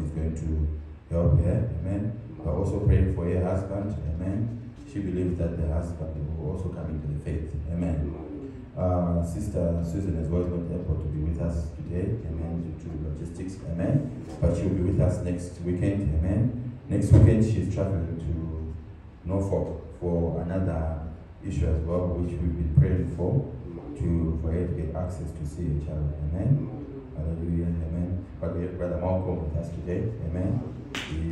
is going to help her, amen. We're also praying for her husband, amen. She believes that the husband will also come into the faith, amen. Uh, Sister Susan as well is not able to be with us today, amen, due to logistics, amen. But she'll be with us next weekend, amen. Next weekend she's traveling to Norfolk for another issue as well, which we've been praying for, to for her to get access to see a child, amen. Hallelujah, amen. But we have Brother Malcolm with us today, amen. We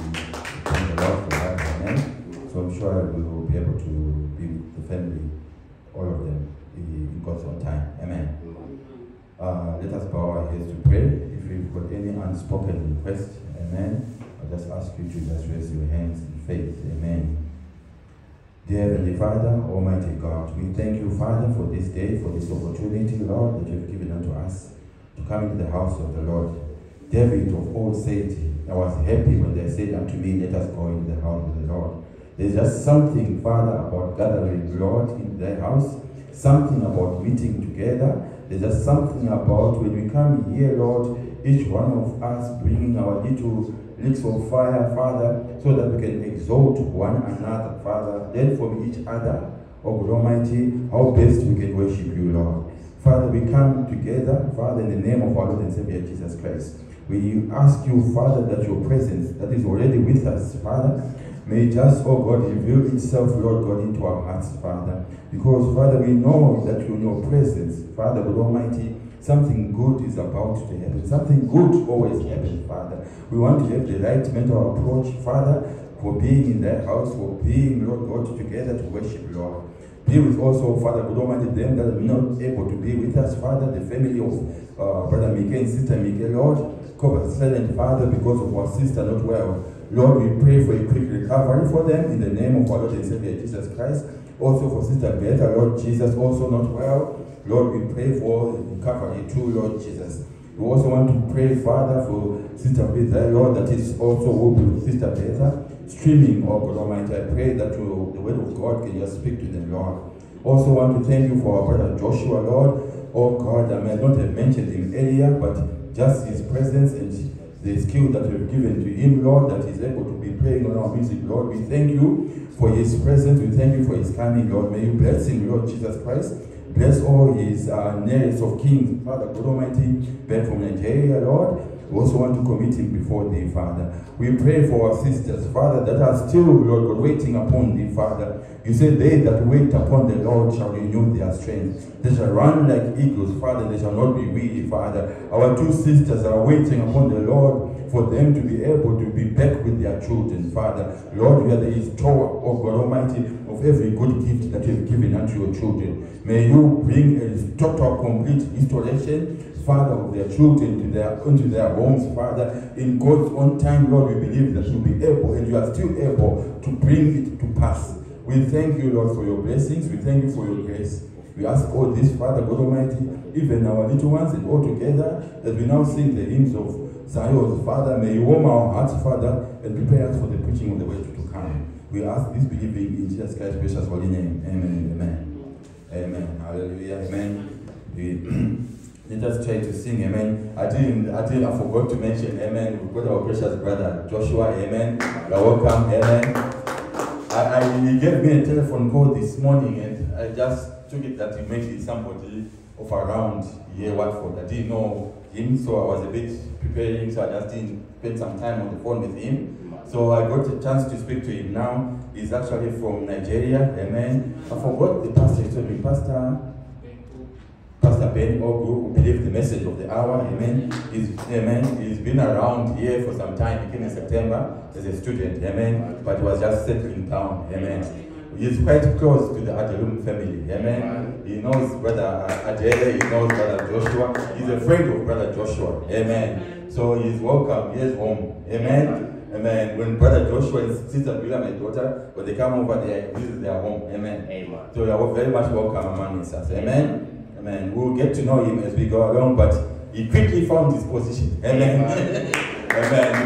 thank the Lord for that, amen. So I'm sure we will be able to be with the family, all of them, in God's own time, amen. Uh, let us bow our heads to pray. If you've got any unspoken request, amen, I'll just ask you to just raise your hands in faith, amen. Dear Heavenly Father, Almighty God, we thank you, Father, for this day, for this opportunity, Lord, that you've given unto us to come into the house of the Lord. David of old said, I was happy when they said unto me, Let us go into the house of the Lord. There's just something, Father, about gathering, Lord, in the house, something about meeting together. There's just something about when we come here, Lord, each one of us bringing our little licks of fire, Father, so that we can exalt one another, Father, then from each other, oh God Almighty, how best we can worship you, Lord. Father, we come together, Father, in the name of our Lord and Savior Jesus Christ. We ask you, Father, that your presence that is already with us, Father, may just, oh God, reveal itself, Lord God, into our hearts, Father. Because, Father, we know that in your presence, Father, God Almighty, something good is about to happen. Something good always happens, Father. We want to have the right mental approach, Father, for being in that house, for being, Lord God, together to worship, Lord. Be with also, Father, God Almighty, them that are not able to be with us, Father, the family of uh, Brother Mike and Sister Mike, Lord. Cover silent, Father, because of our sister not well. Lord, we pray for a quick recovery for them in the name of our Lord and Savior Jesus Christ. Also for Sister Beta, Lord Jesus, also not well. Lord, we pray for recovery too, Lord Jesus. We also want to pray, Father, for Sister Beta, Lord, that is also will Sister Beta. Streaming, oh God Almighty, I pray that you, the word of God can just speak to them, Lord. Also want to thank you for our brother Joshua, Lord. Oh God, I may not have mentioned him earlier, but just his presence and the skill that you've given to him, Lord, that he's able to be playing on our music, Lord. We thank you for his presence. We thank you for his coming, Lord. May you bless him, Lord Jesus Christ. Bless all his uh, of kings, Father God Almighty, back from Nigeria, Lord. We also want to commit him before thee, Father. We pray for our sisters, Father, that are still, Lord God, waiting upon thee, Father. You said, They that wait upon the Lord shall renew their strength. They shall run like eagles, Father. They shall not be weary, Father. Our two sisters are waiting upon the Lord for them to be able to be back with their children, Father. Lord, you are the restorer, oh God Almighty, of every good gift that you have given unto your children. May you bring a total, complete restoration Father, of their children to their, into their homes, Father. In God's own time, Lord, we believe that you'll be able and you are still able to bring it to pass. We thank you, Lord, for your blessings. We thank you for your grace. We ask all this, Father God Almighty, even our little ones and all together, as we now sing the hymns of Zion's Father, may you warm our hearts, Father, and prepare us for the preaching of the word to come. We ask this believing in Jesus Christ's precious holy name. Amen. Amen. Amen. Hallelujah. Amen. Let us try to sing, amen. I didn't, I didn't, I forgot to mention, amen. We've got our precious brother Joshua, amen. You're welcome, amen. I, I, he gave me a telephone call this morning and I just took it that he be somebody of around here, Watford. I didn't know him, so I was a bit preparing, so I just didn't spend some time on the phone with him. So I got a chance to speak to him now. He's actually from Nigeria, amen. I forgot the pastor, told me, Pastor, Pastor Ben Ogu, who believed the message of the hour, amen. He's, amen. He's been around here for some time. He came in September as a student, amen. But he was just settling down, amen. He's quite close to the Adelum family, amen. He knows brother uh, Adele, he knows brother Joshua. He's a friend of brother Joshua, amen. So he's welcome, he's home, amen. Amen. When brother Joshua and sister Bila, my daughter, when they come over there, this is their home, amen. Amen. So you are very much welcome among us, amen. Amen. We'll get to know him as we go along, but he quickly found his position. Amen. Amen.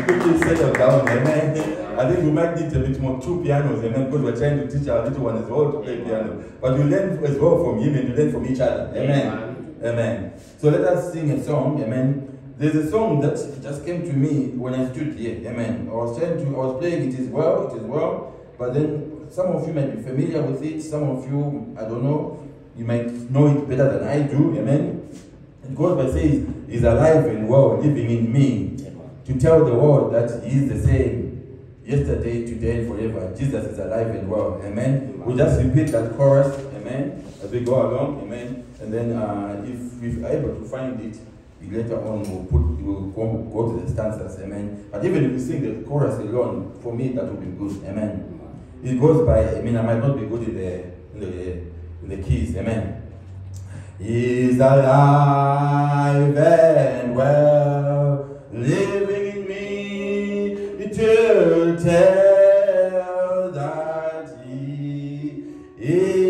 He quickly settled down. Amen. I think we might need a bit more two pianos. Amen. Because we're trying to teach our little one as well to play piano. But we learn as well from him and we learn from each other. Amen. Amen. So let us sing a song. Amen. There's a song that just came to me when I stood here. Amen. I was trying to, I was playing it is well, it is well. But then some of you might be familiar with it. Some of you, I don't know. You might know it better than I do. Amen. And God by says, He's alive and well, living in me. To tell the world that He is the same yesterday, today, and forever. Jesus is alive and well. Amen. We just repeat that chorus. Amen. As we go along. Amen. And then uh, if we're able to find it, later on we'll put we'll go, go to the stanzas. Amen. But even if we sing the chorus alone, for me that would be good. Amen. It goes by, I mean, I might not be good in the, in the the keys. Amen. He's alive and well, living in me to tell that he is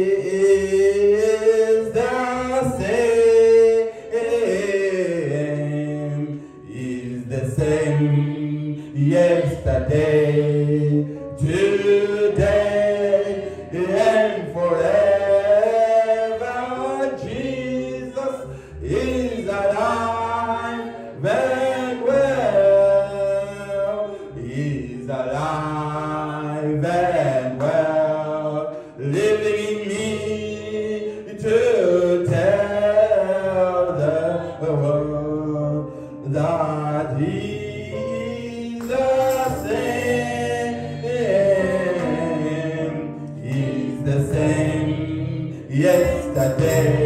the same. Is the same yesterday, yesterday,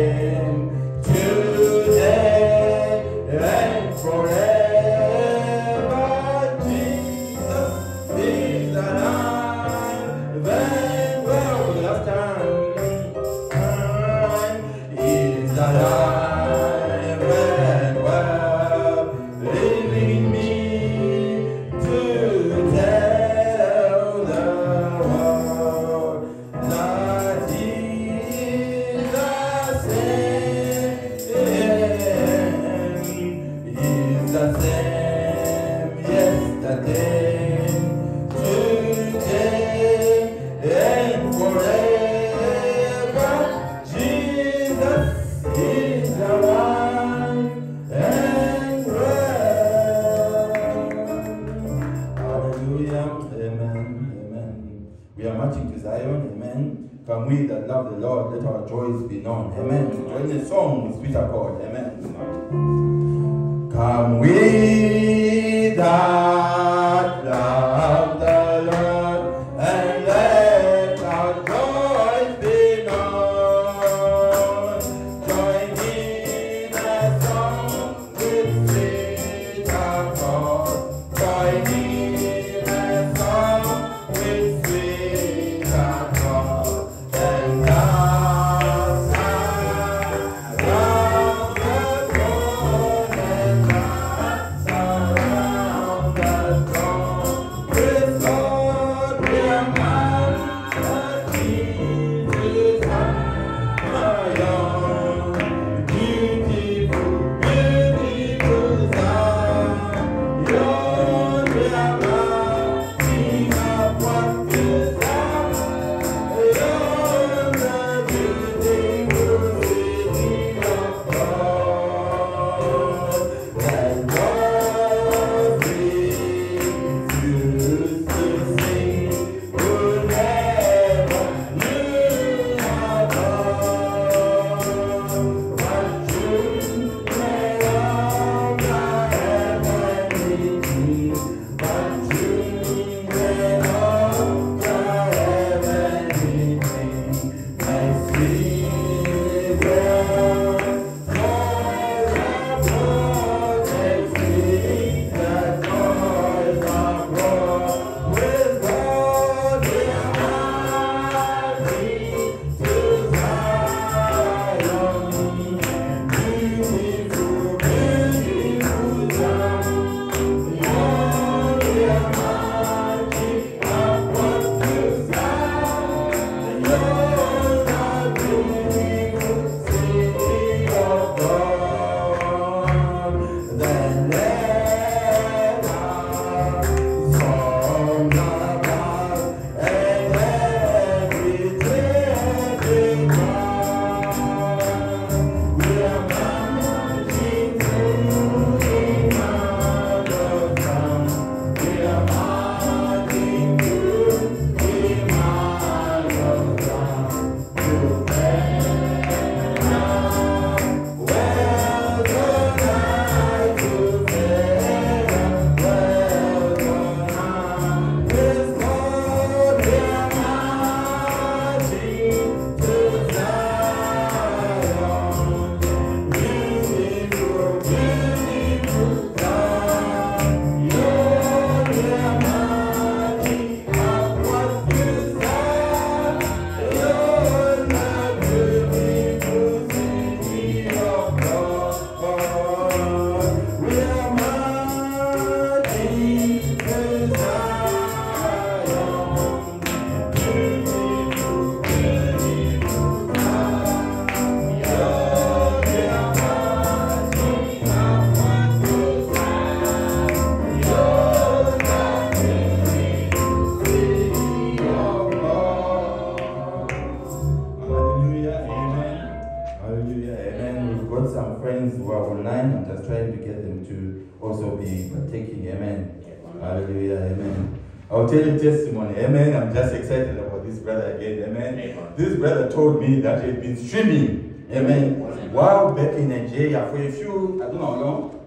prayer for a few, I don't know long,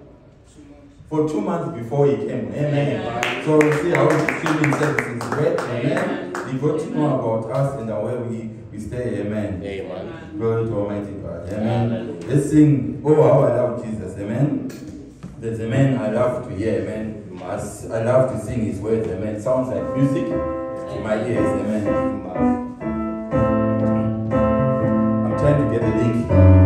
for two months before he came. Amen. So we see how he's feeling services great. Amen. He got to know about us and the way we, we stay. Amen. Amen. Glory to Almighty God. Amen. Amen. Let's sing, Oh, how I love Jesus. Amen. There's a man I love to hear. Amen. I love to sing his words. Amen. Sounds like music to my ears. Amen. I'm trying to get the link.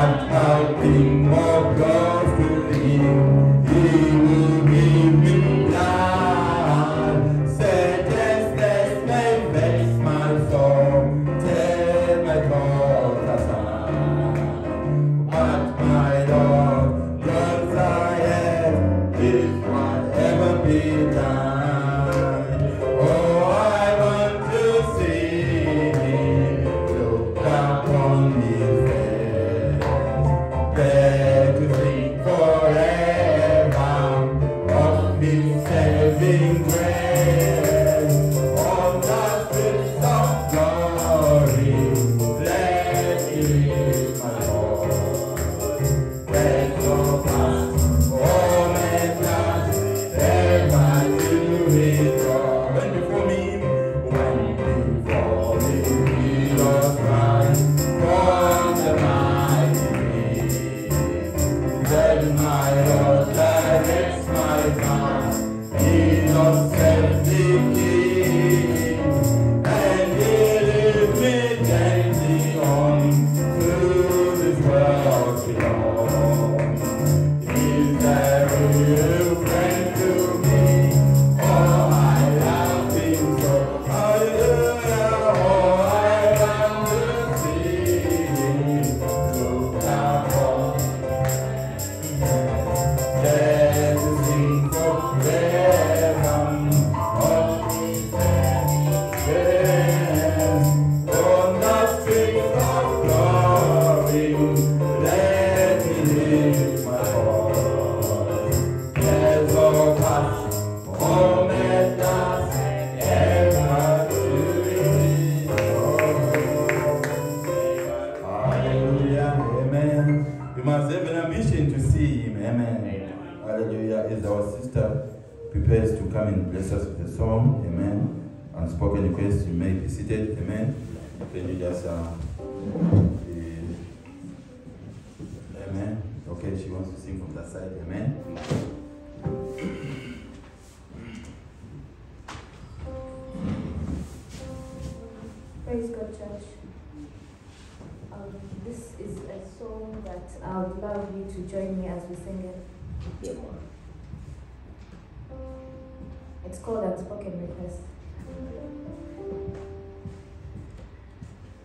I'll be.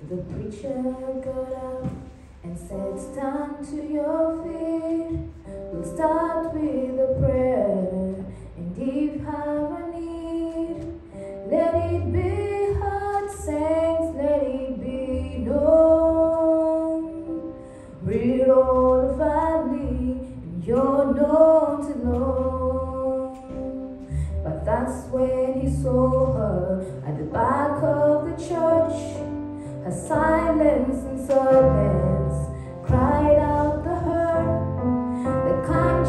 The preacher got up and said, Stand to your feet. We'll start with a prayer, and if have a need, let it be heard, saints, let it be known. We're all a family, and you're not alone. But that's when he saw her at the back of the church. A silence and silence cried out the hurt, the kind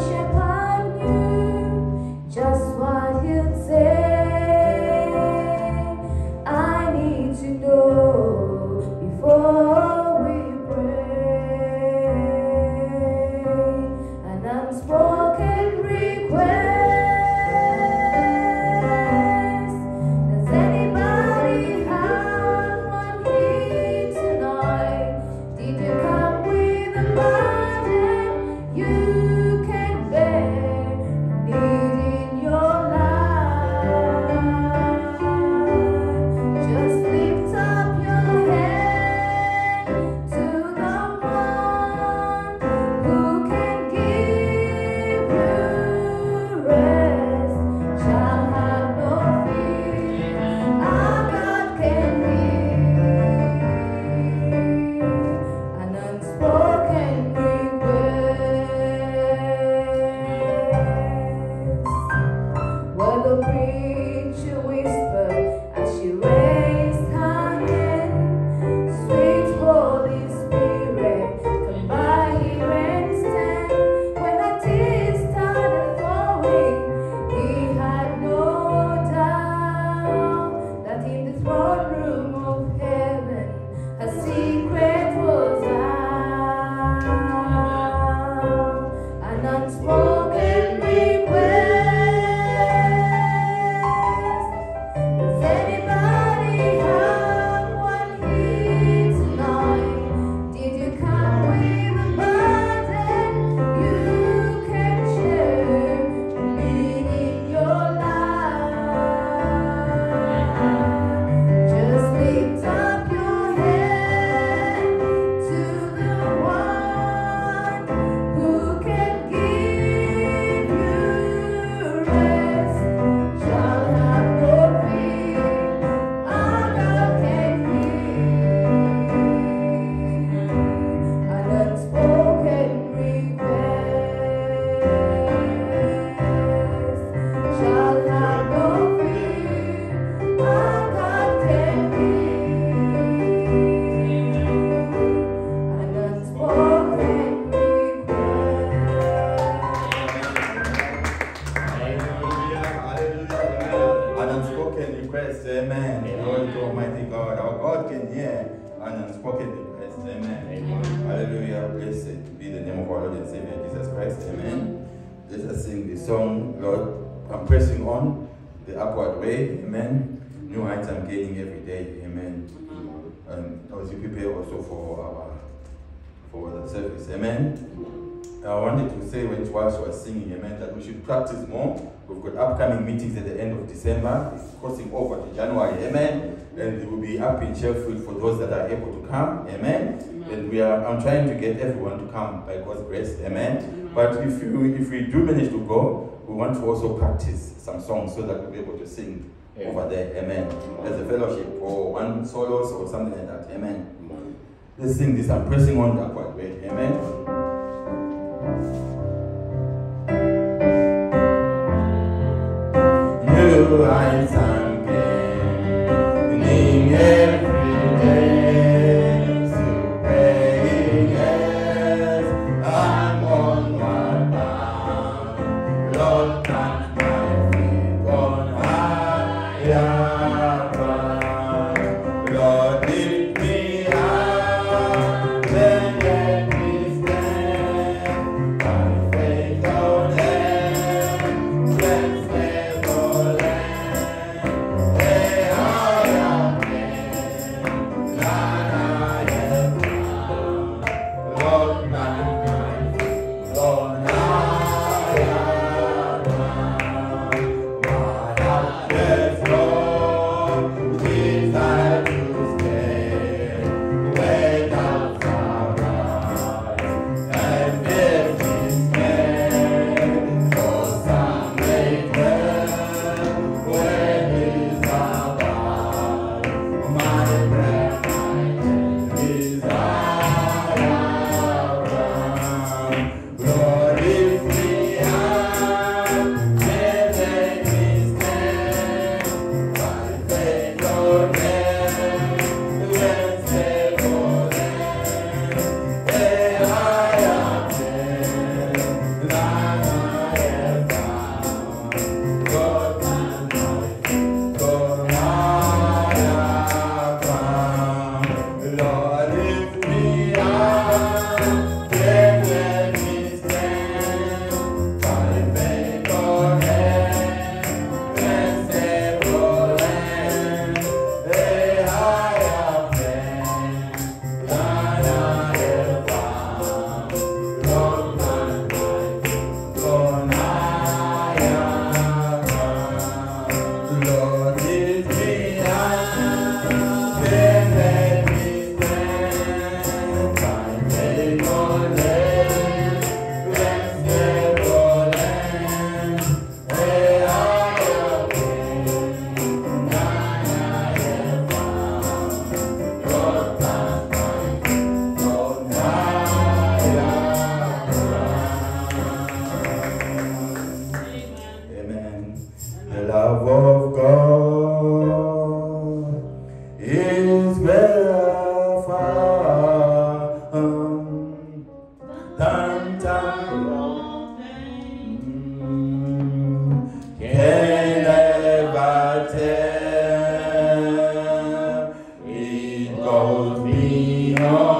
as you prepare also for our for the service. Amen. I wanted to say when whilst was singing, amen, that we should practice more. We've got upcoming meetings at the end of December. It's crossing over to January, amen. And it will be up in Sheffield for those that are able to come, amen. And we are I'm trying to get everyone to come by God's grace, amen. But if you if we do manage to go, we want to also practice some songs so that we'll be able to sing Amen. Over there, amen. As a fellowship or one solos or something like that, amen. Let's sing this. I'm pressing on the upward way. Amen. New heights I'm gaining It goes beyond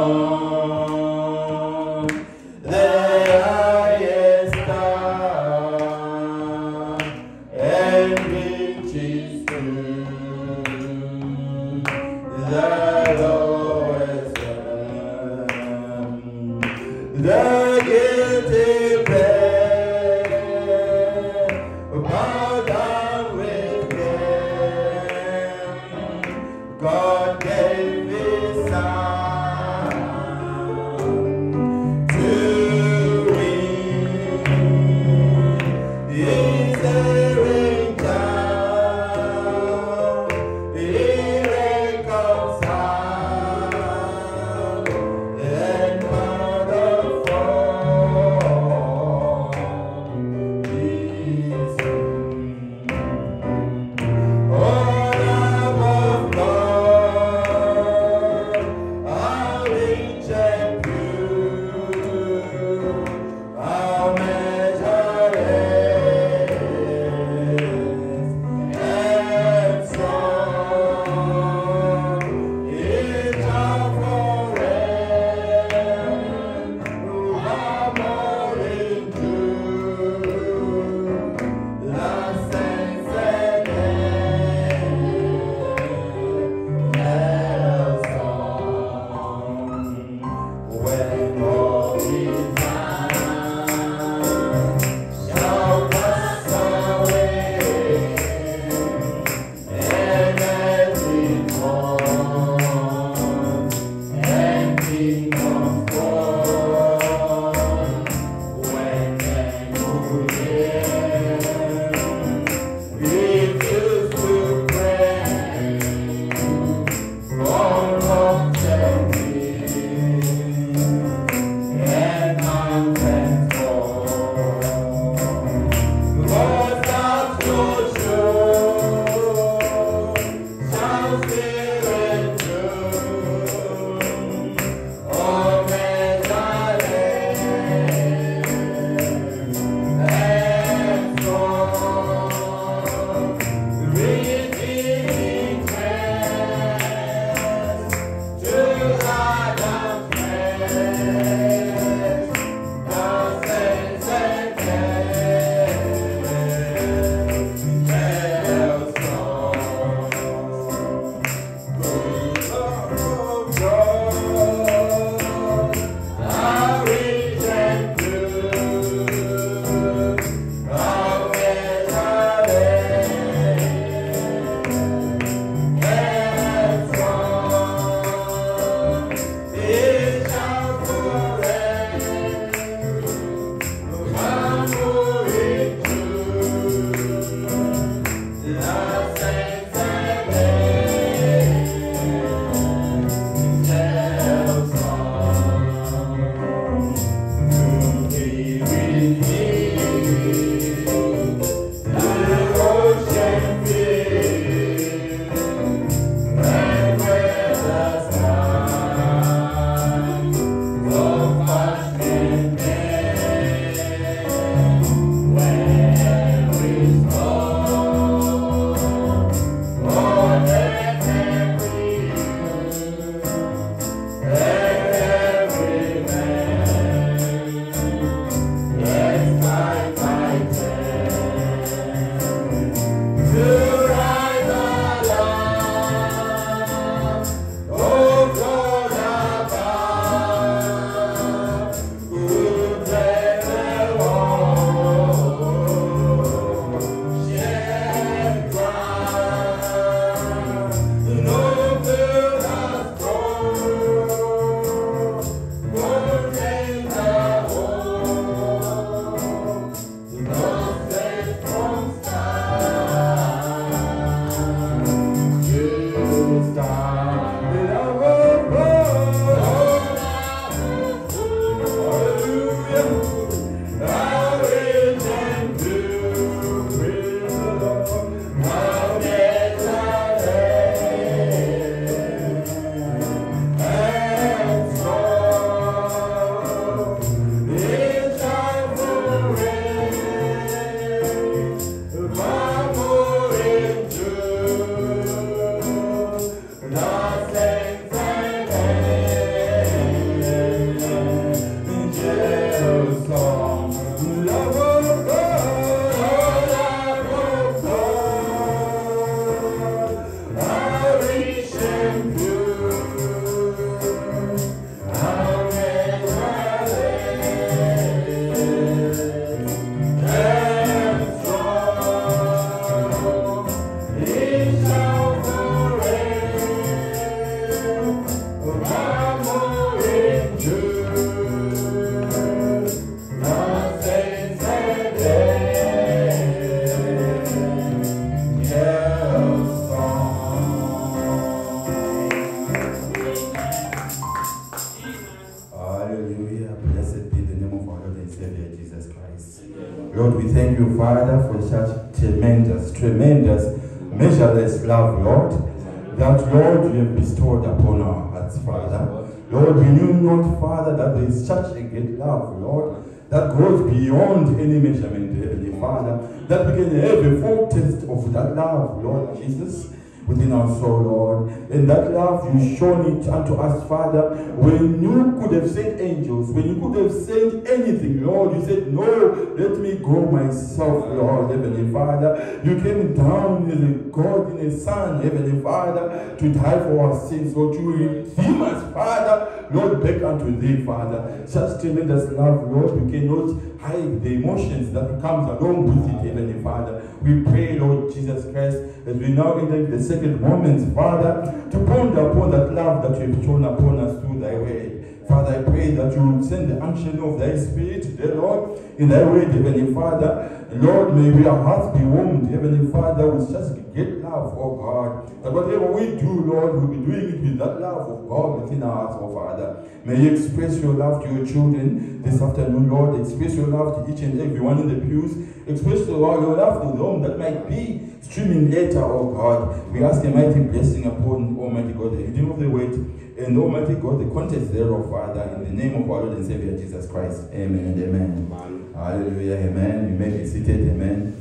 that love you shown it unto us, Father, when you could have sent angels, when you could have sent anything, Lord, you said, No, let me go myself, Lord, Heavenly Father. You came down as a God in a Son, Heavenly Father, to die for our sins, Lord, to redeem us, Father, Lord, back unto thee, Father. Such tremendous love, Lord, we cannot hide the emotions that comes along with it, Heavenly Father. We pray, Lord Jesus Christ, as we now enter the second moments, Father, to ponder upon that love that you have shown upon us through thy way. Father, I pray that you will send the unction of thy spirit, dear Lord, in thy way, Heavenly Father. Lord, may we our hearts be warmed, Heavenly Father, with such great love, oh God. That whatever we do, Lord, we'll be doing it with that love of God within our hearts, oh Father. May you express your love to your children this afternoon, Lord. Express your love to each and every one in the pews. Express your love to them that might be streaming later, oh God. We ask a mighty blessing upon Almighty God, the reading of the word, and Almighty God, the contents thereof, Father, in the name of our Lord and Savior Jesus Christ. Amen and amen. amen. Hallelujah, amen. You may be seated, amen.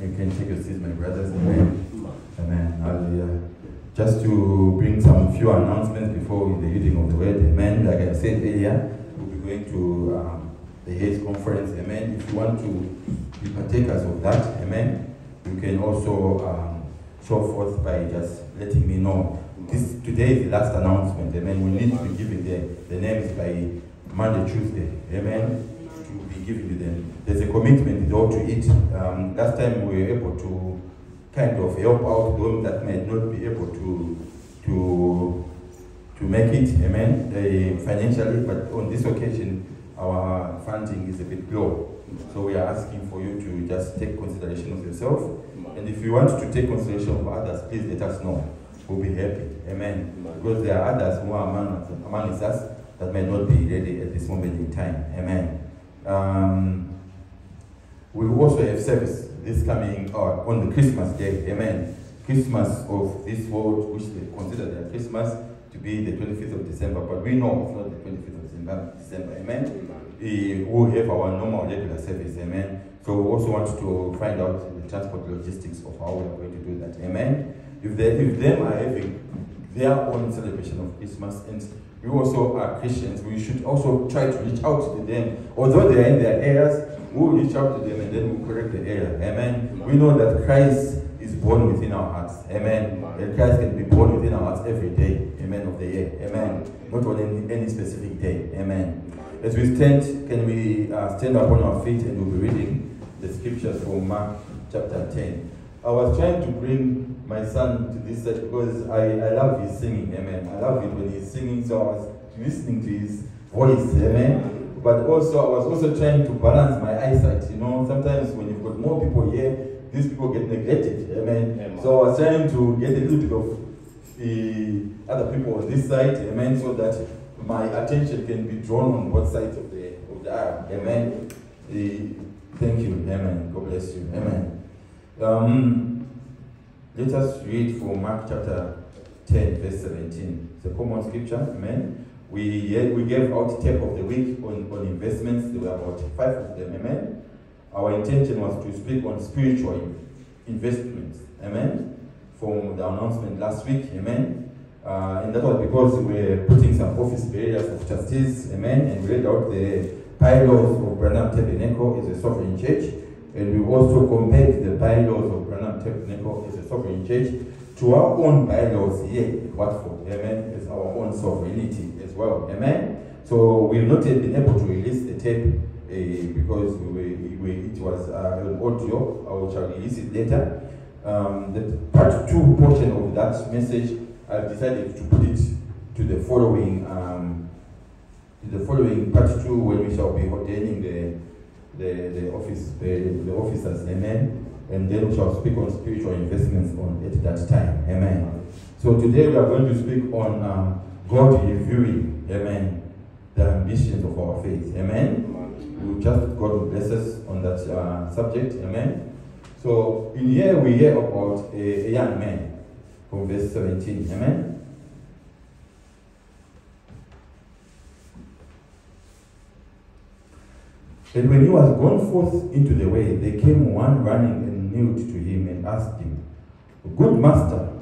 You can take your seats, my brothers, amen. Amen. Hallelujah. Just to bring some few announcements before the reading of the word, amen. Like I said earlier, we'll be going to um, the AIDS conference, amen. If you want to be partakers of that, amen, you can also um, show forth by just letting me know. This today is the last announcement, amen. We need to be giving the, the names by Monday, Tuesday, amen. To be giving to them. There's a commitment though to it. Um, last time we were able to kind of help out those that might not be able to to to make it, amen, uh, financially, but on this occasion our funding is a bit low. So we are asking for you to just take consideration of yourself. And if you want to take consideration of others, please let us know. We'll be happy. Amen. Because there are others who are among, among us that may not be ready at this moment in time. Amen. Um, we also have service this coming uh, on the Christmas day. Amen. Christmas of this world, which they consider their Christmas to be the 25th of December, but we know it's not the 25th of December. December amen. We will have our normal regular service. Amen. So we also want to find out the transport logistics of how we are going to do that. Amen. If they, if them are having their own celebration of Christmas and we also are Christians, we should also try to reach out to them. Although they are in their areas, we'll reach out to them and then we'll correct the error. Amen. We know that Christ is born within our hearts. Amen. And Christ can be born within our hearts every day. Amen. Of the year. Amen. Not on any, any specific day. Amen. As we stand, can we uh, stand upon our feet and we'll be reading the scriptures from Mark chapter 10. I was trying to bring my son to this side because I, I love his singing, amen. I love it when he's singing, so I was listening to his voice, amen. But also, I was also trying to balance my eyesight, you know. Sometimes when you've got more people here, these people get neglected, amen. amen. So I was trying to get a little bit of the other people on this side, amen, so that my attention can be drawn on both sides of the, of the aisle, amen. The, thank you, amen. God bless you, amen. Um, let us read from Mark chapter 10, verse 17. It's a common scripture, amen. We, we gave out tip of the week on, on investments. There were about five of them, amen. Our intention was to speak on spiritual investments, amen, from the announcement last week, amen. Uh, and that was because we were putting some office barriers of justice, amen, and we read out the bylaws of Branham Tabernacle as a sovereign church. And we also compared the bylaws of Branham Tabernacle as a sovereign church to our own bylaws here at Watford, amen, as our own sovereignty as well, amen. So we've not yet been able to release the tape uh, because we, we, it was uh, an audio, I will shall release it later. Um, the part two portion of that message, I've decided to put it to the following, um, to the following part two when we shall be ordaining the the, the office the, the officers, amen. And then we shall speak on spiritual investments on at that time, amen. So today we are going to speak on God reviewing, amen, the ambitions of our faith, amen. We just God bless us on that uh, subject. Amen. So in here we hear about a, a young man from verse 17. Amen. And when he was gone forth into the way, there came one running and kneeled to him and asked him, Good master,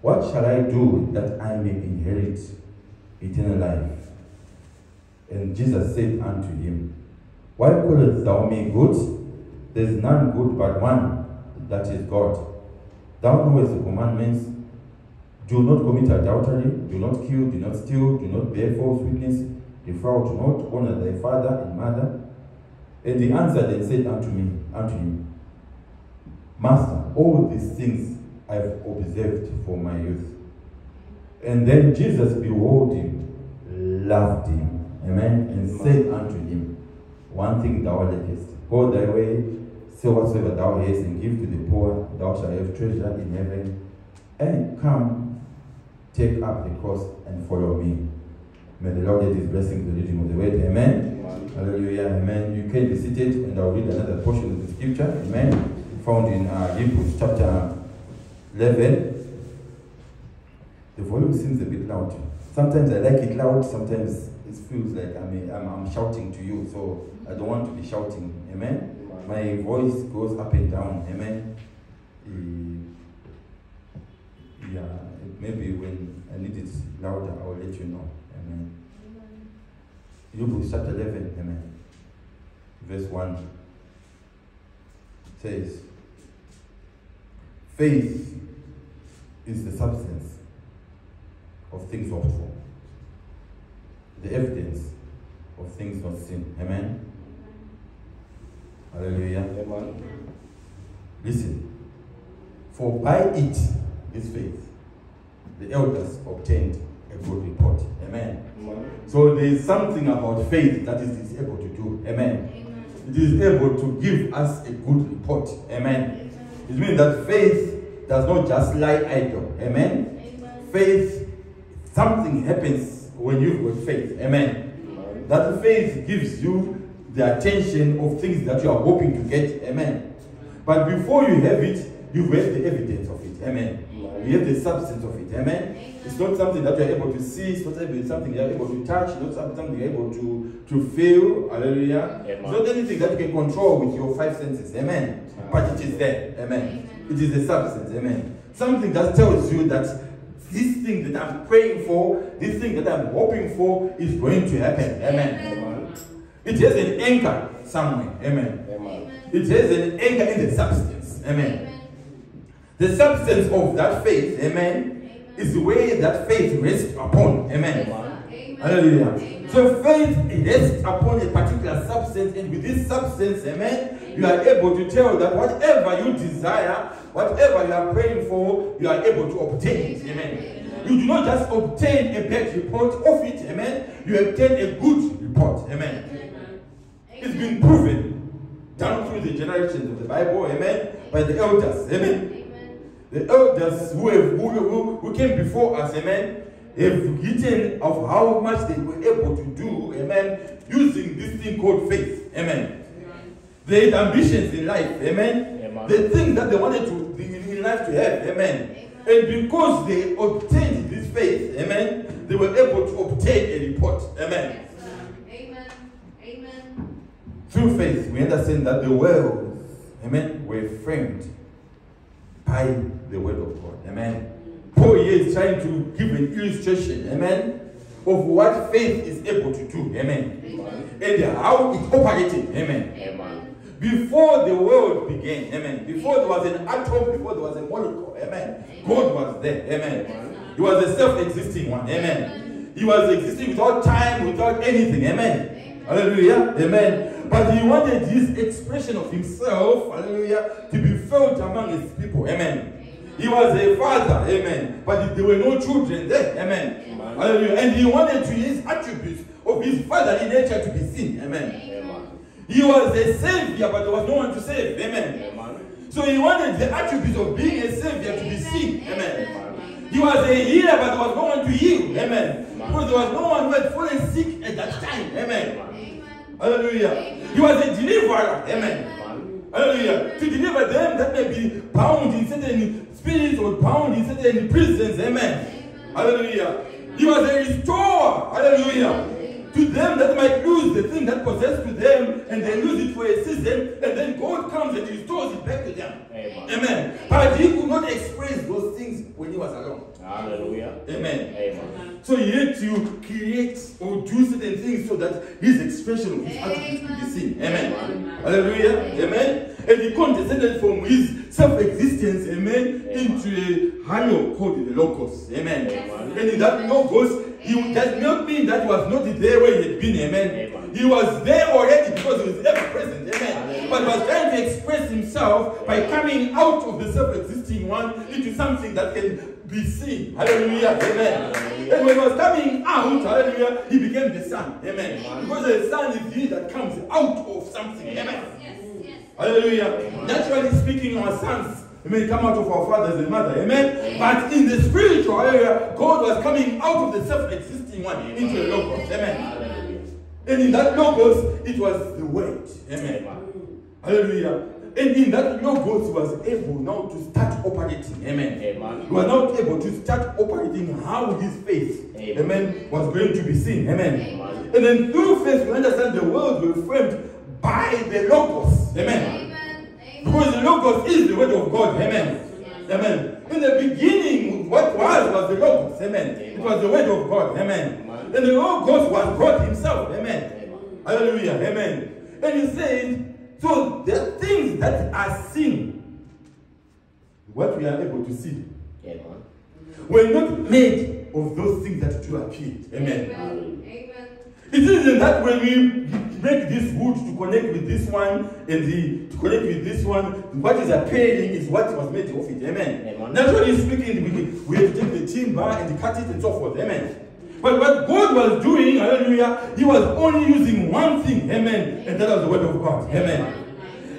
what shall I do that I may inherit eternal life? And Jesus said unto him, Why callest thou me good? There is none good but one, that is God. Thou knowest the commandments do not commit adultery, do not kill, do not steal, do not bear false witness, defraud, not honor thy father and mother. And he answered and said unto me, unto him, Master, all these things I have observed from my youth. And then Jesus behold him, loved him, amen, and said unto him, One thing thou lackest, go thy way, sell whatsoever thou hast, and give to the poor, thou shalt have treasure in heaven, and come, take up the cross and follow me. May the Lord add his blessing to the reading of the word, amen. Hallelujah, amen. You can be seated, and I'll read another portion of the scripture, amen, found in uh, Hebrews chapter 11. The volume seems a bit loud. Sometimes I like it loud, sometimes it feels like I'm, I'm, I'm shouting to you, so I don't want to be shouting, amen. My voice goes up and down, amen. Uh, yeah, maybe when I need it louder, I'll let you know, amen. Hebrews chapter 11, amen. Verse 1 says, Faith is the substance of things hoped for, the evidence of things not seen. Amen. Hallelujah. Amen. Listen. For by it, this faith, the elders obtained a good report. Amen. Amen. So there is something about faith that it is able to do. Amen. It is able to give us a good report. Amen. It means that faith does not just lie idle. Amen. Faith, something happens when you've got faith. Amen. Amen. That faith gives you the attention of things that you are hoping to get. Amen. But before you have it, you've the evidence of it. Amen. You have the substance of it. Amen. It's not something that you're able to see, it's not able- something you're able to touch, it's not something you're able to, to feel. Hallelujah. It's not anything that you can control with your five senses. Amen. But it is there. Amen. It is the substance. Amen. Something that tells you that this thing that I'm praying for, this thing that I'm hoping for is going to happen. Amen. Amen. It has an anchor somewhere. Amen. Amen. It has an anchor in the substance. Amen. The substance of that faith, amen, is the way that faith rests upon. Amen. Hallelujah. So faith rests upon a particular substance, and with this substance, amen, you are able to tell that whatever you desire, whatever you are praying for, you are able to obtain it. Amen. You do not just obtain a bad report of it, amen. You obtain a good report. Amen. It's been proven down through the generations of the Bible, amen, by the elders, amen. The elders who, have, who, who, who came before us, amen, have written of how much they were able to do, amen, using this thing called faith, amen. They had ambitions in life, amen. Amen. The things that they wanted to in in life to have, amen. And because they obtained this faith, amen, they were able to obtain a report, amen. Through faith, we understand that the worlds, amen, were framed by the word of God. Amen. Paul here is trying to give an illustration, amen, of what faith is able to do. Amen. And how it operated. Amen. Amen. Before the world began, amen. Before there was an atom, before there was a molecule, amen. God was there, amen. He was a self-existing one, amen. He was existing without time, without anything, amen. Hallelujah, amen. But he wanted his expression of himself, hallelujah, to be felt among his people, amen. He was a father, amen. But there were no children there, amen. Amen. Hallelujah. And he wanted to his attributes of his fatherly nature to be seen, amen. Amen. He was a savior, but there was no one to save. Amen. Amen. So he wanted the attributes of being a savior to be seen. Amen. He was a healer, but there was no one to heal. Amen. Because there was no one who had fallen sick at that time. Amen. Amen. Hallelujah. He was a deliverer. Amen. Hallelujah. To deliver them that may be bound in certain spirits or bound in certain prisons. Amen. Hallelujah. He was a restorer. Hallelujah. To them that might lose the thing that possessed to them and they lose it for a season and then God comes and restores it back to them. Amen. Amen. But he could not express those things when he was alone. Hallelujah. Amen. Amen. So he had to create or do certain things so that his expression of his attributes could be seen. Amen. Hallelujah. Amen. And he condescended from his self-existence, amen, into a higher called the Logos. Amen. Amen. And in that Logos, he does not mean that he was not there where he had been. Amen. Amen. He was there already because he was ever present. Amen. Hallelujah. But was trying to express himself by coming out of the self-existing one into something that can be seen. Hallelujah. Amen. Hallelujah. And when he was coming out, hallelujah, he became the son. Amen. Amen. Because the son is he that comes out of something. Amen. Amen. Yes, yes. Hallelujah. Amen. Naturally speaking, our sons may come out of our fathers and mother. Amen. But in the spiritual area, God was coming out of the self-existing one into the logos. Amen. Hallelujah. And in that logos, it was the word. Amen. Amen. Hallelujah. And in that logos, he was able now to start operating. Amen. He Amen. was now able to start operating how his faith, Amen. amen, was going to be seen. Amen. Amen. And then through faith, we understand the world were framed by the logos. Amen. Amen. Amen. Because the logos is the word of God. Amen. Amen. In the beginning, what was was the logos. Amen. It was the word of God. Amen. Amen. And the logos was God Himself. Amen. Amen. Hallelujah. Amen. And He said, so the things that are seen, what we are able to see, Amen. were not made of those things that do appear. Amen. Amen. Amen. It isn't that when we make this wood to connect with this one and the to connect with this one, what is appearing is what was made of it. Amen. Amen. Naturally speaking, we, we have to take the timber and cut it and so forth. Amen. But what God was doing, hallelujah, He was only using one thing. Amen. And that was the word of God. Amen.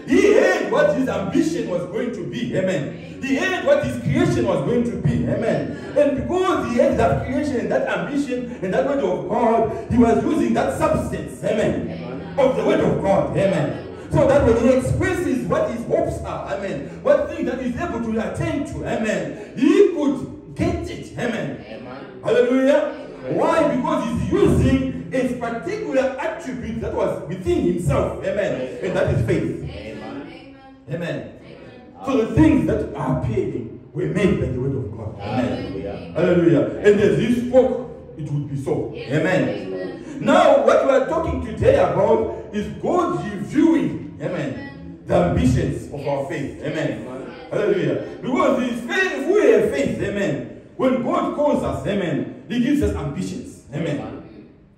He heard what his ambition was going to be. Amen. He heard what his creation was going to be. Amen. And because he had that creation and that ambition and that word of God, he was using that substance. Amen. Amen. Of the word of God. Amen. So that when he expresses what his hopes are, amen, what things that he's able to attain to, amen, he could get it. Amen. Amen. Hallelujah. Why? Because he's using a particular attribute that was within himself. Amen. And that is faith. Amen. Amen. Amen. Amen. So the things that are appearing were made by the word of God. Amen. Hallelujah. Hallelujah. And as he spoke, it would be so. Amen. Amen. Now, what we are talking today about is God reviewing, amen, the ambitions of our faith. Amen. Hallelujah. Because his faith, if we have faith, amen, when God calls us, amen, he gives us ambitions. Amen.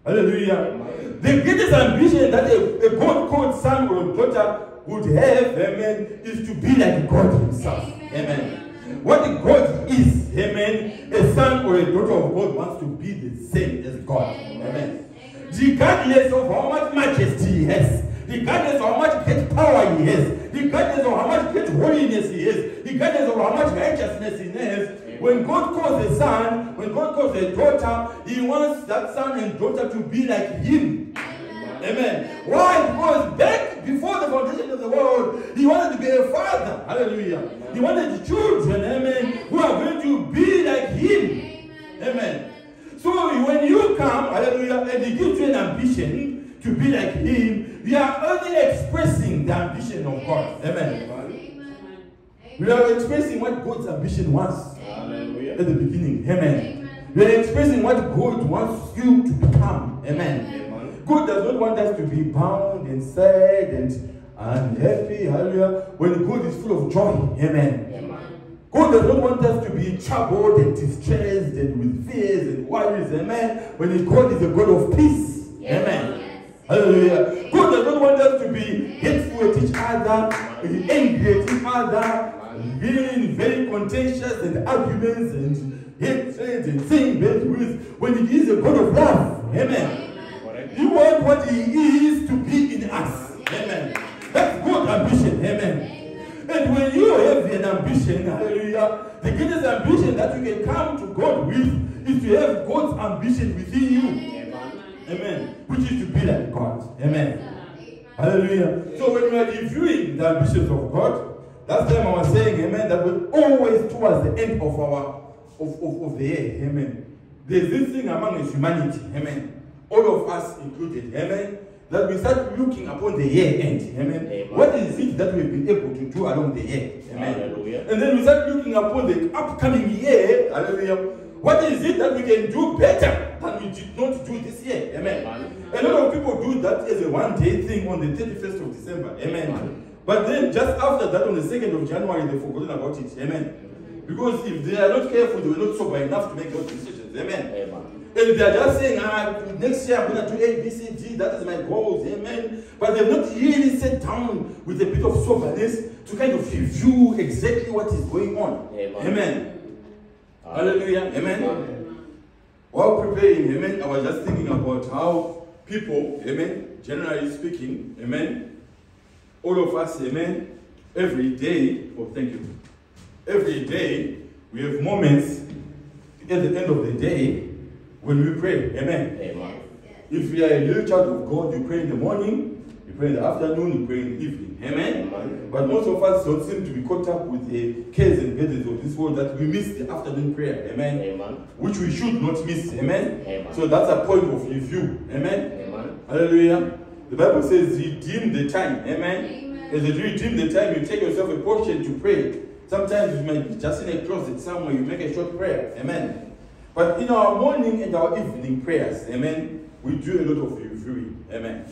Hallelujah. The greatest ambition that a, a God called son or daughter would have, amen, is to be like God himself. Amen. What God is, amen, a son or a daughter of God wants to be the same as God. Amen. Regardless of how much majesty he has, regardless of how much great power he has, regardless of how much great holiness he has, regardless of how much righteousness he has, when God calls a son, when God calls a daughter, he wants that son and daughter to be like him. Amen. Why? Because back before the foundation of the world, he wanted to be a father. Hallelujah. He wanted children, amen, who are going to be like him. Amen. So when you come, hallelujah, and he gives you an ambition to be like him, we are only expressing the ambition of God. Amen. Amen. We are expressing what God's ambition was Hallelujah. at the beginning. Amen. We are expressing what God wants you to become. Amen. Amen. God does not want us to be bound and sad and unhappy. Hallelujah. When God is full of joy. Amen. Amen. God does not want us to be troubled and distressed and with fears and worries. Amen. When God is a God of peace. Amen. Hallelujah. God does not want us to be hateful at each other, angry at each other, being very contentious and arguments and hatred and saying bad words when He is a God of love. Amen. He wants what He is to be in us. Amen. That's God's ambition. Amen. And when you have an ambition, hallelujah, the greatest ambition that you can come to God with is to have God's ambition within you. Amen. Which is to be like God. Amen. Amen. Hallelujah. So when we are reviewing the ambitions of God, last time I was saying, amen, that we're always towards the end of our of, of, of the year. Amen. There's this thing among us humanity, amen. All of us included, amen. That we start looking upon the year end. Amen. Amen. What is it that we've been able to do along the year? Amen. Hallelujah. And then we start looking upon the upcoming year. Hallelujah. What is it that we can do better than we did not do this year? Amen. Amen. A lot of people do that as a one day thing on the 31st of December. Amen. Amen. But then just after that, on the 2nd of January, they've forgotten about it. Amen. Because if they are not careful, they will not sober enough to make those decisions. Amen. Amen. And they are just saying, ah, next year I'm going to do A, B, C, D, that is my goals, amen. But they've not really sat down with a bit of soberness to kind of review exactly what is going on. Amen. Amen. Hallelujah. Amen. While preparing, amen, I was just thinking about how people, amen, generally speaking, amen, all of us, amen, every day, oh, thank you, every day we have moments at the end of the day when we pray, amen. Amen. If you are a little child of God, you pray in the morning, you pray in the afternoon, you pray in the evening, amen. Amen. But most of us don't seem to be caught up with the cares and burdens of this world that we miss the afternoon prayer, amen Amen. which we should not miss. Amen. Amen. So that's a point of review. Amen. Amen. Hallelujah. The Bible says, redeem the time. Amen. Amen. As you redeem the time, you take yourself a portion to pray. Sometimes you might be just in a closet somewhere, you make a short prayer. Amen. But in our morning and our evening prayers, amen, we do a lot of reviewing. Amen.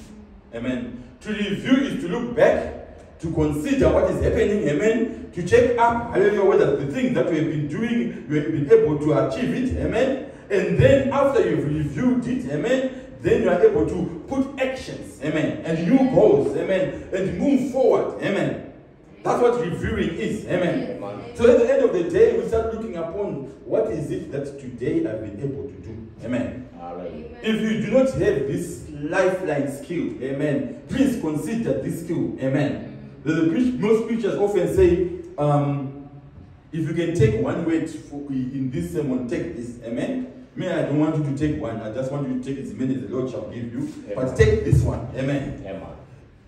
Amen. To review is to look back, to consider what is happening, amen, to check up, hallelujah, whether the things that we have been doing, we have been able to achieve it, amen. And then after you've reviewed it, amen, then you are able to put actions, amen, and new goals, amen, and move forward, amen. That's what reviewing is, amen. Amen. So at the end of the day, we start looking upon what is it that today I've been able to do, amen. Hallelujah. If you do not have this lifeline skill, amen, please consider this skill, amen. The, preach- most preachers often say, um, if you can take one word for, in this sermon, take this, amen. Me, I don't want you to take one, I just want you to take as many as the Lord shall give you. But take this one, amen. Amen.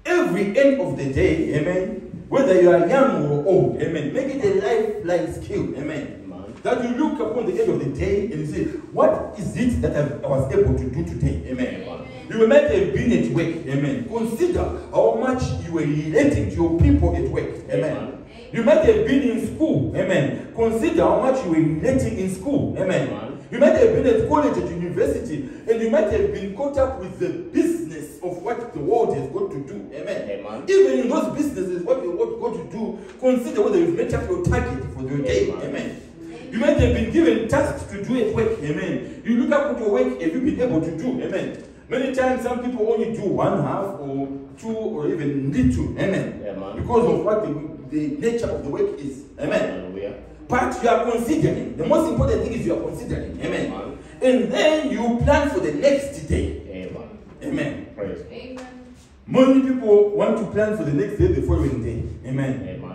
Every end of the day, amen, whether you are young or old, amen, make it a lifeline skill, amen. That you look upon the end of the day and you say, what is it that I, I was able to do today? Amen. Amen. You might have been at work, amen. Consider how much you were relating to your people at work, amen. Amen. You might have been in school, amen. Consider how much you were relating in school, amen. Amen. You might have been at college, at university, and you might have been caught up with the business of what the world has got to do, amen. Amen. Even in those businesses, what you what got to do, consider whether you've met up your target for the day, Amen. Amen. You might have been given tasks to do at work, amen. You look up at your work, have you been able to do, amen. Many times, some people only do one half or two or even little, amen. Amen. Because of what the, the nature of the work is, amen. Hallelujah. But you are considering. The most important thing is you are considering, amen. Amen. And then you plan for the next day, Amen. amen. Praise. Amen. Many people want to plan for the next day, the following day, amen. Amen.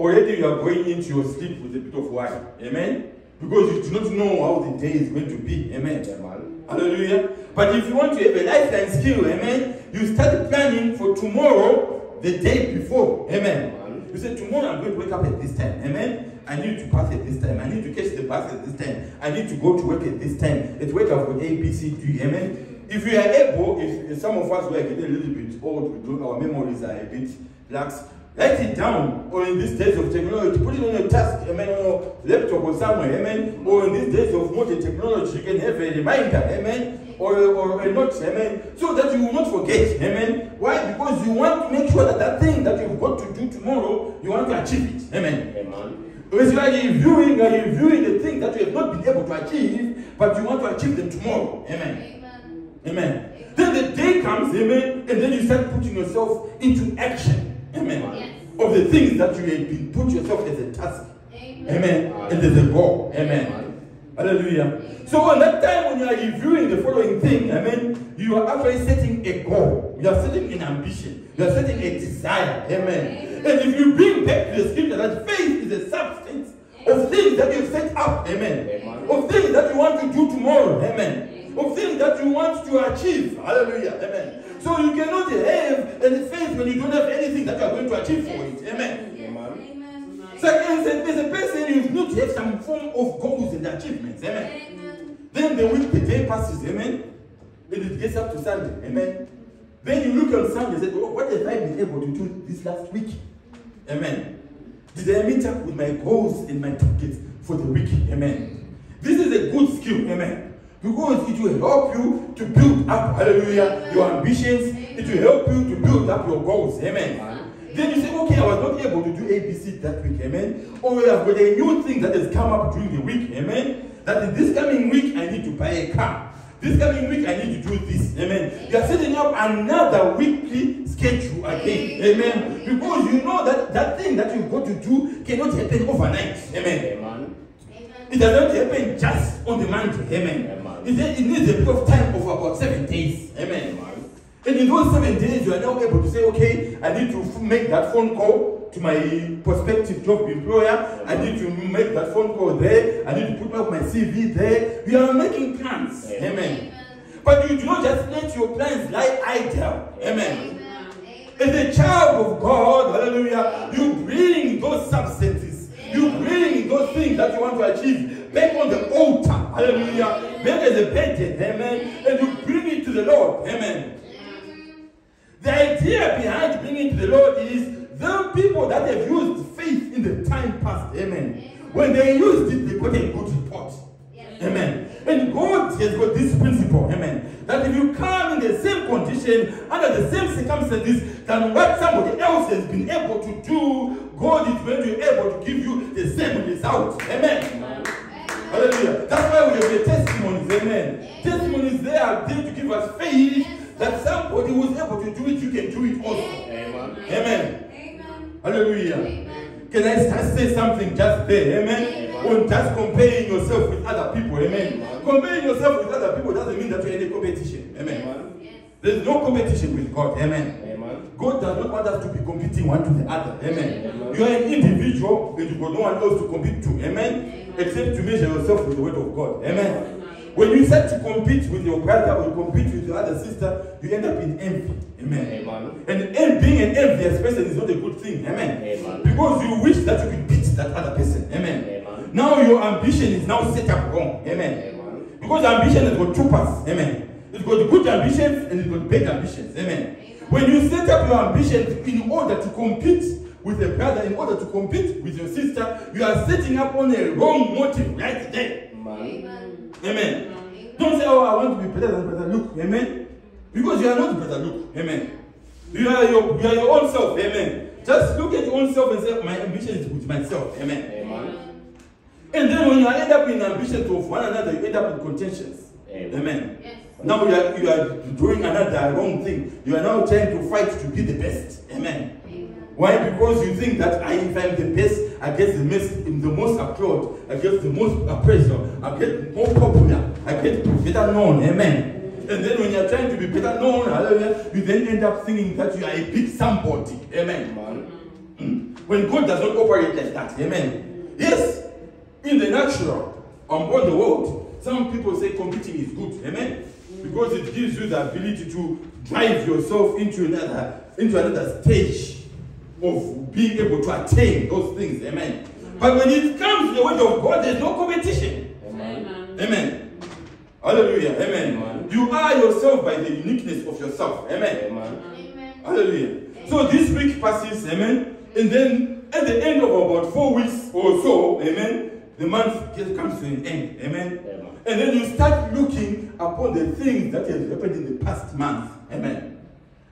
Already you are going into your sleep with a bit of wine. Amen. Because you do not know how the day is going to be. Amen. Amen. Hallelujah. But if you want to have a lifeline skill, amen, you start planning for tomorrow the day before. Amen. You say, tomorrow I'm going to wake up at this time. Amen. I need to pass at this time. I need to catch the bus at this time. I need to go to work at this time. At work I've got A, B, C, D. Amen. If you are able, if, if some of us were getting a little bit old, we don't, our memories are a bit lax. Write it down, or in these days of technology, put it on your task, amen, on your laptop or somewhere, amen. Or in these days of modern technology, you can have a reminder, amen, or, or a note, amen, so that you will not forget, amen. Why? Because you want to make sure that that thing that you've got to do tomorrow, you want to achieve it, amen. Amen. Because you are reviewing, you are reviewing the things that you have not been able to achieve, but you want to achieve them tomorrow, amen. Amen. Amen. Then the day comes, amen, and then you start putting yourself into action, amen, Yes. of the things that you have been put yourself as a task, Amen. amen, and as a goal, amen. Hallelujah. So on that time when you are reviewing the following thing, amen, you are actually setting a goal. You are setting an ambition. You are setting a desire, amen. And if you bring back to the scripture that faith is a substance of things that you've set up, amen, Amen. of things that you want to do tomorrow, amen. Of things that you want to achieve. Hallelujah. Amen. So you cannot have any faith when you don't have anything that you are going to achieve for it. Amen. Yes. Amen. Amen. Second, there's a person you need to have some form of goals and achievements. Amen. Amen. Then the week, the day passes. Amen. Then it gets up to Sunday. Amen. Then you look on Sunday and say, oh, what have I been able to do this last week? Amen. Did I meet up with my goals and my targets for the week? Amen. This is a good skill. Amen. Because it will help you to build up, hallelujah, your ambitions. It will help you to build up your goals. Amen. Then you say, okay, I was not able to do ABC that week, amen. Oh, or I've got a new thing that has come up during the week, amen. That in this coming week I need to buy a car. This coming week I need to do this, amen. You are setting up another weekly schedule again, amen. Because you know that that thing that you've got to do cannot happen overnight, amen. Amen. It does not happen just on the Monday, amen. Amen. It, it needs a bit of time of about seven days, amen. And in those seven days, you are now able to say, okay, I need to make that phone call to my prospective job employer. I need to make that phone call there. I need to put up my CV there. We are making plans. Amen. Amen. But you do not just let your plans lie idle. Amen. As a child of God, hallelujah, you bring those substances, you bring those things that you want to achieve back on the altar, hallelujah, back as a burden, amen, and you bring it to the Lord, amen. The idea behind bringing it to the Lord is the people that have used faith in the time past, amen. When they used it, they got a good report. Amen. And God has got this principle, amen, that if you come in the same condition, under the same circumstances than what somebody else has been able to do, God is going to be able to give you the same result. Amen. Hallelujah. That's why we have the testimonies, amen. Testimonies they are there to give us faith that somebody who is able to do it, you can do it also. Amen. Amen. Amen. Hallelujah. Amen. Can I just say something just there? Amen. Amen. Or just comparing yourself with other people. Amen. Amen. Comparing yourself with other people doesn't mean that you're in a competition. Amen. Amen. Yes. There's no competition with God. Amen. Amen. God does not want us to be competing one to the other. Amen. Amen. You are an individual and you've got no one else to compete to. Amen. Amen. Except to measure yourself with the word of God. Amen. When you start to compete with your brother or you compete with your other sister, you end up in envy. Amen. Amen. And being an envious person is not a good thing. Amen. Amen. Because you wish that you could beat that other person. Amen. Amen. Now your ambition is now set up wrong. Amen. Amen. Because ambition has got two parts. Amen. It's got good ambitions and it's got bad ambitions. Amen. When you set up your ambitions in order to compete with a brother, in order to compete with your sister, you are setting up on a wrong motive right there. Amen. Amen. Amen. Don't say, oh, I want to be better than Brother Luke. Amen. Because you are not Brother Luke. Amen. You are your, you are your own self. Amen. Just look at your own self and say, my ambition is with myself. Amen. Amen. And then when you end up in ambition of one another, you end up in contentions. Amen. Amen. Yes. Now you are, you are doing another wrong thing. You are now trying to fight to be the best. Amen. Why? Because you think that I, if I'm the best, I get the most, the most applaud, I get the most appraisal, I get more popular, I get better known. Amen. And then when you're trying to be better known, hallelujah, you then end up thinking that you are a big somebody. Amen. Amen. When God does not operate like that. Amen. Yes, in the natural, on board the world, some people say competing is good. Amen. Because it gives you the ability to drive yourself into another into another stage of being able to attain those things. Amen. But when it comes to the word of God, there's no competition. Amen. Amen. Hallelujah. Amen. Amen. You are yourself by the uniqueness of yourself. Amen. Amen. Amen. Hallelujah. So this week passes, amen. And then at the end of about four weeks or so, amen, the month just comes to an end. Amen. Amen. And then you start looking upon the things that has happened in the past month. Amen.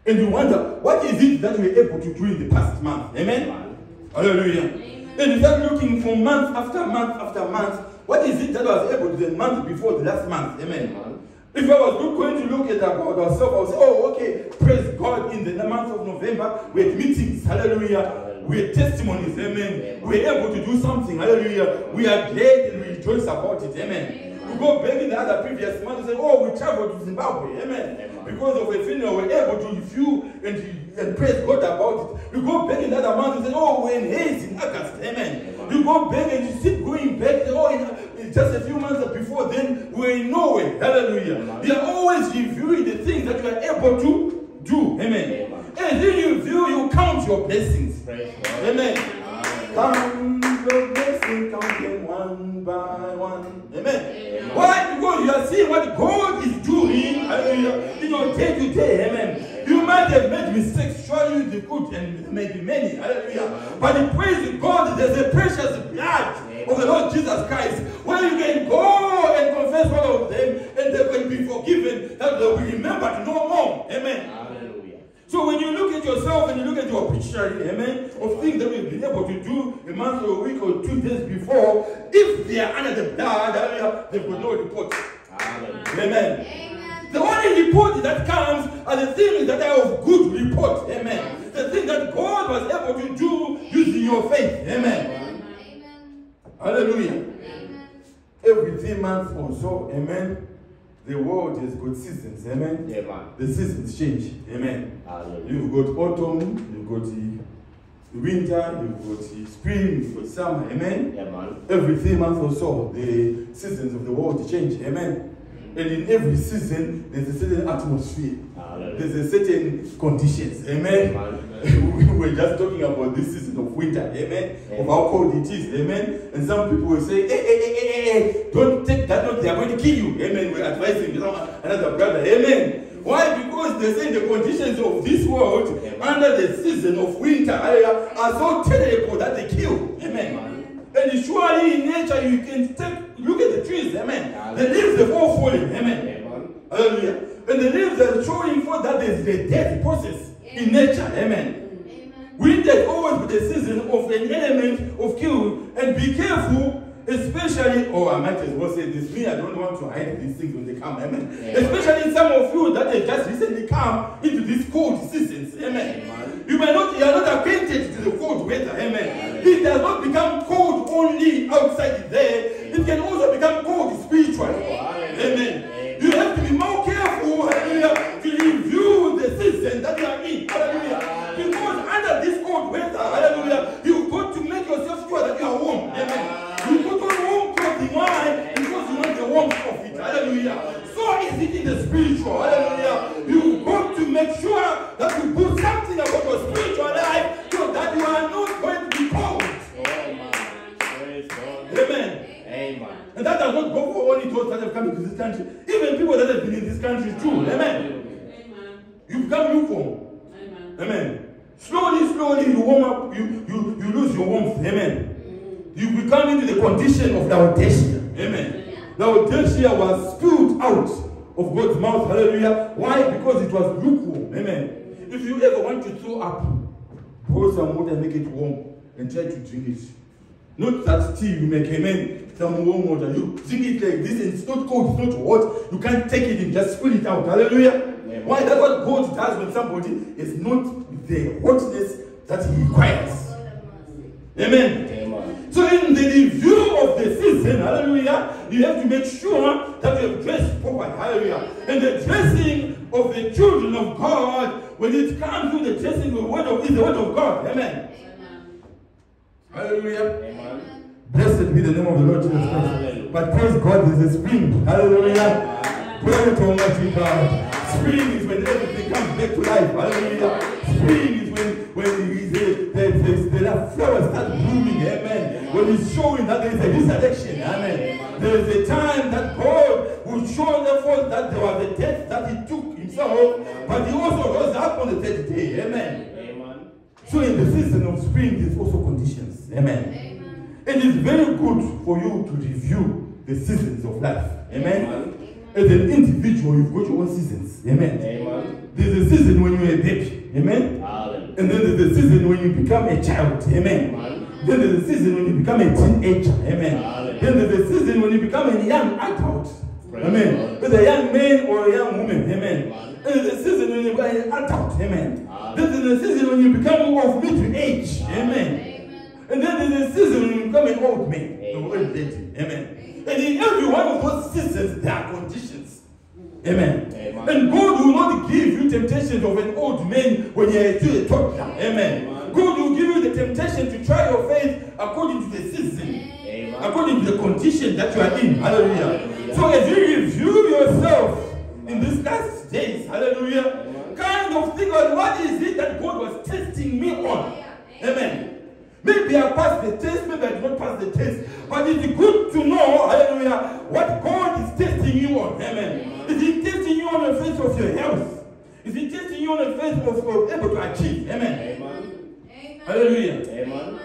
And you wonder, what is it that we were able to do in the past month? Amen. Hallelujah. Amen. And you start looking for month after month after month. What is it that was able to do the month before the last month? Amen. If I was going to look at about ourselves, I would say, oh, okay, praise God. In the month of November, we had meetings, hallelujah. We had testimonies, amen. We were able to do something, hallelujah. We are glad and we rejoice about it, amen. We go back in the other previous month and say, oh, we traveled to Zimbabwe, amen. Amen. Because of a funeral, we're able to review and, and praise God about it. You go back in the other month and say, oh, we're in Hayes in August, amen. Amen. You go back and you keep going back, oh, in, just a few months before then, we're in Norway, hallelujah. Amen. They are always reviewing the things that you are able to do. Amen. As you review, you count your blessings. Amen. Hallelujah. Your blessings, count one by one. Amen. Amen. Why? Because you are seeing what God is doing hallelujah, in your day to day. Amen. You might have made mistakes, surely the good, and maybe many. Hallelujah. But praise God, there's a precious blood of the Lord Jesus Christ where you can go and confess one of them and they can be forgiven that they will remember no more. Amen. Hallelujah. So when you look at yourself and you look at your picture, amen, of things that we've been able to do a month or a week or two days before, if they are under the blood, hallelujah, they've got no report. Hallelujah. Amen. Amen. The only report that comes are the things that are of good report. Amen. The things that God was able to do using your faith. Amen. Amen. Hallelujah. Amen. Every three months or so, amen, the world has got seasons. Amen. Amen. The seasons change. Amen. Hallelujah. You've got autumn, you've got the winter, you've got the spring, you've got summer. Amen. Amen. Every three months or so, the seasons of the world change. Amen. Mm. And in every season, there's a certain atmosphere. Hallelujah. There's a certain conditions. Amen. Amen. We were just talking about this season of winter. Amen. Of how cold it is. Amen. And some people will say, hey, hey, hey, hey, hey, hey, don't take that note. They are going to kill you. Amen. We're advising another brother. Amen. Why? Because they say the conditions of this world Amen. under the season of winter are so terrible that they kill. Amen. And surely in nature you can take look at the trees, amen. The leaves are all falling, amen. Amen. Hallelujah. And the leaves are showing for that there's the death process in nature, amen. Amen. Winter is always the season of an element of kill. And be careful, especially, oh, I might as well say this, me, I don't want to hide these things when they come, amen. Yeah. Especially some of you that have just recently come into these cold seasons, amen. You may not, you are not acquainted to the cold weather, amen. It does not become cold only outside there, it can also become cold spiritually. Amen. You have to be more careful, hallelujah, to review the season that you are in. Hallelujah. Because under this cold weather, hallelujah, you've got to make yourself sure that you are warm. Amen. You put on warm clothing. Why? Because you want the warmth of it. Hallelujah. So is it in the spiritual. Hallelujah. You've got to make sure that you put something about your spiritual life so that you are not going And that does not go for only those that have come into this country. Even people that have been in this country too. Amen. Amen. You become lukewarm. Amen. Amen. Slowly, slowly you warm up, you, you, you lose your warmth. Amen. Mm. You become into the condition of Laodicea. Amen. Laodicea was spewed out of God's mouth. Hallelujah. Why? Because it was lukewarm. Amen. If you ever want to throw up, pour some water, make it warm, and try to drink it. Not that tea you make, amen. Some warm water. You drink it like this, and it's not cold, it's not hot. You can't take it in, just spill it out. Hallelujah. Why? That's what God does when somebody is not the hotness that He requires. Amen. Amen. So in the review of the season, hallelujah, you have to make sure that you have dressed properly, hallelujah. And the dressing of the children of God, when it comes to the dressing of the word of, is the word of God. Amen. Amen. Hallelujah. Amen. Blessed be the name of the Lord Jesus Christ. Hallelujah. But praise God, there's a spring. Hallelujah. Glory to Almighty God. Spring is when everything comes back to life. Hallelujah. Spring is when when the, uh, the, the, the, the flowers start blooming. Amen. When it's showing that there is a resurrection. Amen. There is a time that God will show them forth that there was a death that He took Himself, but He also rose up on the third day. Amen. Amen. So in the season of spring, there's also conditions. Amen. Amen. It is very good for you to review the seasons of life. Amen. Amen. As an individual, you've got your own seasons. Amen. Amen. There's a season when you're a baby. Amen. Hallelujah. And then there's a season when you become a child. Amen. Amen. Then there's a season when you become a teenager. Amen. Hallelujah. Then there's a season when you become a young adult. Praise Amen. Whether a young man or a young woman. Amen. Amen. And there's a season when you become an adult. Amen. Hallelujah. Then there's a season when you become of middle age. Amen. Amen. And then there's a season when you become an old man, an Amen. old lady. Amen. And in every one of those seasons, there are conditions. Amen. Amen. And God will not give you temptations of an old man when you are still a toddler. Amen. Amen. God will give you the temptation to try your faith according to the season, Amen. according to the condition that you are in. Hallelujah. Hallelujah. So as you review yourself in these last days, hallelujah, kind of thinking about what is it that God was testing me on. Yeah. Amen. Maybe I passed the test, maybe I did not pass the test. But it's good to know, hallelujah, what God is testing you on. Amen. Is He testing you on the face of your health? Is He testing you on the face of you're able to achieve? Amen. Amen. Amen. Hallelujah. Amen.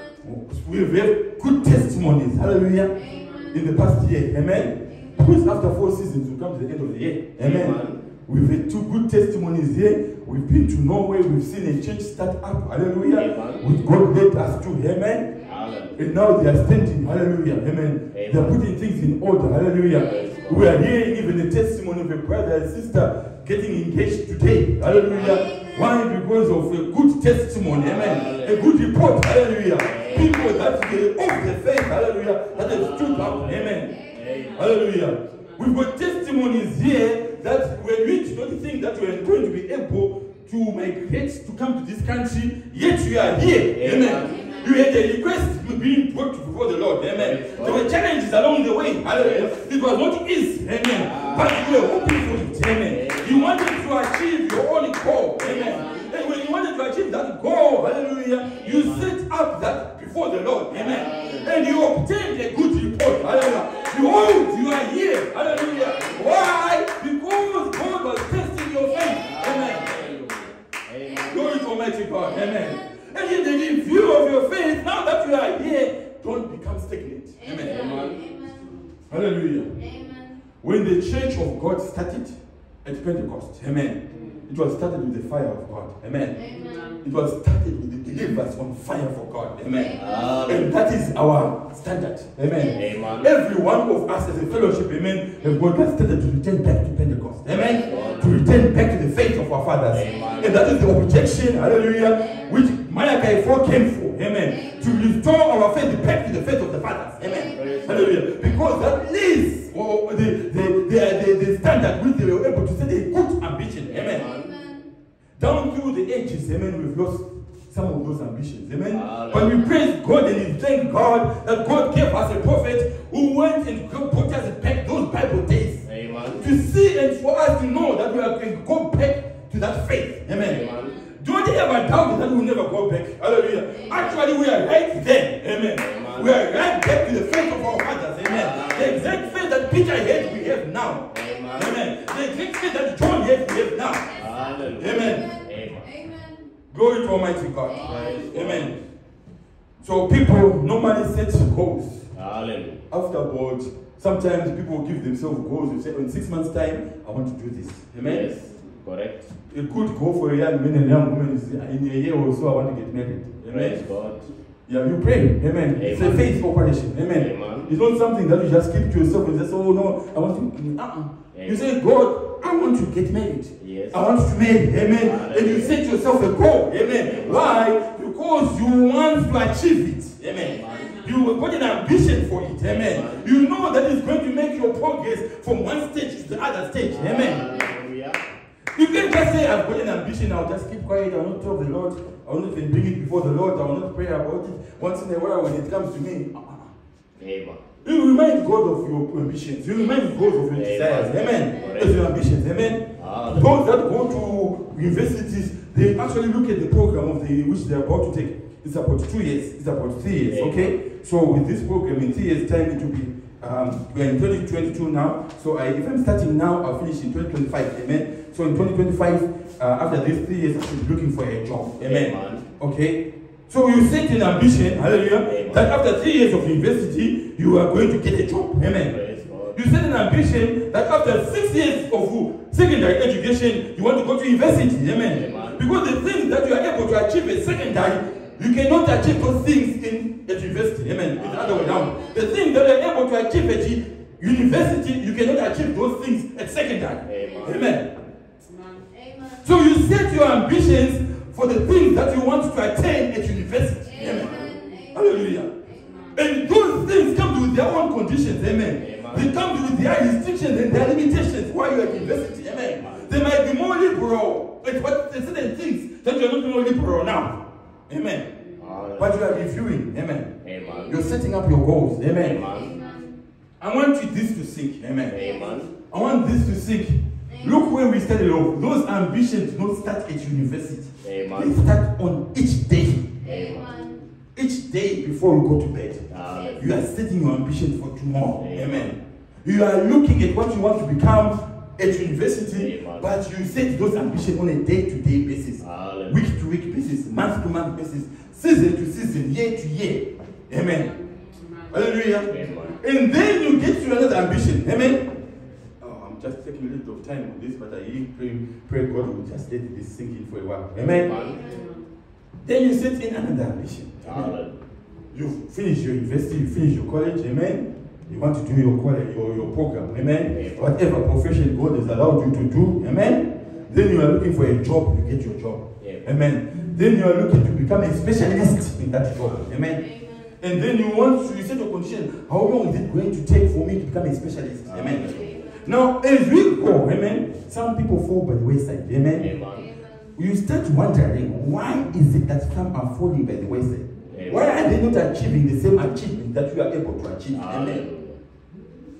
We have good testimonies. Hallelujah. Amen. In the past year. Amen. Because after four seasons, we come to the end of the year. Amen. Amen. We've had two good testimonies here. We've been to Norway. We've seen a church start up. Hallelujah. Amen. Which God led us to. Amen. Hallelujah. And now they are standing. Hallelujah. Amen. Amen. They are putting things in order. Hallelujah. Amen. We are hearing even the testimony of a brother and sister getting engaged today. Hallelujah. Amen. Why? Because of a good testimony. Amen. A good report. Hallelujah. People that they of the faith. Hallelujah. That have stood up. Amen. Amen. Hallelujah. We've got testimonies here that when we did not think that we are going to be able to migrate to come to this country, yet we are here. Amen. Amen. You had a request being brought before the Lord. Amen. Praise There God. were challenges along the way. Hallelujah. It was not easy. Amen. Ah. But you were hoping for it. Amen. Amen. You wanted to achieve your only goal. Amen. Amen. And when you wanted to achieve that goal, hallelujah, you set up that before the Lord. Amen. Amen. And you obtained a good report. Hallelujah. Behold, you are here. Hallelujah. Why? Because God was testing your faith. Amen. Amen. Glory to Almighty God. Amen. And in the review of your faith, now that you are here, don't become stagnant. Amen. Amen. Hallelujah. Amen. When the church of God started at Pentecost, amen, it was started with the fire of God. Amen. Amen. It was started with the believers on fire for God. Amen. Hallelujah. And that is our standard. Amen. Amen. Every one of us as a fellowship, amen, have got that standard to return back to Pentecost. Amen. To return back to the faith of our fathers. Amen. And that is the objection, hallelujah, which Malachi 4 came for. Amen. To restore our faith back to the faith of the fathers. Amen. Praise Hallelujah. Because that is or the, the, the, the, the standard which they were able to set a good ambition. Amen. Amen. Down through the ages, amen, we've lost some of those ambitions. Amen. Hallelujah. But we praise God and we thank God that God gave us a prophet who went and put us back those Bible days Amen. to see and for us to know that we are going to go back to that faith. Amen. Amen. Don't ever doubt that we will never go back. Hallelujah. Actually, we are right there. Amen. Amen. We are right back to the faith of our fathers. Amen. The exact faith that Peter had, we have now. Amen. Amen. The exact faith that John had, we have now. Hallelujah. Amen. Amen. Amen. Glory to Almighty God. Praise God. Amen. So people normally set goals. Hallelujah. Afterwards, sometimes people give themselves goals. They say, in six months' time, I want to do this. Amen. Yes. Correct. A could go for a young man and young woman is in a year or so, I want to get married. Praise Amen. God. Yeah, you pray. Amen. It's a faith operation. Amen. Amen. It's not something that you just keep to yourself and say, oh no, I want to. Uh-uh. You say, God, I want to get married. Yes. I want to marry. Amen. Hallelujah. And you set yourself a goal. Amen. Why? Because you want to achieve it. Amen. Amen. You have got an ambition for it. Amen. Amen. You know that it's going to make your progress from one stage to the other stage. Amen. You can just say, I've got an ambition, I'll just keep quiet, I'll not talk the Lord, I will not even bring it before the Lord, I will not pray about it once in a while when it comes to me. Amen. You remind God of your ambitions, you remind God of your Amen. desires. Amen. Correct. That's your ambitions. Amen. Those that go to universities, they actually look at the program of the which they're about to take. It's about two years, it's about three years, Amen. okay? So with this program in three years' time, it will be um, we're in 2022 now. So I, if I'm starting now, I'll finish in 2025. Amen. So in 2025, uh, after these three years, I should be looking for a job. Amen. Amen. Okay. So you set an ambition, hallelujah, Amen. that after three years of university, you are going to get a job. Amen. Praise You set an ambition that after six years of secondary education, you want to go to university. Amen. Amen. Because the things that you are able to achieve at secondary, you cannot achieve those things in at university. Amen. It's the other way around. The things that you are able to achieve at university, you cannot achieve those things at secondary. Amen. Amen. Amen. So you set your ambitions for the things that you want to attain at university. Amen. Amen. Hallelujah. And those things come with their own conditions, amen. Amen. They come with their restrictions and their limitations while you're at university, amen. Amen. They might be more liberal, but what certain things that you're not more liberal now. Amen. Hallelujah. But you are reviewing, amen. Amen. You're setting up your goals, amen. Amen. Amen. I want you this to sink, amen. Amen. I want this to sink. Look where we started off. Those ambitions do not start at university. Amen. They start on each day. Amen. Each day before we go to bed. Hallelujah. You are setting your ambition for tomorrow. Amen. Amen. You are looking at what you want to become at university, Amen. but you set those ambitions on a day-to-day basis, week-to-week basis, month-to-month basis, season to season, year to year. Amen. Hallelujah. Amen. And then you get to another ambition. Amen. Oh, I'm just taking a little bit of time on this, but I really pray, pray God will just let this sink in for a while. Amen. Amen. Then you set in another ambition. Amen. You finish your university, you finish your college, amen. You want to do your college, your, your program, amen. Amen. Whatever profession God has allowed you to do, amen. Then you are looking for a job, you get your job. Amen. Amen. Then you are looking to become a specialist in that job. Amen. Amen. And then you want to you set your condition. How long is it going to take for me to become a specialist? Amen. Amen. Now, as we go, amen, some people fall by the wayside. Amen. Amen. Amen. You start wondering why is it that some are falling by the wayside? Amen. Why are they not achieving the same achievement that you are able to achieve? Ah. Amen. Hallelujah.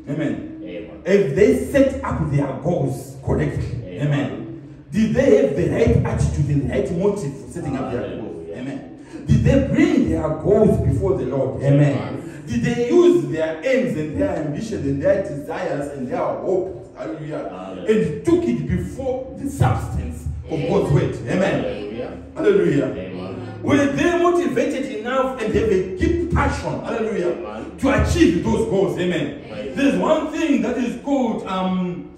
Amen. Amen. If they set up their goals correctly, Amen. amen. Did they have the right attitude and the right motive for setting up their goals? Amen. Did they bring their goals before the Lord? Amen. Amen. Did they use their aims and their ambitions and their desires and their hopes? Hallelujah. Hallelujah. And took it before the substance of God's word. Amen. Hallelujah. Amen. Were they motivated enough and they have a deep passion, hallelujah, Amen. to achieve those goals? Amen. Amen. There's one thing that is called um,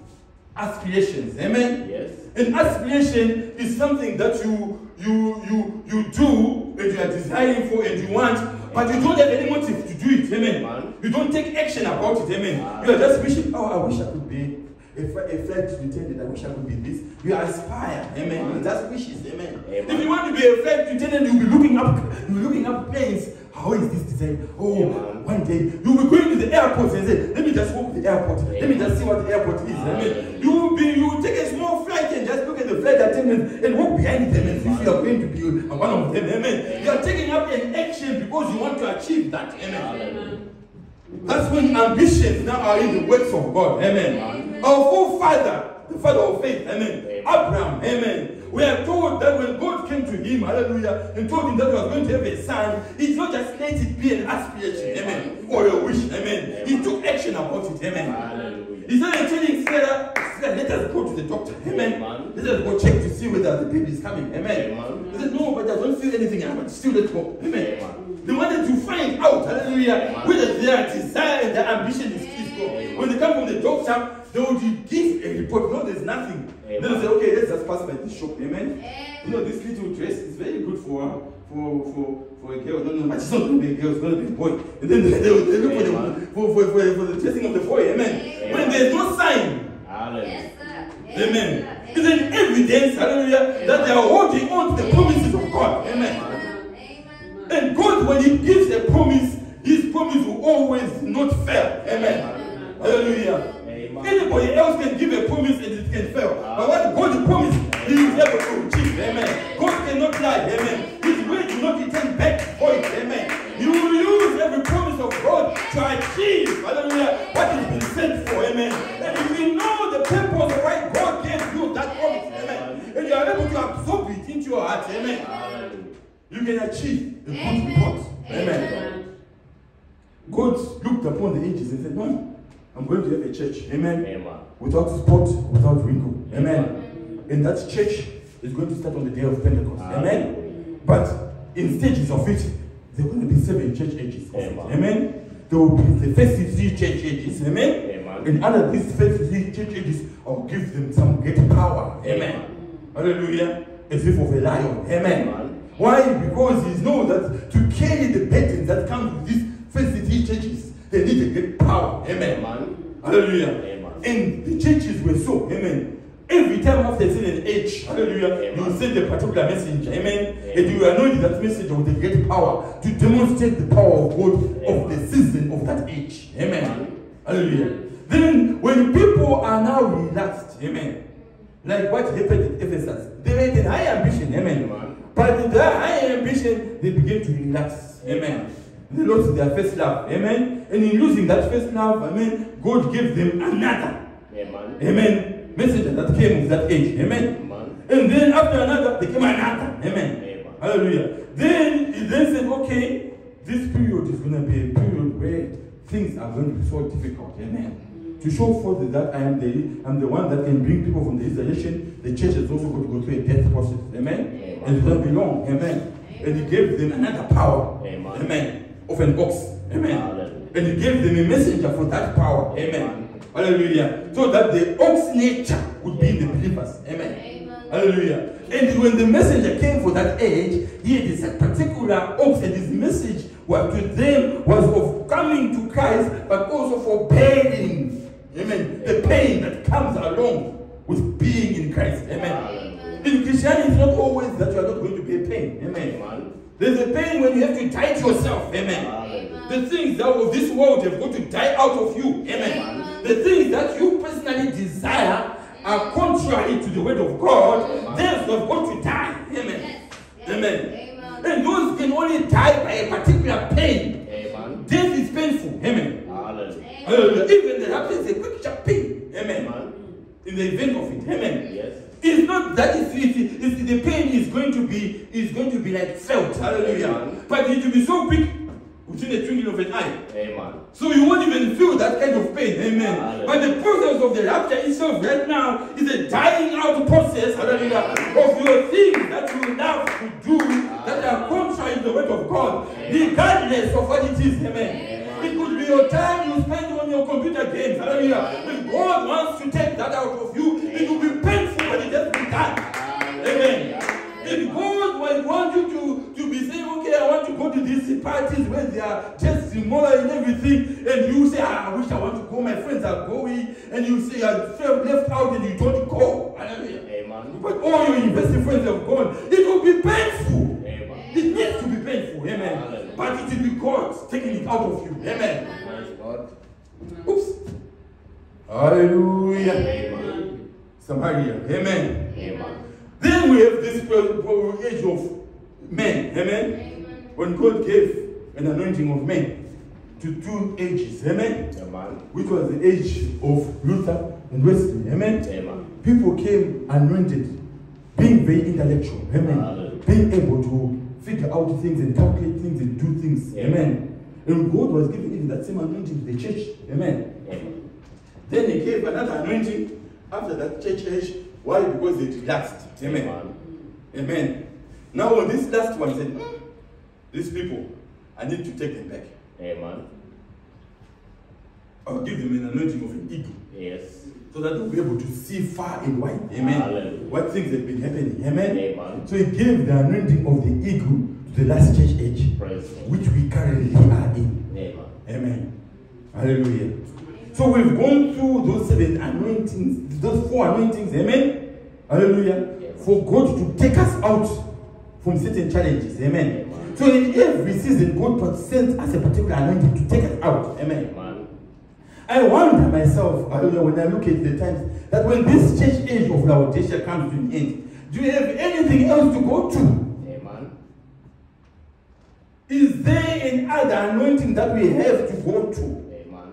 aspirations. Amen. Yes. An aspiration is something that you you you you do and you are desiring for and you want, but you don't have any motive to do it. Amen. Amen. You don't take action about it. Amen. You are just wishing, oh, I wish I could be a, fl- a flight attendant. I wish I could be this. You aspire. Amen. Amen. That's wishes. Amen. Amen. If you want to be a flight attendant, you'll be looking up, you'll be looking up planes. How is this design? Oh, Amen. one day you'll be going to the airport and say, let me just walk to the airport. Let me just see what the airport is. Amen. Amen. You will be, you will take a small flight and just look at the flight attendant and walk behind them and see if you are going to be one of them. Amen. You are taking up an action because you want to achieve that. Amen. That's when ambitions now are in the works of God. Amen. Our forefather, the father of faith, amen. Amen. Abraham, amen. We are told that when God came to him, hallelujah, and told him that he was going to have a son, he not just let it be an aspiration, amen, or a wish, amen. He took action about it, amen. Hallelujah. He started telling Sarah, Sarah, let us go to the doctor, amen. Amen. Let us go check to see whether the baby is coming, amen. Amen. He said, no, but I don't feel anything, but still let's go, amen. Amen. They wanted to find out, hallelujah, whether their desire and their ambition is is God. When they come from the doctor, they will give a report. No, there's nothing. Then they say, okay, let's just pass by this shop. Amen. You know, this little dress is very good for for for for a girl. No, no, but it's not going to be a girl. It's going to be a boy. And then they, they, they look for the for, for, for, for the dressing of the boy. Amen. Amen. When there's no sign. Hallelujah. Yes, sir. Yes, Amen. sir. Is an evidence, hallelujah, that they are holding on to the promises of God. Amen. Amen. And God, when He gives a promise, His promise will always not fail. Amen. Hallelujah. Anybody else can give a promise and it can fail. But what God promised, He is able to achieve. Amen. God cannot lie. Amen. His word will not return back void. Amen. You will use every promise of God to achieve, hallelujah, what has been sent for. Amen. And if you know the purpose of why God gave you that promise, amen, and you are able to absorb it into your heart, amen, Hallelujah. You can achieve the good report. Amen. God looked upon the ages and said, No, I'm going to have a church. Amen. Amen. Without spot, without wrinkle. Amen. And that church is going to start on the day of Pentecost. Amen. But in stages of it, there are going to be seven church ages. Amen. Amen. There will be the first three church ages. Amen. Amen. And under these first three church ages, I'll give them some great power. Amen. Hallelujah. As if of a lion. Amen. Why? Because he knows that to carry the burden that comes with these first three churches, they need a great power. Amen. Amen. Hallelujah. Amen. And the churches were so, amen. Every time after a certain age, hallelujah, Amen. you send a particular messenger, amen. Amen. And you anoint that messenger with a great power to demonstrate the power of God of the season of that age. Amen. Amen. Hallelujah. Then when people are now relaxed, amen. Like what happened at Ephesus, they had a high ambition, amen. But with that high ambition, they begin to relax. Amen. They lost their first love. Amen. And in losing that first love, amen, God gave them another. Amen. Amen. messenger that came of that age. Amen. Amen. And then after another, they came another. Amen. Amen. Hallelujah. Then he then said, okay, this period is going to be a period where things are going to be so difficult. Amen. To show forth that I am the I'm the one that can bring people from the isolation, the church is also going to go through a death process. Amen. Amen. And it will not be long. Amen. And he gave them another power. Amen. Amen. Of an ox. Amen. Hallelujah. And he gave them a messenger for that power. Amen. Hallelujah. So that the ox nature would be in the believers. Amen. Amen. Hallelujah. And when the messenger came for that age, he had this particular ox, and his message was to them was of coming to Christ, but also for bearing, amen, the pain that comes along with being in Christ. Amen. In Christianity, it's not always that you are not going to be a pain. Amen. There's a pain when you have to die to yourself. Amen. The things that of this world have got to die out of you. Amen. The things that you personally desire are contrary to the word of God. Those have got to die. Amen. Yes. Yes. Amen. Amen. And those can only die by a particular pain. Death is painful. Amen. Hallelujah. Hallelujah. Even the rapture is a quick sharp pain. Amen. Amen. In the event of it. Amen. Yes. It's not that it's, it's, it's, the pain is going to be is going to be like felt. Hallelujah. Amen. But it will be so quick within the twinkling of an eye. Amen. So you won't even feel that kind of pain. Amen. Hallelujah. But the process of the rapture itself right now is a dying out process, hallelujah, of your things that you love to do that are the word of God, regardless of what it is. Amen. It could be your time you spend on your computer games. Hallelujah. If God wants to take that out of you, it will be painful, but it has been done. Amen. If God might want you to, to be saying, okay, I want to go to these parties where they are just similar and everything, and you say, ah, I wish I want to go, my friends are going, and you say, I felt left out and you don't go. Hallelujah. Amen. But all your investing friends have gone. It will be painful. Amen. It needs to be painful. Amen. Hallelujah. But it will be God taking it out of you. Amen. Praise God. Oops. Hallelujah. Amen. Samaria. Amen. Amen. Then we have this age of men. Amen. Amen. When God gave an anointing of men to two ages. Amen. Amen. Which was the age of Luther and Wesley. Amen. Amen. People came anointed, being very intellectual. Amen. Hallelujah. Being able to figure out things and calculate things and do things. Amen. Amen. And God was giving even that same anointing to the church. Amen. Amen. Then he gave another anointing after that church age. Why? Because it relaxed. Amen. Amen. Now on this last one, said, "Hmm, these people, I need to take them back. Amen. I'll give them an anointing of an eagle. Yes. So that they'll be able to see far and wide. Amen. Hallelujah. What things have been happening. Amen. Amen. So he gave the anointing of the eagle to the last church age, Praise which we currently are in. Amen. Amen. Hallelujah. So we've gone through those seven anointings, those four anointings. Amen. Hallelujah. Yes. For God to take us out from certain challenges. Amen. Amen. So in every season, God sends us a particular anointing to take us out. Amen. Amen. I wonder myself, hallelujah, when I look at the times, that when this church age of Laodicea comes to an end, do you have anything else to go to? Amen. Is there any other anointing that we have to go to? Amen.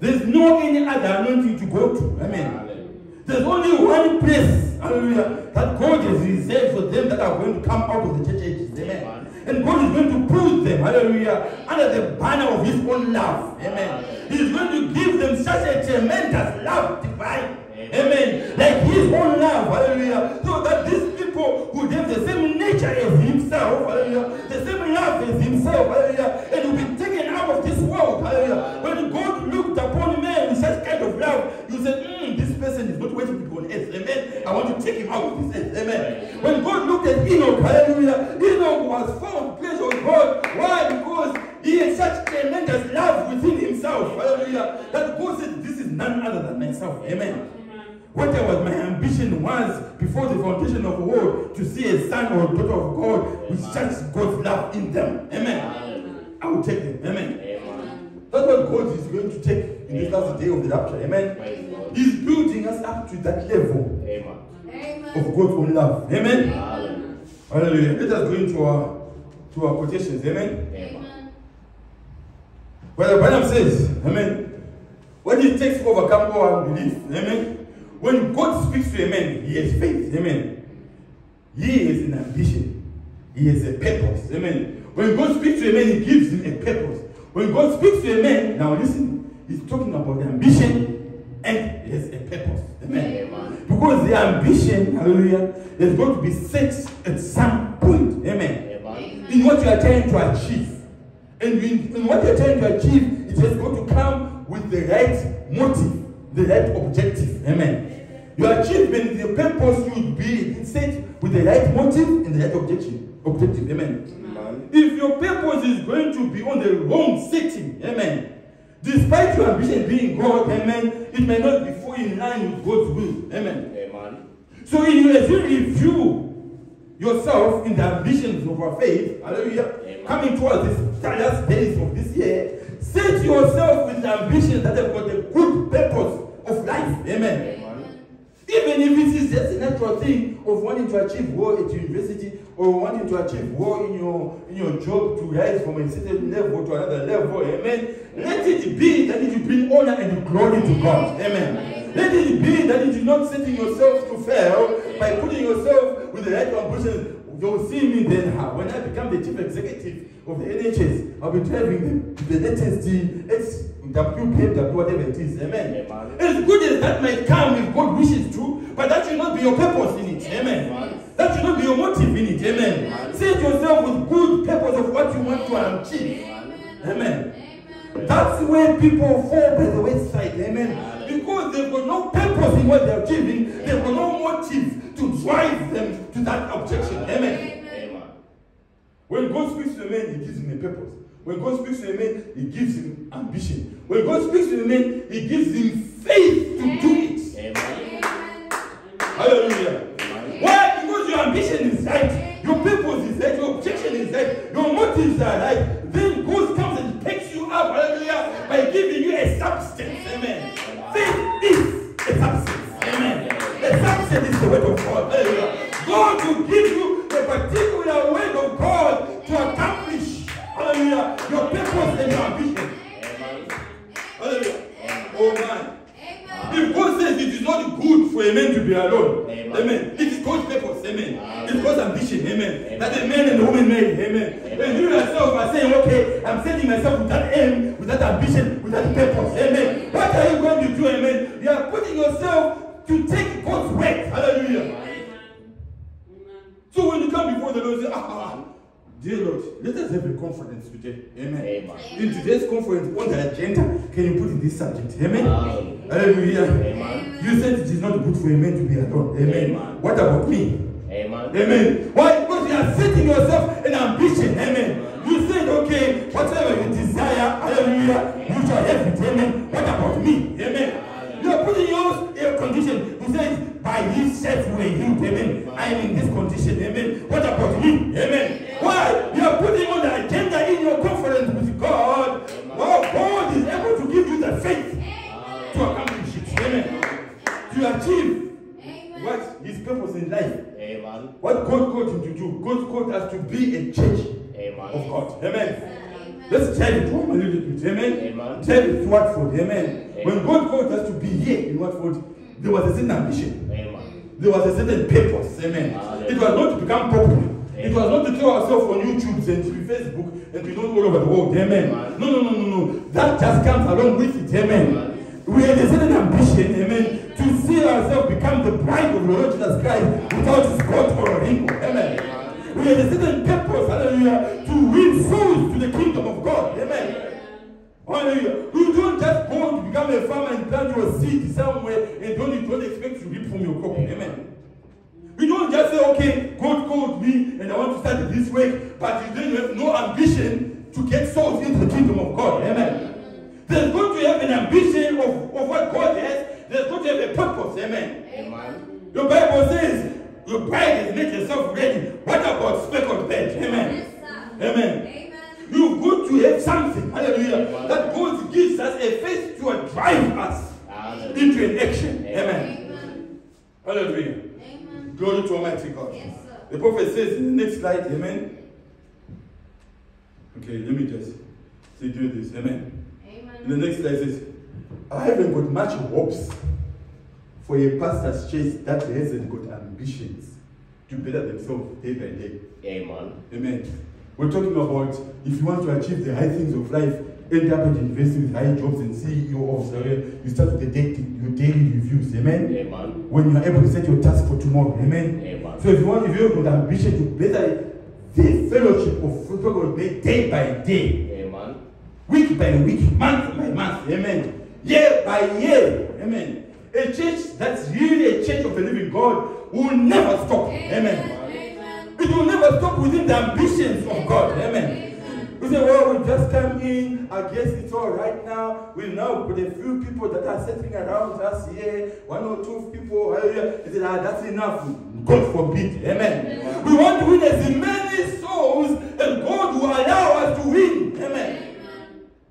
There's no any other anointing to go to. Amen. Hallelujah. There's only one place, hallelujah, that God has reserved for them that are going to come out of the church ages. Amen. Amen. And God is going to put them, hallelujah, under the banner of His own love. Amen. He's going to give them such a tremendous love divine. Amen. Amen. Like His own love, hallelujah. So that these people would have the same nature as Himself, hallelujah, the same love as Himself, hallelujah, and will be taken out of this world, hallelujah. When God looked upon man with such kind of love, you said, "Hmm, this person is not worthy to be on earth, amen. I want to take him out of this earth, amen. When God looked at Enoch, hallelujah, Enoch was found pleasure with God. Why? Because he had such tremendous love within himself, hallelujah, that God said, This is none other than myself, amen. Whatever my ambition was before the foundation of the world to see a son or daughter of God with such God's love in them. Amen. I will take them. Amen. Amen. That's what God is going to take in this last day of the rapture. Amen. He's building us up to that level Amen. Amen. of God's own love. Amen. Hallelujah. Hallelujah. Let us go into our to our quotations. Amen. Amen. Amen. Brother Branham says, Amen. When it takes to overcome our unbelief, Amen. When God speaks to a man, he has faith. Amen. He has an ambition. He has a purpose. Amen. When God speaks to a man, he gives him a purpose. When God speaks to a man, now listen, he's talking about ambition and The ambition, hallelujah, is going to be set at some point. Amen Amen. in what you are trying to achieve. And in, in what you are trying to achieve, it is going to come with the right motive, the right objective. Amen. Your achievement, your purpose should be set with the right motive and the right objective. Objective. Amen. Amen. If your purpose is going to be on the wrong setting, amen. Despite your ambition being God, amen, it may not be fully in line with God's will. Amen. Amen. So if you, review yourself in the ambitions of our faith, hallelujah, Amen. coming towards this last days of this year, set yourself with the ambitions that have got a good purpose of life. Amen. Amen. Even if it is just a natural thing of wanting to achieve well at university or wanting to achieve well in your in your job to rise from a certain level to another level, amen. Let it be that it will bring honor and glory to God. Amen. Let it be that it is not setting yourself to fail by putting yourself with the right ambitions. You'll see me then how when I become the chief executive of the NHS, I'll be driving the, the latest SWPW, whatever it is. Amen. Amen. As good as that might come if God wishes to, but that should not be your purpose in it. Amen. Amen. That should not be your motive in it. Amen. Amen. Set yourself with good purpose of what you want to achieve. Amen. That's where people fall by the wayside. Amen. Because they've got no purpose in what they're achieving, they've got no motive to drive them to that objection. Amen. Amen. When God speaks to a man, he gives him a purpose. When God speaks to a man, he gives him ambition. When God speaks to a man, he gives him faith to do it. Amen. Hallelujah. Saying, okay, I'm setting myself with that aim, with that ambition, with that purpose, amen. What are you going to do, amen? You are putting yourself to take God's work, hallelujah. So when you come before the Lord, say, ah, ah, dear Lord, let us have a conference today, amen. Amen. In today's conference, on the agenda, can you put in this subject, amen? Hallelujah. Hallelujah. Amen. You said it is not good for a man to be alone. Amen. Amen. What about me? Amen. Amen. Why? Because you are setting yourself an ambition. Amen. Whatever you desire, hallelujah, you shall have it. Amen. What about me? Amen. You are putting yours in a condition. You said, by his stripes were healed. Amen. I am in this condition. Amen. What about me? Amen. Why? You are putting on the agenda in your conference with God. Well, God is able to give you the faith to accomplish it. Amen. To achieve what his purpose in life. Amen. What God called him to do. God called us to be a church of Amen. God. Amen. Let's tell it home a little bit. Amen. Amen. Tell it to Watford. Amen. Amen. When God called us to be here in Watford, there was a certain ambition. Amen. There was a certain purpose. Amen. Hallelujah. It was not to become popular. It was not to throw ourselves on YouTube and to Facebook and be known all over the world. Amen. Amen. No, no, no, no, no. That just comes along with it. Amen. Amen. We had a certain ambition, amen, to see ourselves become the bride of the Lord Jesus Christ without spot or wrinkle. Amen. We had a certain purpose, hallelujah, to win souls to the kingdom of God. Amen. Hallelujah. You don't just go to become a farmer and plant your seed somewhere and don't, you don't expect to reap from your crop. Amen. You don't just say, okay, God called me and I want to start this way, but you then have no ambition to get souls into the kingdom of God. Amen. There's going to have an ambition of, of what God has. There's going to have a purpose. Amen. Amen. The Bible says, your bride has made yourself ready. What about Speckled Bird? Amen. Amen. You've got to have something, hallelujah, that God gives us a faith to drive us Hallelujah. into an action. Amen. Amen. Hallelujah. Glory to Almighty God. The prophet says in the next slide, Amen. Okay, let me just say do this. Amen. In the next slide says, I haven't got much hopes for a pastor's church that hasn't got ambitions to better themselves day by day. Amen. Amen. We're talking about if you want to achieve the high things of life, end up at investing with high jobs and CEO of you start with the daily, your daily reviews. Amen. Amen. When you are able to set your task for tomorrow. Amen. Amen. So if you want, if you have got ambition to better the fellowship of Watford day by day, Amen. week by week, month by month, amen. Year by year, amen. A church that's really a church of the living God will never stop, amen. Amen. It will never stop within the ambitions of God, amen. We say, well, we just come in, I guess it's all right now. We now put a few people that are sitting around us here, one or two people, hallelujah. He said, ah, that's enough. God forbid, amen. We want to win as many souls as God will allow us to win, amen.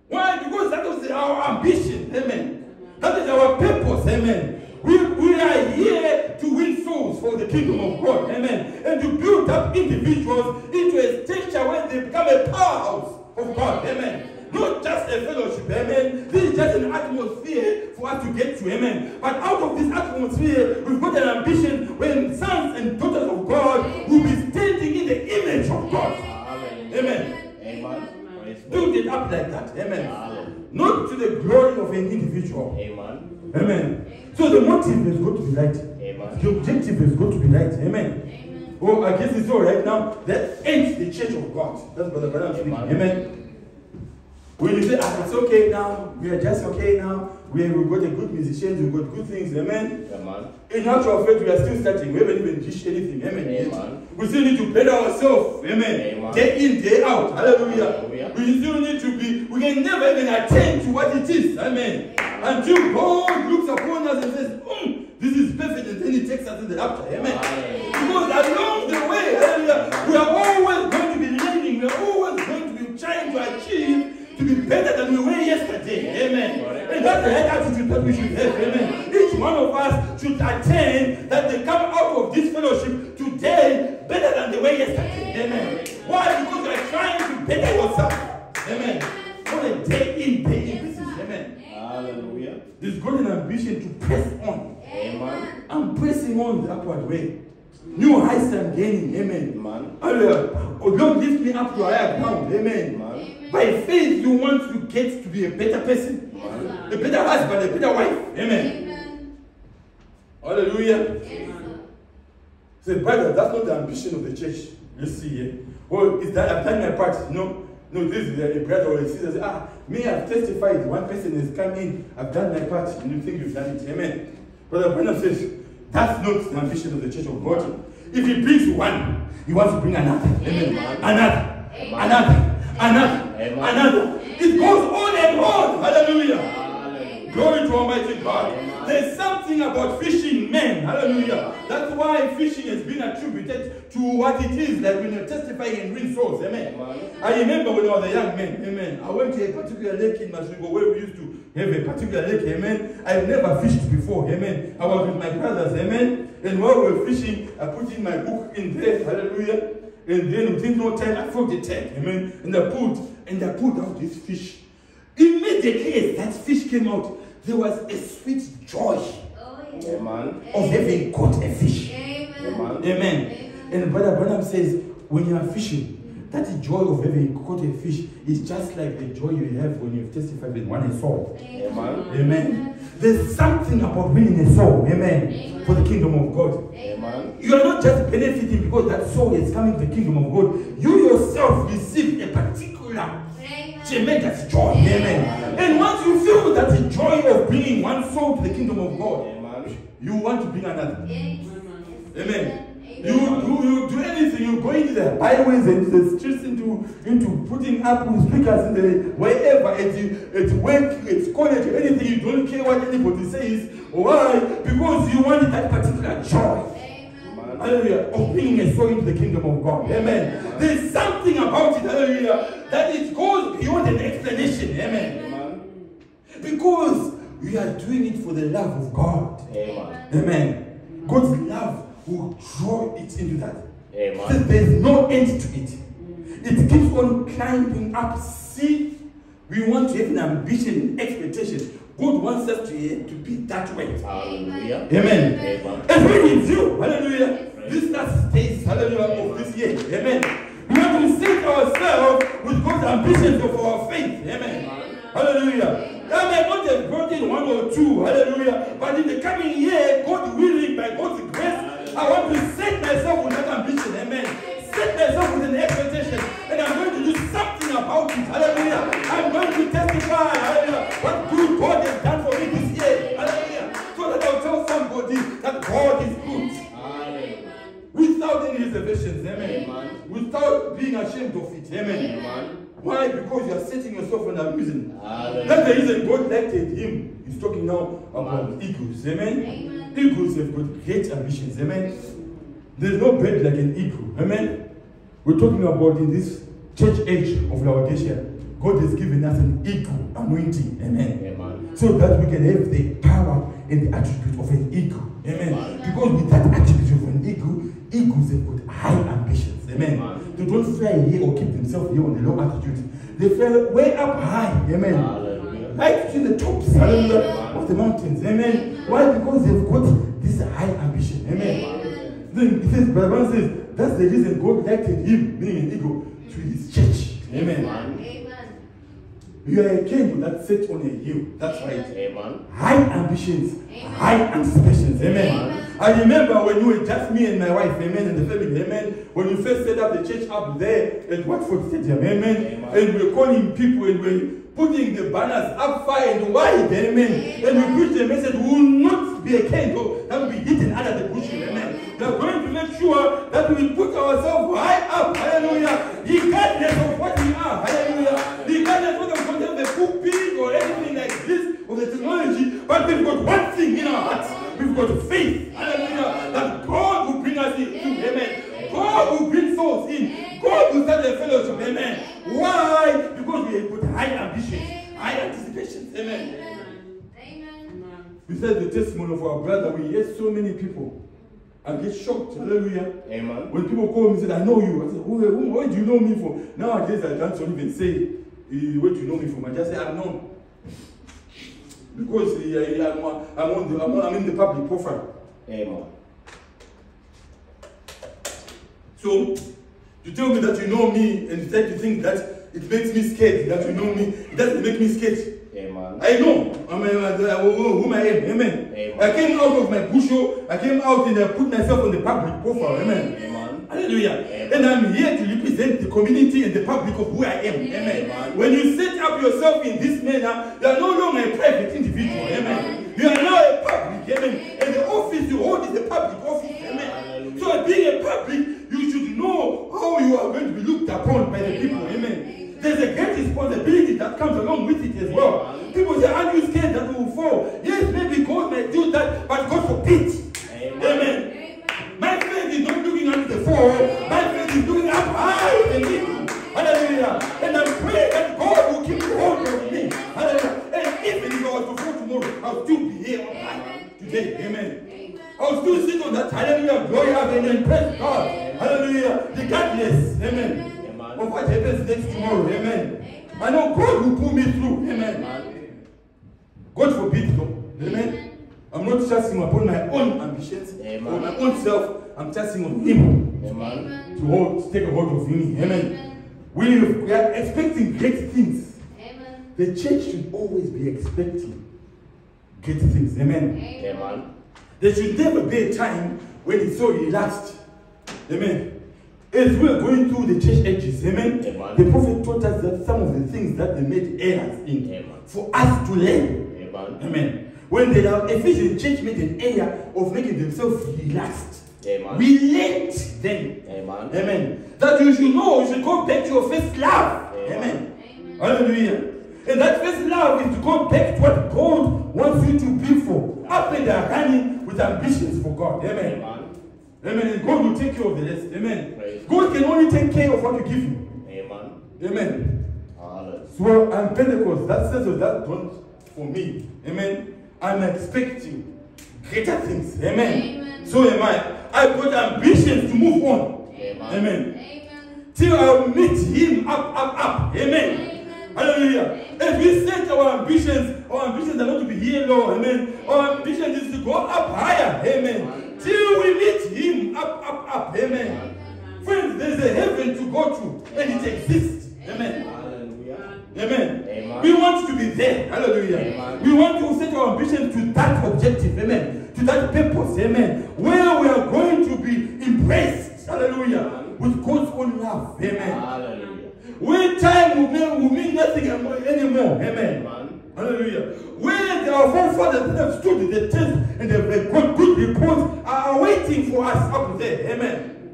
Why? Because that was our ambition. Amen. That is our purpose. Amen. We, we are here to win souls for the kingdom of God. Amen. And to build up individuals into a stature where they become a powerhouse of God. Amen. Not just a fellowship. Amen. This is just an atmosphere for us to get to. Amen. But out of this atmosphere, we've got an ambition when sons and daughters of God will be standing in the image of God. Amen. Amen. Build it up like that. Amen. Hallelujah. Not to the glory of an individual. Amen. Amen. So the motive is got to be right. Amen. The objective is got to be right. Amen. Amen. Oh, I guess it's all right now. That ends the church of God. That's Brother Branham speaking. Amen. Amen. When you say, ah, it's okay now, we are just okay now, we, we've got a good musicians, we've got good things, amen. Amen. In actual fact, we are still starting. We haven't even reached anything. Amen. Amen. We still need to better ourselves. Amen. Amen. Day in, day out. Hallelujah. Hallelujah. We still need to be, we can never even attain to what it is. Amen. Until God looks upon us and says, "Hmm, this is perfect, and then He takes us to the after. Amen. Because along the way, hallelujah, we are always going to be learning, we are always going to be trying to achieve to be better than we were yesterday. Amen. And that's the right attitude that we should have. Amen. Each one of us should attain that they come out of this fellowship today better than they were yesterday. Amen. Why? Because you are trying to better yourself. Amen. On a day in, day in. Amen. Hallelujah. There's got an ambition to press on. Amen. I'm pressing on the upward way. New heights I'm gaining. Amen. Amen. Hallelujah. Oh, don't lift me up to higher ground. Amen. Amen. By faith, you want to get to be a better person, Amen. a better husband, a better wife. Amen. Amen. Hallelujah. Yes. Say, brother, that's not the ambition of the church. You see, yeah? Well, is that I've done my part? No. No, this is a brother or a sister. Say, ah, me, I've testified. One person has come in. I've done my part. And you think you've done it. Amen. Brother Branham says, that's not the ambition of the church of God. If he brings one, he wants to bring another. Amen. Amen. Another. Amen. Another. Another. Another. It goes on and on. Hallelujah. Glory to Almighty God. There's something about fishing men. Hallelujah. That's why fishing has been attributed to what it is, that when you're testifying and win souls. Amen. Amen. I remember when I was a young man, amen. I went to a particular lake in Masrigo where we used to have a particular lake, amen. I've never fished before, amen. I was with my brothers, amen. And while we were fishing, I put in my book in there, hallelujah. And then within no time, I filled the tank, amen. And I put, and I pulled out this fish. Immediately as that fish came out, there was a sweet joy Oh, yeah. Amen. of having caught a fish. Amen. Amen. Amen. And Brother Branham says, when you are fishing, that joy of having caught a fish is just like the joy you have when you've testified with one soul. Amen. Amen. There's something about winning a soul. Amen. For the kingdom of God. Amen. You are not just benefiting because that soul is coming to the kingdom of God. You yourself receive a particular Amen. tremendous joy. Amen. And once you feel that the joy of bringing one soul to the kingdom of God, Amen. you want to bring another. Amen. You, Amen. you, do anything, you go into the byways and the streets into, into putting up speakers in the wherever, at, at work, at college, anything, you don't care what anybody says. Why? Because you want that particular joy. Amen. Hallelujah. Of bringing a soul into the kingdom of God. Amen. There's something about it, hallelujah, that it goes beyond an explanation. Amen. Amen. Because we are doing it for the love of God. Amen. Amen. God's love will draw it into that. Amen. Says There's no end to it. It keeps on climbing up. See, We want to have an ambition, expectation. God wants us to, to be that way. Hallelujah. Amen. Amen. And we review, hallelujah, this last stage, hallelujah, of this year. Amen. We want to set ourselves with God's ambitions of our faith. Amen. Hallelujah. I may not have brought in one or two, hallelujah, but in the coming year, God willing, by God's grace, I want to set myself with that ambition. Amen. Set myself with an expectation, and I'm going to do something about it. Hallelujah. I'm going to testify, hallelujah, what good God has done for me this year. Hallelujah. So that I'll tell somebody that God is good Hallelujah. without any reservations. Amen. Amen. Without being ashamed of it. Amen. Amen. Why? Because you are setting yourself on a reason. That's the reason God elected him. He's talking now about Amen. eagles. Amen. Amen. Eagles have got great ambitions. Amen. There's no bird like an eagle. Amen. We're talking about in this church age of Laodicea. God has given us an eagle anointing. Amen Amen. so that we can have the power and the attribute of an eagle. Amen. Amen. Because with that attribute of an eagle, eagles have got high ambitions. Amen. They don't fly here or keep themselves here on a low altitude. They fly way up high. Amen. Hallelujah. Right to the tops hallelujah, of the mountains. Amen. Why? Because they've got this high ambition. Amen. Then it says, Bible says, that's the reason God elected him, meaning an eagle, to his church. Amen. Amen. Amen. You are a king that sits on a hill. That's right Amen. high ambitions, Amen. high anticipations. Amen. Amen. I remember when you were just me and my wife, amen, and the family, amen. When you first set up the church up there at Watford Stadium, amen. Amen. And we're calling people and we're putting the banners up far and wide, amen. And we preached the message, we will not be a candle that will be hidden under the bushel, amen. We are going to make sure that we put ourselves high up, hallelujah, regardless of what we are, hallelujah. Regardless whether we don't have a pulpit or anything like this, or the technology, but we've got one thing in our hearts. We've got faith, hallelujah, that God will bring us into, amen. God will bring souls in. God will start a fellowship, amen. Why? Because we have got high ambitions, high anticipations, amen. Amen. We said the testimony of our brother, we hear so many people. I get shocked, hallelujah. Amen. When people call me and say, I know you, I say, who, who, where do you know me from? Nowadays, I don't even say, eh, where do you know me from? I just say, I'm known. Because eh, eh, I'm, uh, I'm, on the, I'm, on- I'm in the public profile. Amen. So, you tell me that you know me and you try to think that it makes me scared that you know me. It doesn't make me scared. Amen. I know I'm, uh, who whom I am. Amen. Amen. I came out of my bushel. I came out and I put myself on the public profile. Amen. Amen. Hallelujah. Amen. And I'm here to represent the community and the public of who I am. Amen. Amen. When you set up yourself in this manner, you are no longer a private individual. Amen. You are now a public. Amen. And the office you hold is a public office. Amen. So being a public, you should know how you are going to be looked upon by the people. Amen. There's a great responsibility that comes along with it as well. People say, Are you scared that we will fall? Yes, maybe God may do that, but God forbid. Amen. Amen. My faith is not the. My faith is looking up high and eagle. Hallelujah. And I'm praying that God will keep hold of me. Hallelujah. And even if I was to fall tomorrow, I'll still be here high today. Amen. I'll still sit on that hallelujah glory avenue and praise God. Hallelujah. Regardless. Amen. Amen. Of what happens next tomorrow. Amen. I know God will pull me through. Amen. Amen. God forbid though. Amen. I'm not trusting upon my own ambitions Amen. or my own self. I'm trusting on Him Amen. to hold, to take a hold of me. Amen. We, we are expecting great things. Amen. The church should always be expecting great things. Amen. Amen. There should never be a time when it's so relaxed. Amen. As we are going through the church ages, amen, Amen. the prophet taught us that some of the things that they made errors in Amen. for us to learn. Amen. Amen. When the Ephesian church made an error of making themselves relaxed, Amen. we learned then. Amen. Amen. That you should know, you should go back to your first love. Amen. Amen. Hallelujah. And that first love is to go back to what God wants you to be for. After they are running with ambitions for God. Amen. Amen. Amen. And God will take care of the rest. Amen. Praise God can only take care of what you give Him. Amen. Amen. Hallelujah. So I'm Pentecost. That says of that don't for me. Amen. I'm expecting greater things. Amen. Amen. So am I. I've got ambitions to move on. Amen. Amen. Amen. Till I'll meet him up, up, up. Amen. Amen. Hallelujah. As we set our ambitions, our ambitions are not to be here low. Amen. Our ambition is to go up higher. Amen. Till we meet Him up, up, up. Amen. Friends, there's a heaven to go to, and it exists. Amen. Amen. Amen. We want to be there. Hallelujah. Amen. We want to set our ambition to that objective. Amen. To that purpose. Amen. Where we are going to be embraced. Hallelujah. With God's own love. Amen. Hallelujah. Where time will mean, will mean nothing anymore. Amen. Amen. Hallelujah. Where our forefathers that have stood the test and they've got good reports are waiting for us up there. Amen.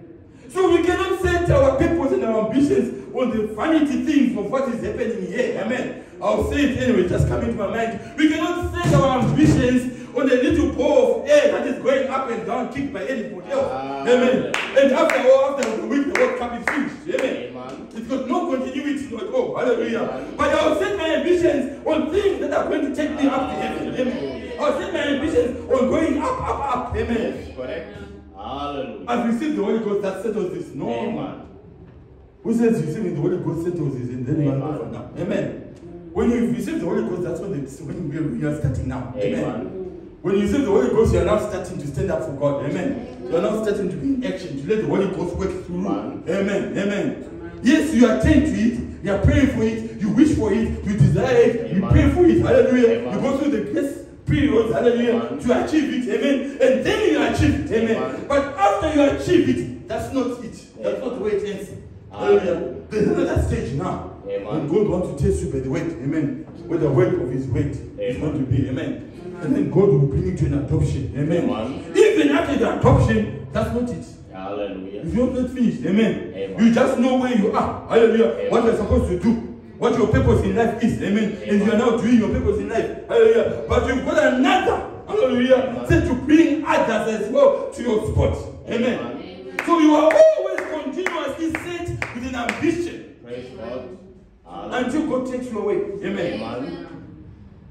So we cannot set our purpose and our ambitions on the vanity things of what is happening here. Amen. I'll say it anyway, just come into my mind. We cannot set our ambitions on a little ball of air that is going up and down, kicked by anybody else. Amen. And after all, after the week, the World Cup is finished. Amen. Amen. It's got no continuity at all. Hallelujah. Amen. But I'll set my ambitions on things that are going to take me up to heaven. Amen. I'll set my ambitions on going up, up, up. Amen. Correct. Hallelujah. I've received the Holy Ghost that settles this. No. Amen. Who says receiving the Holy Ghost settles this and then Amen. over now? Amen. When you receive the Holy Ghost, that's when, the, when you- are starting now. Amen. When you receive the Holy Ghost, you are now starting to stand up for God. Amen. You are now starting to be in action, to let the Holy Ghost work through. Amen. Amen. Amen. Yes, you attend to it, you are praying for it, you wish for it, you desire it, you pray for it. Hallelujah. Amen. You go through the grace periods, hallelujah, to achieve it. Amen. And then you achieve it. Amen. But after you achieve it, that's not it. That's not the way it ends. Hallelujah. There's another stage now. Amen. God wants to test you by the weight. Amen. With the weight of his weight is Amen. going to be. Amen. And then God will bring you to an adoption. Amen. Even after the adoption, that's not it. Hallelujah. If you're not finished, amen. Amen. You just know where you are. Hallelujah. What you're supposed to do. What your purpose in life is. Amen. And you are now doing your purpose in life. Hallelujah. But you've got another. Hallelujah. Amen. Say to bring others as well to your spot. Amen. Amen. So you are always continuously set with an ambition Praise God. Hallelujah. until God takes you away. Amen. Amen.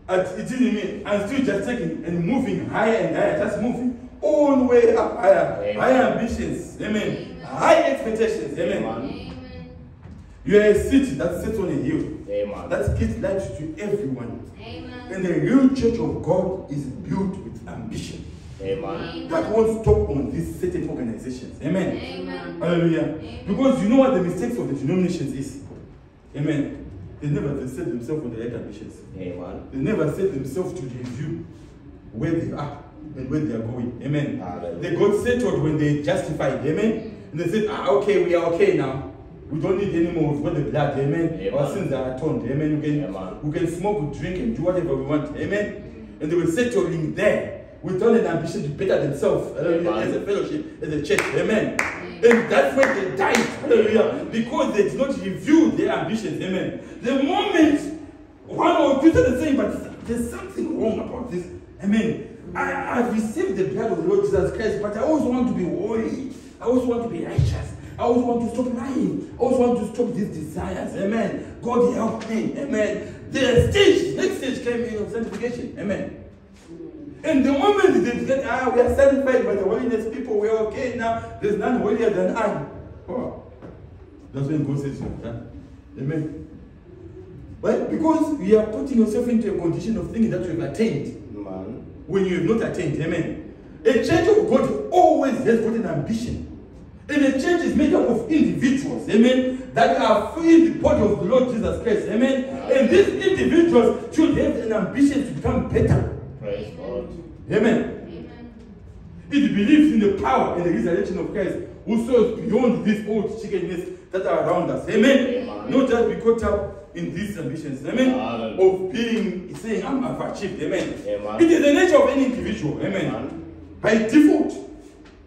And it didn't mean I'm still just taking and moving higher and higher, just moving all the way up higher, Amen. higher ambitions, amen, high expectations, amen. Amen. You are a city that sits on a hill Amen. that gives light to everyone, Amen. and the real church of God is built with ambition Amen. that won't stop on these certain organizations, amen. Amen. Hallelujah. Because you know what the mistakes of the denominations is, amen. They never they set themselves on the right ambitions. Amen. They never set themselves to review where they are and where they are going. Amen. Hallelujah. They got settled when they justified. Amen. And they said, ah, okay, we are okay now. We don't need any more. We've got the blood. Amen. Amen. Our sins are atoned. Amen. We can, Amen. we can smoke, drink, and do whatever we want. Amen. And they were settling there without an ambition to better themselves. Hallelujah. As a fellowship, as a church. Amen. And that's where they died. Hallelujah. Because they did not review their ambitions. Amen. The moment one or two are the same, but there's something wrong about this. Amen. I, I've received the blood of the Lord Jesus Christ, but I also want to be holy. I also want to be righteous. I also want to stop lying. I also want to stop these desires. Amen. God help me. Amen. The stage, next stage came in of sanctification. Amen. And the moment they said, ah, we are satisfied by the holiness people, we are okay now. There's none holier than I. Oh, that's when God says, you're. Amen. Right? Because you are putting yourself into a condition of thinking that you have attained Amen. when you have not attained. Amen. A church of God always has got an ambition. And a church is made up of individuals, amen, that are in the body of the Lord Jesus Christ, amen. And these individuals should have an ambition to become better, Praise God. amen. Amen. It believes in the power and the resurrection of Christ who soars beyond these old chickenness that are around us. Amen. Amen. Not just be caught up in these ambitions. Amen. Hallelujah. Of being saying I'm I've achieved. Amen. Amen. It is the nature of any individual. Amen. Amen. By default.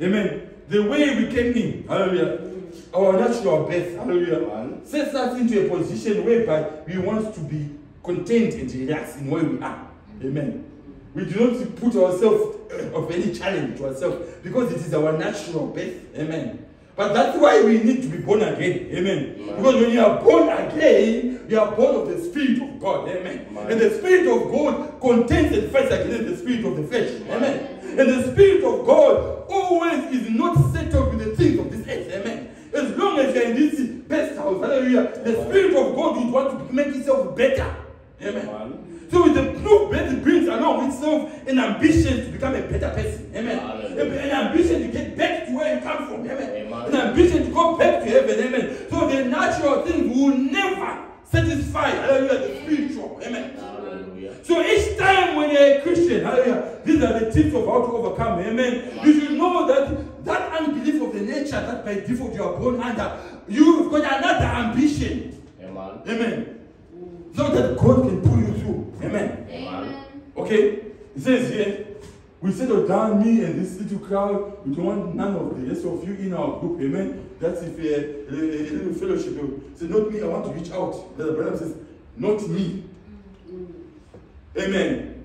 Amen. The way we came in, hallelujah. Our natural birth, hallelujah. Sets us into a position whereby we want to be content and relaxed in where we are. Amen. We do not put ourselves uh, of any challenge to ourselves because it is our natural birth. Amen. But that's why we need to be born again. Amen. Amen. Because when you are born again, you are born of the Spirit of God. Amen. Amen. And the Spirit of God contains and fights against the Spirit of the flesh. Amen. And the Spirit of God always is not settled with the things of this earth. Amen. As long as you're in this best house, hallelujah. The Spirit of God would want to make itself better. Amen. Amen. So with the new birth brings along itself an ambition to become a better person. Amen. An ambition to get back to where you come from. Amen. Amen. An ambition to go back to heaven. Amen. So the natural things will never satisfy. Hallelujah. The spiritual. Amen. Hallelujah. So each time when you're a Christian, hallelujah, these are the tips of how to overcome. Amen. You should know that that unbelief of the nature that by default you are born under, you've got another ambition. Amen. Amen. So that God can pull you through. Amen. Amen. Okay? It says here, we settled oh, down, me and this little crowd. We don't want none of the rest of you in our group. Amen. That's if a, a little fellowship. Say, not me, I want to reach out. The Brother Branham says, not me. Amen.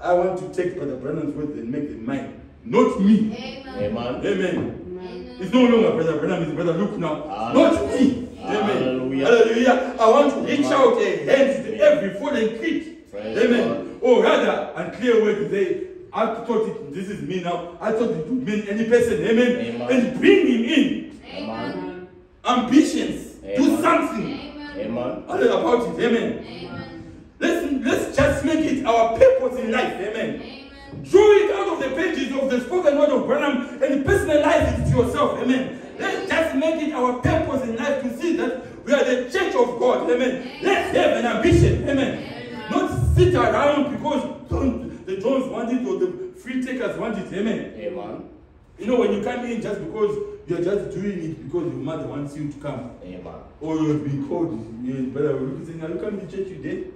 I want to take Brother Branham's words and make them mine. Not me. Amen. Amen. Amen. It's no longer Brother Branham, it's Brother Luke now. Hallelujah. Not me. Amen. Hallelujah. Hallelujah. I want to reach Amen. out eh, a hand to every fallen creed. Praise Amen. Or oh, rather, and clear way to say, I thought it, this is me now. I thought it would mean any person. Amen. Amen. And bring him in. Amen. Ambitions. Do something. Amen. Hallelujah about it. Amen. Let's, let's just make it our purpose in life. Amen. Draw it out of the pages of the spoken word of Branham and personalize it to yourself. Amen. Let's just make it our purpose in life to see that we are the church of God. Amen. Let's have an ambition. Amen. Not sit around because don't, the Jones want it or the free takers want it. Amen. Amen. You know, when you come in just because you're just doing it because your mother wants you to come. Amen. Or you've been called, you brother, we're saying, you come to church today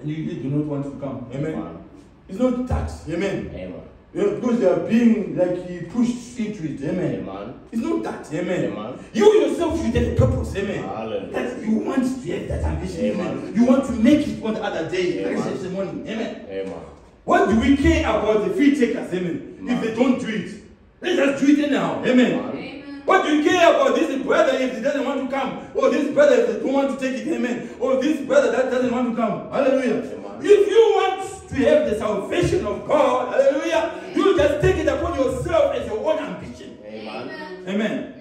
and you do not want to come. Amen. It's not that. Amen. Amen. Yeah, because they are being like he pushed into it. Amen. Amen. It's not that. Amen. Amen. You yourself should have a purpose. Amen. Hallelujah. That you want to have that ambition. Amen. Amen. You want to make it on the other day. Amen. Very testimony. Amen. Amen. What do we care about the free takers? Amen. If they don't do it, let's just do it anyhow. Amen. Amen. What do you care about this brother if he doesn't want to come? Or this brother if they don't want to take it, amen. Or this brother that doesn't want to come. Hallelujah. Amen. If you want to have the salvation of God, hallelujah, you just take it upon yourself as your own ambition. Amen. Amen.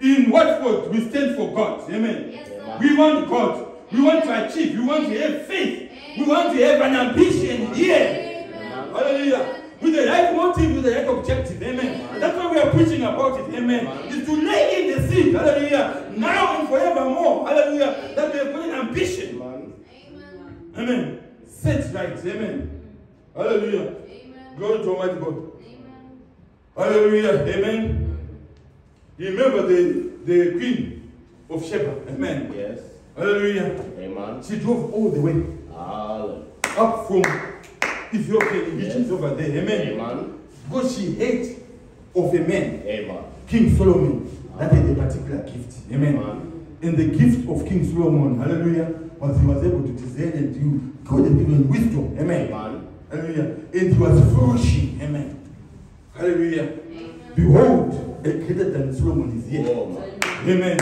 In Watford, we stand for God. Amen. We want God. We want to achieve. We want to have faith. We want to have an ambition here. Hallelujah. With the right motive, with the right objective. Amen. That's why we are preaching about it. Amen. Is to lay in the seed. Hallelujah. Now and forevermore. Hallelujah. That we have got an ambition. Amen. Amen. Set right. Amen. Hallelujah. Glory to Almighty God. Hallelujah. Amen. You remember the, the queen of Sheba. Amen. Yes. Hallelujah. Amen. She drove all the way Hallelujah. up from Ethiopia in Yes. Egypt over there. Amen. Amen. Because she hate of a man, Amen. King Solomon, that had a particular gift. Amen. Amen. And the gift of King Solomon, hallelujah, was he was able to discern and do God had given wisdom. Amen. Amen. Hallelujah. And he was flourishing. Amen. Hallelujah. Behold, a greater than Solomon is here. Oh. Amen.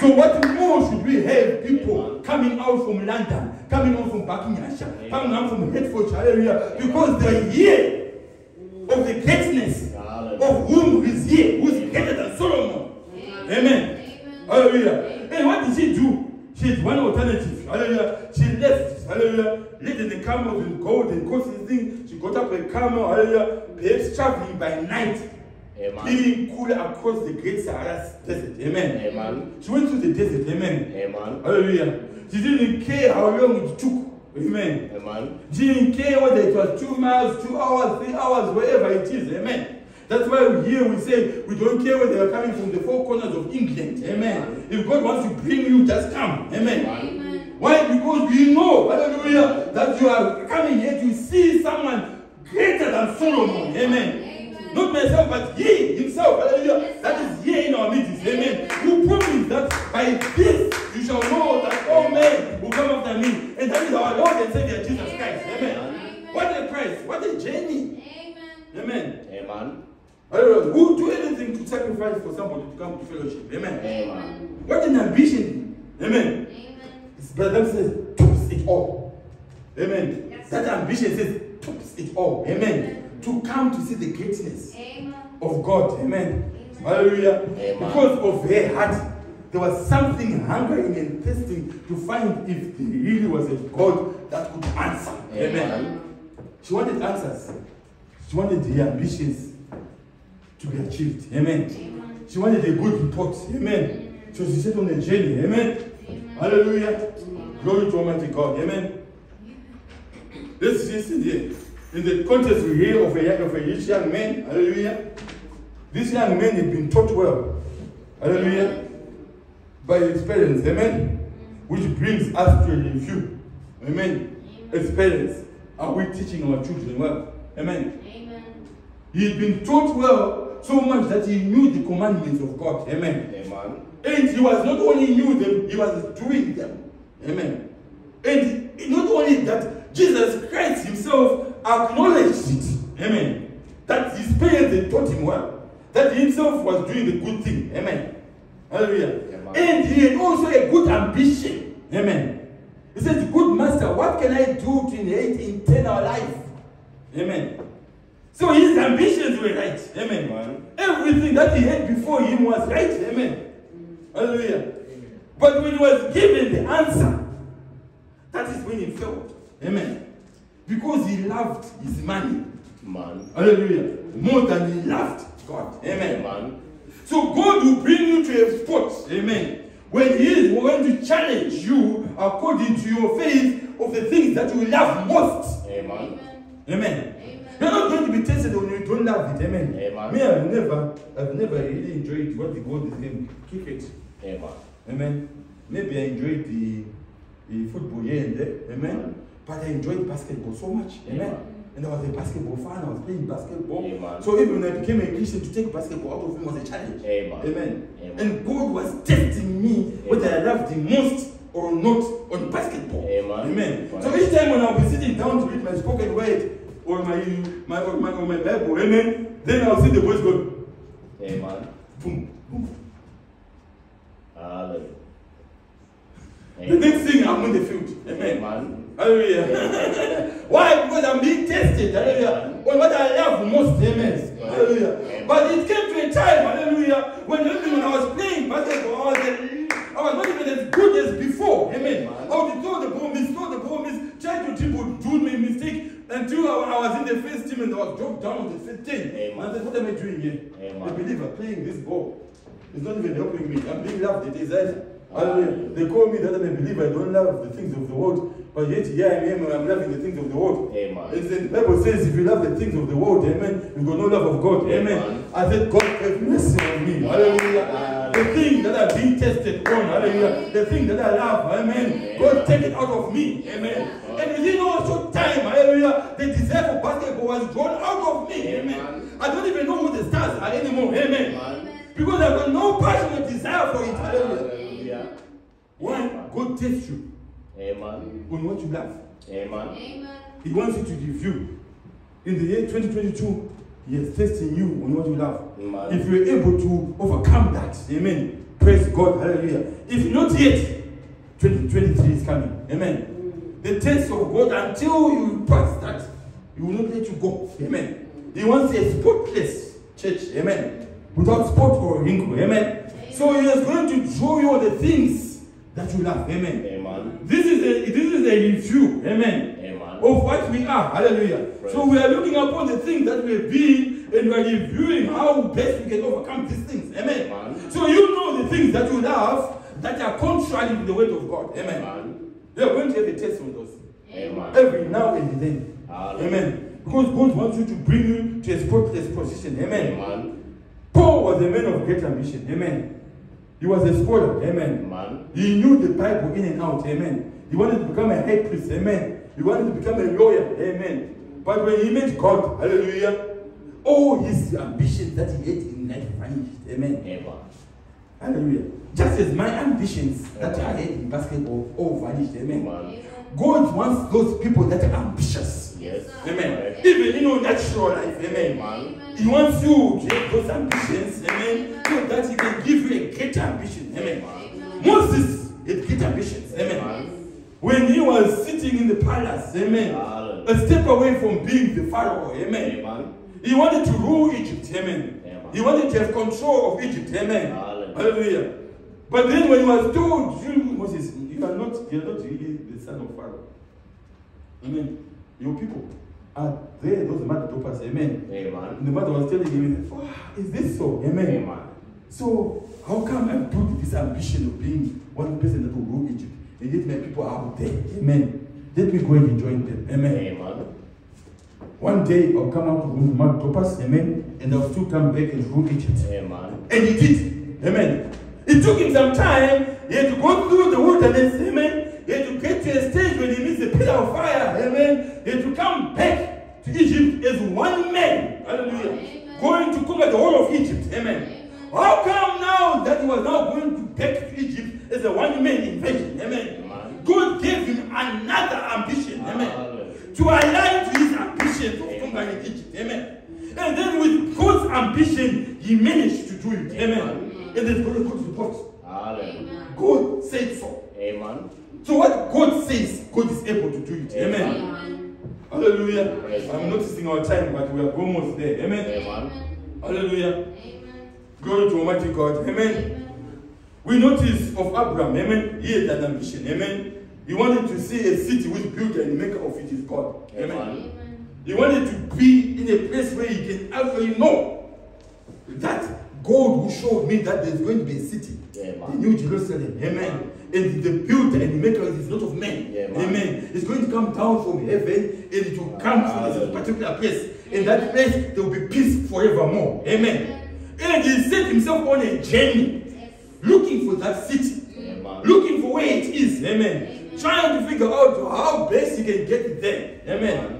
So what more should we have people Amen. coming out from London, coming out from Buckinghamshire, Amen. coming out from Hertfordshire, hallelujah, because the year of the greatness of whom is here, who is greater than Solomon. Amen. Hallelujah. And what did he do? She had one alternative. Hallelujah. She left. Hallelujah. Leading the camels in gold and costly things. She got up a camel. Hallelujah. Perhaps traveling by night. Amen. Being cool across the great Sahara desert. Amen. Amen. She went through the desert. Amen. Amen. Hallelujah. She didn't care how long it took. Amen. Amen. She didn't care whether it was two miles, two hours, three hours, wherever it is. Amen. That's why here we say we don't care whether you're coming from the four corners of England. Amen. If God wants to bring you, just come. Amen. Why? Because we know, hallelujah, that you are coming here to see someone greater than Solomon. Amen. Not myself, but he himself. Hallelujah. That is here in our midst. Amen. Who promised that by this you shall know that all men will come after me. And that is our Lord and Savior Jesus Christ. Amen. What a price. What a journey. Amen. Amen. Hallelujah. Who do anything to sacrifice for somebody to come to fellowship. Amen. Amen. What an ambition. Amen. Amen. His brother says, tops it all. Amen. Yes. That ambition says, tops it all. Amen. To come to see the greatness of God. Amen. Hallelujah. Amen. Because of her heart there was something hungering and thirsting to find if there really was a God that could answer. Amen. Amen. She wanted answers. She wanted the ambitions to be achieved. Amen. Amen. She wanted a good report. Amen. So she set on a journey. Amen. Amen. Hallelujah. Glory to Almighty God. Amen. Let's listen here. In the context we hear of a, young- of a rich young man. Hallelujah. This young man had been taught well. Hallelujah. By his parents. Amen. Which brings us to a review. Amen. Experience. Are we teaching our children well? Amen. Amen. He had been taught well so much that he knew the commandments of God. Amen. Amen. And he was not only knew them, he was doing them. Amen. And not only that, Jesus Christ himself acknowledged it. Amen. That his parents had taught him well. That he himself was doing the good thing. Amen. Hallelujah. Amen. And he had also a good ambition. Amen. He says, Good master, what can I do to inherit eternal life? Amen. So his ambitions were right. Amen. Amen. Everything that he had before him was right. Amen. Hallelujah. But when he was given the answer, that is when he failed. Amen. Because he loved his money. Man. Hallelujah. More than he loved God. Amen. Amen. So God will bring you to a spot. Amen. When he is going to challenge you according to your faith of the things that you love most. Amen. Amen. Amen. Amen. You're not going to be tested when you don't love it. Amen. Amen. Me, I've never, I've never really enjoyed what the God is named cricket. Amen. Amen. Maybe I enjoyed the, the football here and there. Amen. Amen. But I enjoyed basketball so much. Amen. Amen. And I was a basketball fan. I was playing basketball. Amen. So even when I became a Christian, to take basketball out of me was a challenge. Amen. Amen. Amen. And God was testing me whether I loved the most or not on basketball. Amen. Amen. So each time when I'll be sitting down to read my spoken word or my my or my, or my Bible, amen, then I'll see the voice go Amen. boom, boom. Hallelujah. The next thing I'm in the field. Amen. Amen. Hallelujah. Why? Because I'm being tested. Hallelujah. On what I love most. Amen. Hallelujah. Amen. But it came to a time, hallelujah, when even when I was playing basketball, I was, I was not even as good as before. Amen. I would throw the ball, miss, throw the ball, miss, try to dribble, do me until I, I was in the first team and I was dropped down on the first team. Amen. And I said, what am I doing here? Amen. A believer playing this ball. It's not even helping me. I'm being loved. It is that. Hallelujah. They call me that I'm a believer. I don't love the things of the world. But yet here I am. I'm loving the things of the world. Amen. Then the Bible says, if you love the things of the world, amen, you got no love of God. Amen. Amen. I said, God have mercy on me. Hallelujah. The thing that I've been tested on, hallelujah. The thing that I love, amen. God take it out of me. Amen. And short time, hallelujah, the desire for basketball was drawn out of me. Amen. Amen. I don't even know who the stars are anymore. Amen. Amen. Because I've got no passion or desire for it. Hallelujah. Hallelujah. Why? God tests you Amen. on what you love. Amen. Amen. He wants you to review. In the year 2022, He is testing you on what you love. Amen. If you're able to overcome that, amen. Praise God, hallelujah. If not yet, 2023 is coming, amen. The taste of God until you pass that, He will not let you go, amen. He wants a spotless church, amen. Without spot or wrinkle, amen. So He is going to show you all the things that you love, amen. Amen. This is a this is a review, amen Amen. of what we are. Hallelujah. Praise So we are looking upon the things that we have been and we are reviewing how best we can overcome these things. Amen. Amen. So you know the things that you love that are contrary to the word of God. Amen. Amen. We are going to have a test on those Amen. every now and then. Hallelujah. Amen. Because God wants you to bring you to a spotless position. Amen. Amen. Paul was a man of great ambition. Amen. He was a scholar. Amen. Amen. He knew the Bible in and out. Amen. He wanted to become a high priest. Amen. He wanted to become a lawyer. Amen. But when he met God, hallelujah, all his ambitions that he had in life vanished. Amen. Amen. Hallelujah. Just as my ambitions that I had in basketball all vanished. Amen. God wants those people that are ambitious. Yes. Amen. Correct. Even in your natural life. Amen. Amen. He wants you to have those ambitions. Amen. So that he can give you a greater ambition. Amen. Amen. Moses had great ambitions. Amen. Amen. When he was sitting in the palace, amen, a step away from being the Pharaoh, amen. He wanted to rule Egypt, amen. Amen. He wanted to have control of Egypt, amen. Hallelujah. But then when he was told, you, Moses, you are not, you are not really the son of Pharaoh. Amen. Your people are there, those mother daughters. Amen. Amen. And the mother was telling him, is this so? Amen. Amen. So how come I put this ambition of being one person that will rule Egypt? And yet my people are out there. Amen. Let me go and join them. Amen. Amen. One day I'll come out with my daughters. Amen. And I'll still come back and rule Egypt. Amen. And he did. Amen. It took him some time. He had to go through the wilderness. Amen. He had to get to a stage when he meets the pillar of fire. Amen. He had to come back to Egypt as one man. Hallelujah. Amen. Going to conquer the whole of Egypt. Amen. Amen. How come now that he was now going to back to Egypt as a one man invasion? Amen. Amen. God gave him another ambition. Amen Hallelujah. to align to his ambition of conquering Egypt. Amen. And then with God's ambition, he managed to do it. Amen. And there's very good report. Hallelujah. God said so. Amen. So what God says, God is able to do it. Amen. Amen. Hallelujah. Praise I'm noticing our time, but we are almost there. Amen. Amen. Hallelujah. Amen. Glory to Almighty God. Amen. Amen. We notice of Abraham, amen, he had an ambition, amen. He wanted to see a city which builder and maker of it is God. Amen. Amen. Amen. He wanted to be in a place where he can actually know that God will show me that there's going to be a city, the New Jerusalem. Amen. And the builder and the maker is not of men. Amen. Amen. It's going to come down from heaven and it will come to this particular place. In that place, there will be peace forevermore. Amen. And he set himself on a journey Yes. looking for that city looking for where it is. Amen. Trying to figure out how best he can get there. Amen.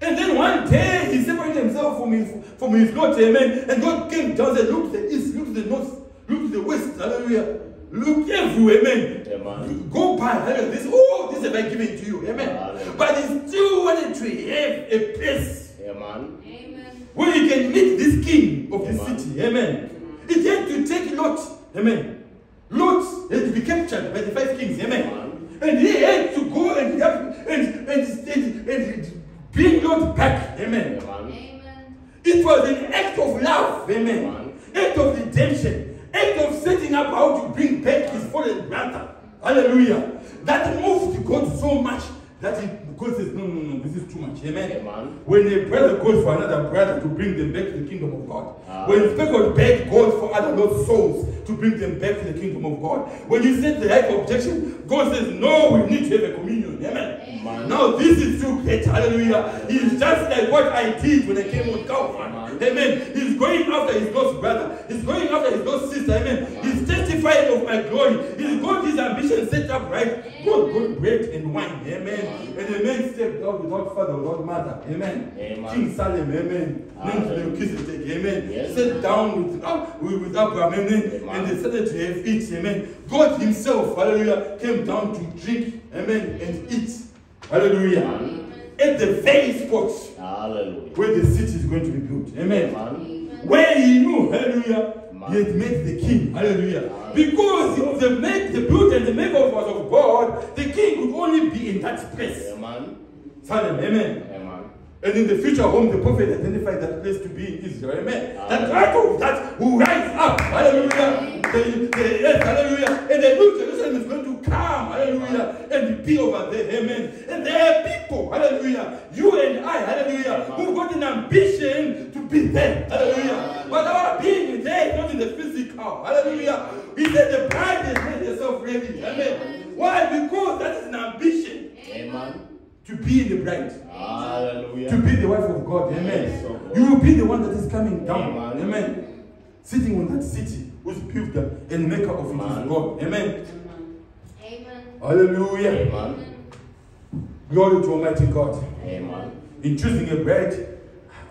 And then one day he separated himself from his from his Lord. Amen. And God came down and said, Look to the east, look to the north, look to the west. Hallelujah. Look everywhere. Amen. Amen. Go by. Hallelujah. This, oh, this have I given to you. Amen. Hallelujah. But he still wanted to have a place Amen. Amen. where he can meet this king of the city. Amen. It had to take Lot. Amen. Lot had to be captured by the five kings. Amen. Amen. And he had to go and have, and, and, and, and bring Lot back. Amen. Amen. Amen. It was an act of love. Amen. Amen. Act of redemption. Act of setting up how to bring back his fallen brother. Hallelujah. That moved God so much that he, God says, no, no, no, this is too much. Amen. Amen. When a brother goes for another brother to bring them back to the kingdom of God. Ah. When Speckled beg God for other lost souls to bring them back to the kingdom of God. When you set the right objection, God says, no, we need to have a communion. Amen. Amen. Now this is too great. Hallelujah. He's just like what I did when I came on Calvary. Amen. Amen. He's going after his lost brother. He's going after his lost sister. Amen. He's testifying of my glory. He's got his ambition set up right. God got bread and wine. Amen. And the man stepped out without father, without mother. Amen. Amen. King Salem. Amen. Named. Melchizedek. Amen. Yes. Sat down with, uh, with, Abraham. Amen. Amen. And they started to have eat. Amen. God himself, hallelujah, came down to drink. Amen. And eat. Hallelujah. Amen. At the very spot Hallelujah. where the city is going to be built. Amen. Where he knew, hallelujah. He had made the king. Hallelujah. Because of the make the builder and the maker was of God, the king could only be in that place. Amen. Amen. And in the future home, the prophet identified that place to be in Israel. Amen. That Amen. out of that will rise up. Hallelujah. The, the, yes, hallelujah. And the new Jerusalem is going to come. Hallelujah. And be over there. Amen. And there are people. Hallelujah. You and I. Hallelujah. Who got an ambition to be there. Hallelujah. But our being there is not in the physical. Hallelujah. He said the bride has made herself ready. Amen. Why? Because that is an ambition Amen. To be in the bride Hallelujah. to be the wife of God. Amen. Yes, of God. You will be the one that is coming down. Amen. Amen. Sitting on that city whose builder and maker of it is Amen. God. Amen. Amen. Hallelujah. Amen. Glory to Almighty God. Amen. In choosing a bride,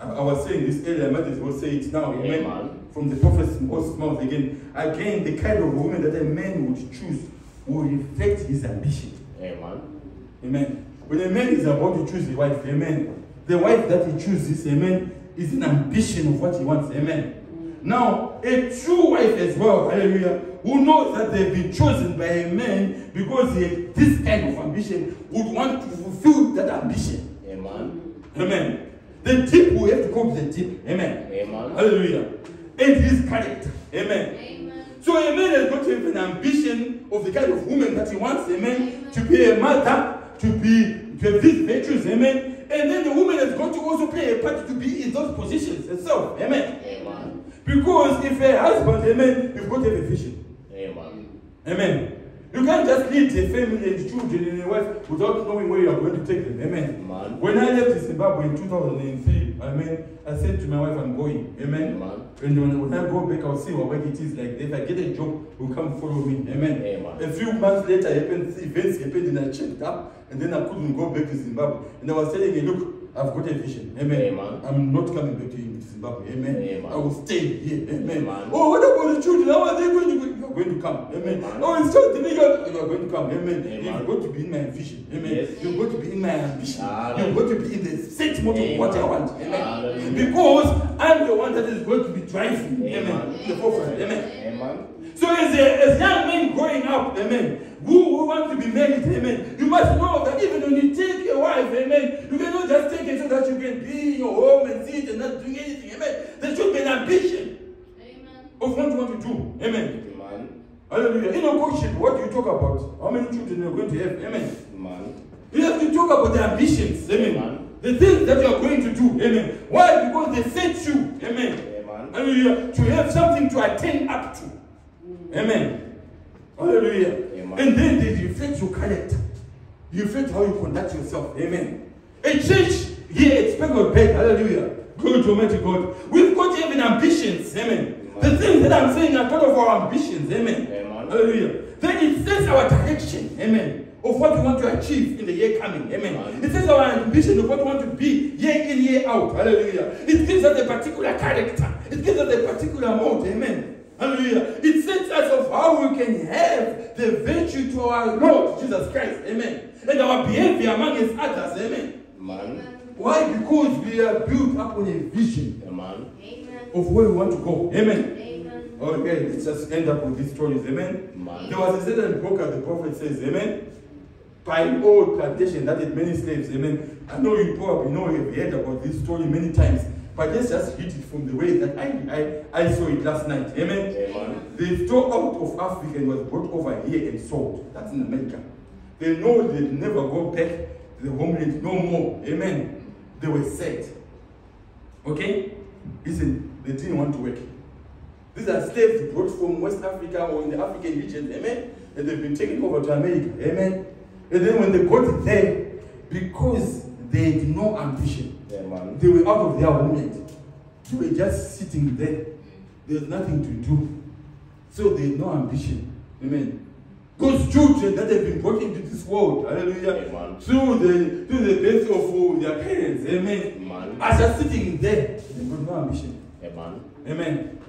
I I was saying this earlier, I might as well say it now. Amen. Amen. From the prophet's mouth again. Again, the kind of woman that a man would choose will reflect his ambition. Amen. Amen. When a man is about to choose a wife, amen, the wife that he chooses, amen, is an ambition of what he wants, amen. Now, a true wife as well, hallelujah, who knows that they've been chosen by a man because he had this kind of ambition, would want to fulfill that ambition. Amen. Amen. The tip, will have to go to the tip. Amen. Amen. Hallelujah. And his character. Amen. Amen. So a man has got to have an ambition of the kind of woman that he wants, amen, to be a mother, to be to have these virtues, amen. And then the woman has got to also play a part to be in those positions herself, amen. Amen. Because if a husband, amen, you've got to have a vision. Amen. Amen. You can't just lead a family and children and a wife without knowing where you are going to take them. Amen. Amen. When I left Zimbabwe in 2003, I mean, I said to my wife, I'm going. Amen. Amen. And when, when I go back, I'll see what work it is like. If I get a job, you'll come follow me. Amen. Amen. A few months later, happened, events happened and I checked up and then I couldn't go back to Zimbabwe. And I was telling her, look, I've got a vision. Amen. Amen. I'm not coming back to Zimbabwe. Amen. Amen. I will stay here. Amen. Amen. Oh, what about the children? How are they going to go? You are going to come. Amen. Amen. Oh, it's just the big You are going to come. Amen. Amen. You've got to be in my vision. Amen. Yes. You've got to be in my ambition. Hallelujah. You've got to be in the set mode of what I want. Amen. Hallelujah. Because I'm the one that is going to be driving. Amen. Amen. The forefront. Amen. Amen. So as a, as young men growing up, amen, who, who want to be married, amen, you must know that even when you take a wife, amen, you cannot just take it so that you can be in your home and sit and not doing anything, amen. There should be an ambition Amen. of what you want to do, amen. Amen. Hallelujah. In a courtship, what do you talk about? How many children you're going to have, amen. Amen. You have to talk about the ambitions, amen. Amen. The things that you are going to do, amen. Why? Because they set you, amen. Amen. Hallelujah. To have something to attain up to. Amen. Hallelujah. Amen. And then they reflect your character. You reflect how you conduct yourself. Amen. A church here at Speckled Bird, hallelujah. Glory to Almighty God. We've got even ambitions. Amen. Amen. The things that I'm saying are part of our ambitions. Amen. Amen. Hallelujah. Then it sets our direction. Amen. Of what we want to achieve in the year coming. Amen. Amen. It sets our ambition of what we want to be year in, year out. Hallelujah. It gives us a particular character. It gives us a particular mode. Amen. Hallelujah. It sets us of how we can have the virtue to our Lord Jesus Christ. Amen. And our behavior among his others. Amen. Amen. Why? Because we are built up on a vision Amen. Amen. of where we want to go. Amen. Amen. Okay, let's just end up with these stories. Amen. Amen. There was a certain broker, the prophet says, Amen. By an old plantation that had many slaves, Amen. I know you probably know you've heard about this story many times, but let's just hit it from the way that I, I, I saw it last night. Amen. Amen. They stole out of Africa and was brought over here and sold. That's in America. They know they'd never go back to the homeland no more. Amen. They were set. Okay? Listen, they didn't want to work. These are slaves brought from West Africa or in the African region, amen? And they've been taken over to America, amen? And then when they got there, because they had no ambition, Amen. they were out of their moment. They were just sitting there. There's nothing to do. So they had no ambition. Amen. Those children that have been brought into this world, hallelujah, Amen. through the through the death of uh, their parents, amen, Amen. are just sitting there. They've got no ambition. Amen. Amen.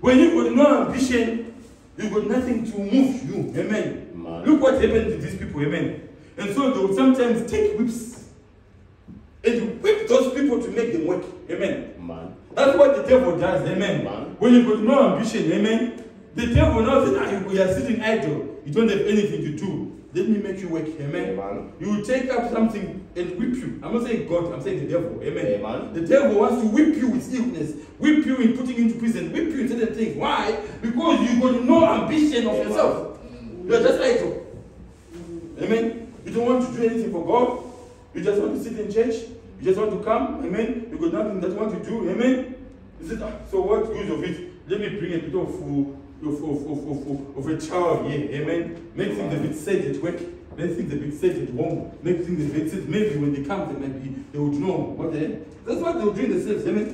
When you've got no ambition, you've got nothing to move you. Amen. Amen. Look what happened to these people. Amen. And so they would sometimes take whips and whip those people to make them work. Amen. Amen. That's what the devil does. Amen. Amen. When you've got no ambition, amen. The devil now says, ah, you are sitting idle. You don't have anything to do. Let me make you work. Amen. Amen. You will take up something and whip you. I'm not saying God, I'm saying the devil. Amen. Amen. The devil wants to whip you with illness, whip you in putting you into prison, whip you in certain things. Why? Because you got no ambition of Amen. yourself. You are just idle. Amen. You don't want to do anything for God. You just want to sit in church. You just want to come. Amen. You got nothing that you want to do. Amen. You said, "Ah, so what use of it? Let me bring a bit of, uh, of, of, of, of, a child here. Amen. Make things a bit safe at work. Make things a bit safe at home. Make things a bit safe. Maybe when they come, they might be, they would know what they That's what they would were doing themselves. Amen.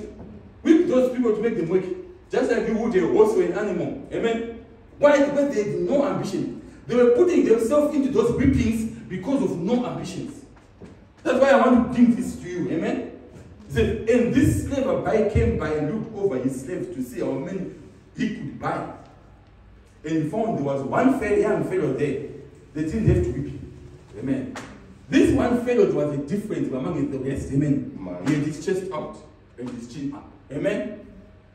Whip those people to make them work. Just like you would a horse or an animal. Amen. Why? Because they had no ambition. They were putting themselves into those whippings because of no ambitions. That's why I want to bring this to you. Amen. He said, and this slave Abai came by and looked over his slaves to see how many he could buy. And he found there was one fair young fellow there. They didn't have to whip him. Amen. This one fellow was a difference among the rest. Amen. Amen. He had his chest out and his chin up. Amen.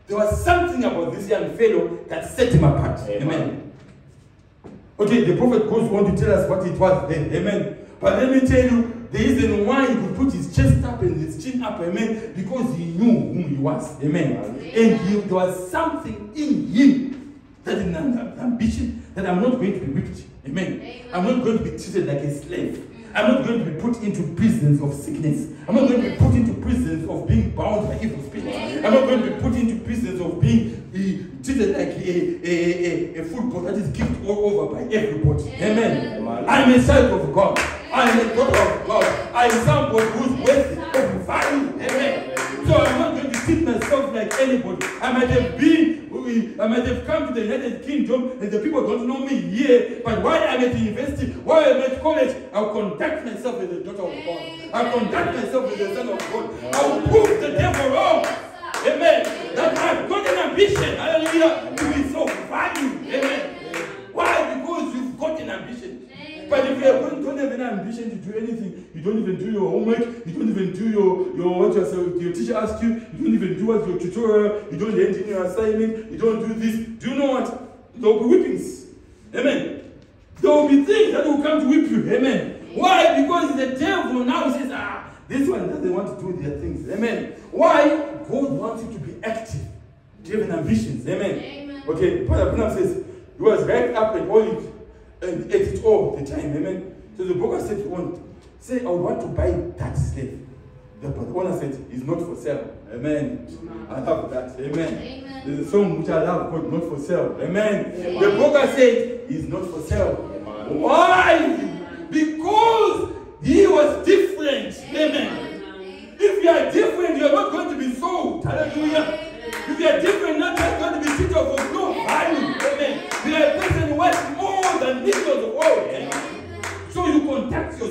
There was something about this young fellow that set him apart. Amen. Amen. Okay, the prophet goes on to tell us what it was then. Amen. But let me tell you, the reason why he could put his chest up and his chin up, amen, because he knew whom he was. Amen. And he, there was something in him That is ambition that I'm not going to be whipped. Amen. I'm not going to be treated like a slave. I'm not going to be put into prisons of sickness. I'm not going to be put into prisons of being bound by evil spirits. I'm not going to be put into prisons of being uh, treated like a, a, a, a football that is kicked all over by everybody. Amen. I'm a child of God. I'm a daughter of God. I'm somebody who's worthy of value. Amen. So I'm not going to treat myself like anybody. I might have been, I might have come to the United Kingdom and the people don't know me here, but while I'm at university, while I'm at college, I'll conduct myself as a daughter of God. I'll conduct myself as a son of God. I'll prove the devil wrong. Amen. That I've got an ambition, hallelujah, to be so valued. Amen. Why? Because you've got an ambition. But if you going, don't have any ambition to do anything, you don't even do your homework, you don't even do your, your what your, your teacher asks you, you don't even do what your tutorial, you don't end in your assignment, you don't do this. Do you know what? There will be whippings. Amen. There will be things that will come to whip you. Amen. Why? Because the devil now says, ah, this one doesn't want to do their things. Amen. Why? God wants you to be active, to have an ambitions. Amen. Amen. Okay, Brother Branham says, he was right up and all and ate it all the time. Amen. So the broker said, one, say, I want to buy that slave. The owner said, it's not for sale. Amen. I love that. Amen. Amen. There's a song which I love called Not for Sale. Amen. The broker said, it's not for sale. Amen. Why? Because he was different. Amen. If you are different, you are not going to be sold. Hallelujah.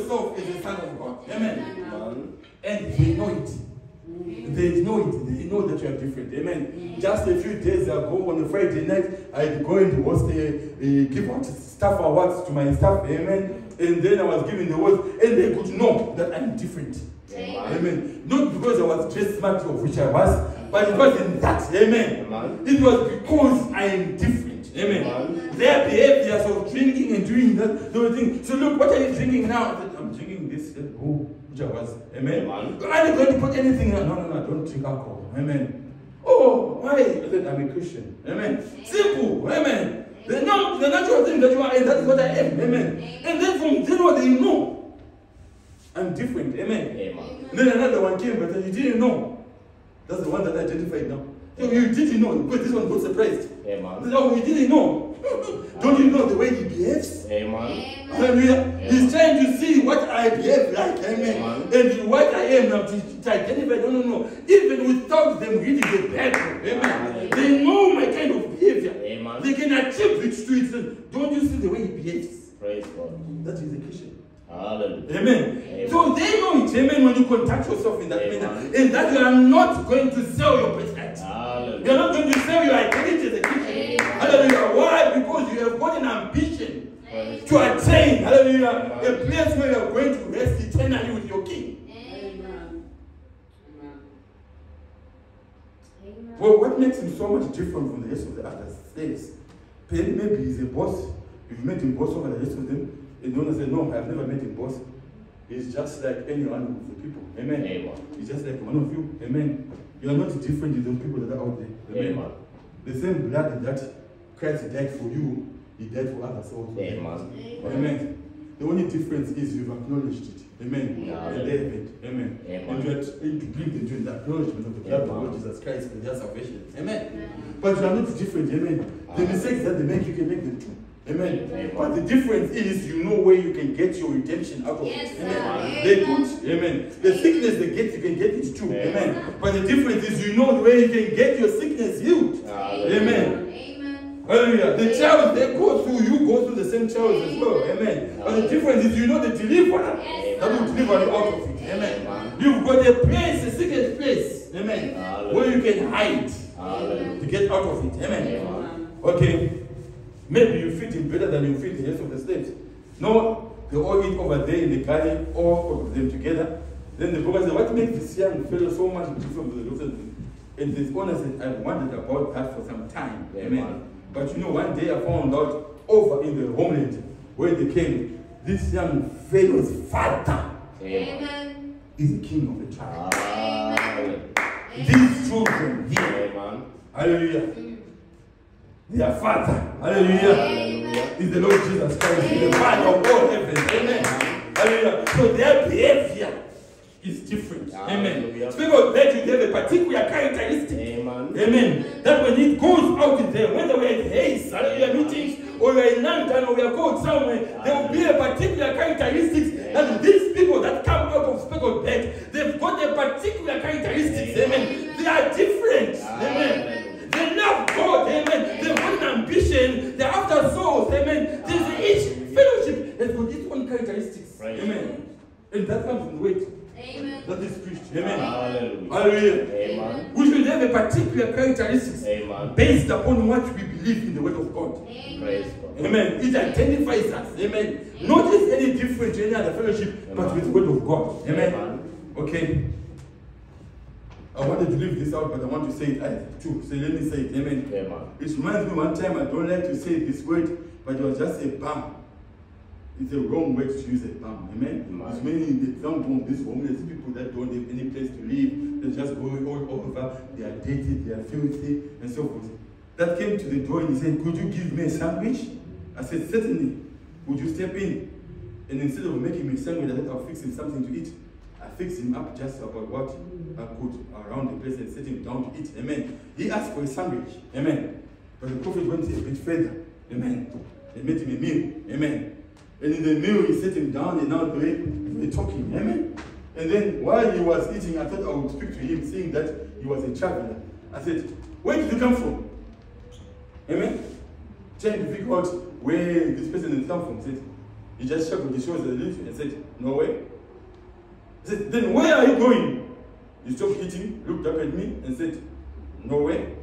Yourself as a son of God. Amen. Amen. And they know it. They know it. They know that you are different. Amen. Just a few days ago on a Friday night, I'd go and host a, a give out staff awards to my staff. Amen. And then I was giving the awards, and they could know that I'm different. Amen. Amen. Not because I was dressed smart, of which I was, but it was in that. Amen. Amen. It was because I am different. Amen. Amen. Their behaviors of drinking and doing that, they were thinking, so look, what are you drinking now? I said, I'm drinking this. They said, Oh, which I was. Amen. Amen. Are you going to put anything? No, no, no, I don't drink alcohol. Amen. Oh, why? I said, I'm a Christian. Amen. Simple. Amen. They know the natural thing that you are, and that is what I am. Amen. And then from then on, they know I'm different. Amen. Amen. Then another one came, but you didn't know. That's the one that I identified now. So you didn't know, because this one got surprised. Amen. No, you didn't know. Don't you know the way he behaves? Amen. Hallelujah. He's trying to see what I behave like. Amen. Amen. And what I am now to, to identify. No, no, no. Even without them reading the Bible. Amen. They know my kind of behavior. Amen. They can attribute to it. Don't you see the way he behaves? Praise God. That is a Christian. Hallelujah. Amen. Amen. So they know it, amen, when you conduct yourself in that Amen. manner. And that you are not going to sell your birthright. Hallelujah. You're not going to sell your identity as a Christian. Hallelujah. Why? Because you have got an ambition Praise to attain, hallelujah, Amen. a place where you're going to rest eternally with your King. Well, what makes him so much different from the rest of the other slaves? Maybe maybe he's a boss. You've met him boss over the rest of them. And the owner said, No, I've never met him boss. He's just like any one of the people. Amen. Amen. He's just like one of you. Amen. You are not different with those people that are out there. Amen. The same blood that Christ died for you, he died for others also. Amen. Amen. The only difference is you've acknowledged it. Amen. Yeah. And they haven't. Amen. Amen. And you are trying to bring them to the acknowledgement of the blood of Amen. Lord Jesus Christ for their salvation. Amen. But you are not different. Amen. The mistakes that they make, you can make them too. Amen. Amen. But the difference is you know where you can get your redemption out of Yes, it. Amen. Amen. They don't. Amen. The sickness they get, you can get it too. Amen. Amen. But the difference is you know where you can get your sickness healed. Amen. Amen. Hallelujah. The trials they go through, you go through the same trials as well. Amen. But the difference is you know the deliverer Yes, that will deliver you out of it. Amen. You've got a place, a secret place. Amen. Where you can hide to get out of it. Amen. Okay. Maybe you fit in better than you fit the rest of the slaves. No, they all eat over there in the garden, all of them together. Then the broker said, What makes this young fellow so much different from the rest of them? And this owner said, I've wondered about that for some time. Amen. Amen. But you know, one day I found out over in the homeland where they came, this young fellow's father Amen. Amen. is the king of the tribe. Hallelujah. These children here, Amen. hallelujah. Their father, hallelujah, Amen. is the Lord Jesus Christ, He's the Father of all heaven. Amen. Hallelujah. So their behavior is different. Amen. Hallelujah. Speak of that, you have a particular characteristic. Amen. Amen. That when it goes out in there, when they were at Hayes, hallelujah, meetings, or we are in London, or we are called somewhere, there will be a particular characteristics. And these people that come out of Speckled Bird, they've got a particular characteristics. Amen. They are different. Amen. They love God. Amen. They want an ambition. They're after souls. Amen. There's each fellowship has got its own characteristics. Praise Amen. And that comes from the weight Amen. that is preached. Amen. Hallelujah. Hallelujah. Amen. We should have a particular characteristics Amen. based upon what we believe in the word of God. Praise Amen. God. Amen. It identifies us. Amen. Not as any different to any other fellowship, but with the word of God. Amen. Amen. Okay. I wanted to leave this out, but I want to say it I- too. So let me say it. Amen. Amen. It reminds me one time, I don't like to say this word, but it was just a bum. It's a wrong word to use a bum. Amen. Amen. It's meaning the some of these homeless people that don't have any place to live, they just go all over, they are dirty, they are filthy, and so forth. That came to the door and he said, Could you give me a sandwich? I said, Certainly. Would you step in? And instead of making me a sandwich, I said, I'll fix him something to eat. I fixed him up just about what Could around the place and set him down to eat. Amen. He asked for a sandwich. Amen. But the prophet went a bit further. Amen. They made him a meal. Amen. And in the meal, he set him down and now they were talking. Amen. And then while he was eating, I thought I would speak to him, seeing that he was a traveler. I said, Where did you come from? Amen. Trying to figure out where this person had come from. Said, he just shrugged his shoulders a little and said, Nowhere. I said, Then where are you going? He stopped eating, looked up at me, and said, no way.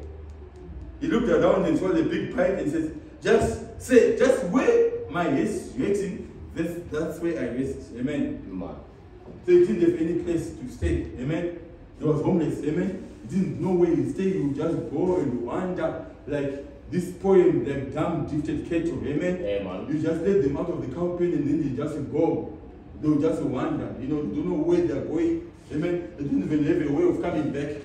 He looked around and saw the big pipe and said, Just say, just where my rest, resting, that's, that's where I rest. Amen. Amen. So he didn't have any place to stay. Amen. He was homeless. Amen. He didn't know where he stay. He would just go and wander like this poem, like damn gifted cattle. Amen. Amen. You just let them out of the cow pen and then they just go. They'll just wander. You know, they don't know where they're going. Amen. They don't even have a way of coming back.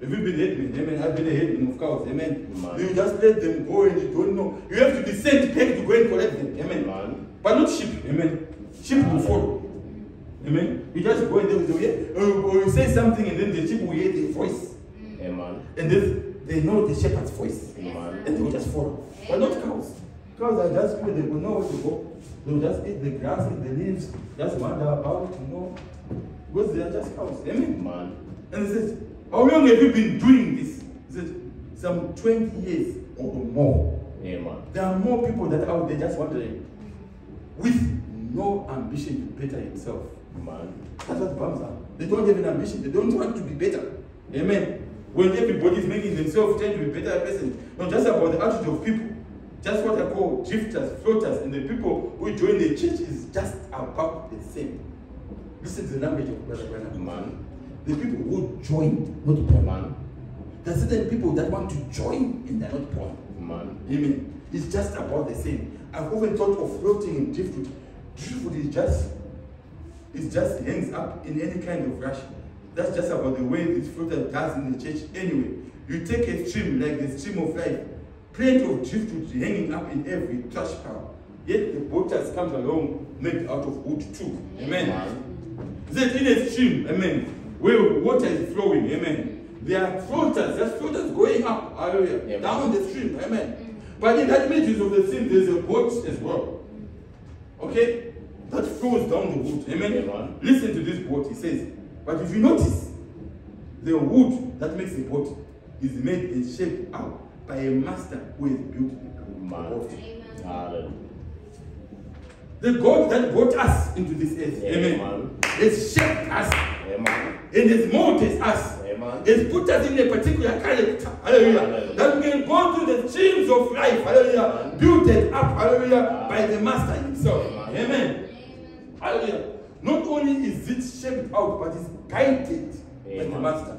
Have you been headman? Amen. I've been a headman of cows. Amen. Amen. You just let them go and you don't know. You have to be sent back to go and collect them. Amen. Amen. But not sheep. Amen. Sheep will follow. Amen. You just go and they will hear, or, or you say something and then the sheep will hear the voice. Amen. And then they know the shepherd's voice. Amen. And they will just follow. But not cows. Cows are just people, they will know where to go. They will just eat the grass, eat the leaves, just wander about, you know. Because they are just cows. Amen. Amen. And he says, How long have you been doing this? He said, Some 20 years or more. Amen. There are more people that are out there just wandering with no ambition to better himself. Amen. That's what bums are. They don't have an ambition. They don't want to be better. Amen. When everybody is making themselves trying to be a better person, not just about the attitude of people. Just what I call drifters, floaters, and the people who join the church is just about the same. Listen to the language of Brother Branham. Amen. The people who join, not born. Amen. There are certain people that want to join and they're not born. Amen. Amen. It's just about the same. I've often thought of floating in driftwood. Driftwood is just it just hangs up in any kind of rush. That's just about the way this floater does in the church anyway. You take a stream like the stream of life, plenty of driftwood hanging up in every trash pile. Yet the boat just comes along made out of wood too. Amen. Amen. That in a stream, amen, where water is flowing, amen. There are floaters, there's floaters going up, hallelujah, Amen. down the stream, amen. But in that images of the stream, there's a boat as well. Okay? That flows down the wood, amen. Amen. Listen to this boat, he says. But if you notice, the wood that makes the boat is made and shaped out by a master who has built the boat. Amen. Hallelujah. The God that brought us into this earth, amen, Amen. has shaped us Amen. and has molded us. Amen. Has put us in a particular character, hallelujah, Hallelujah. that we can go through the streams of life, hallelujah, built it up, hallelujah, by the Master Himself. Amen. Amen. Hallelujah. Not only is it shaped out, but it's guided by the. Master.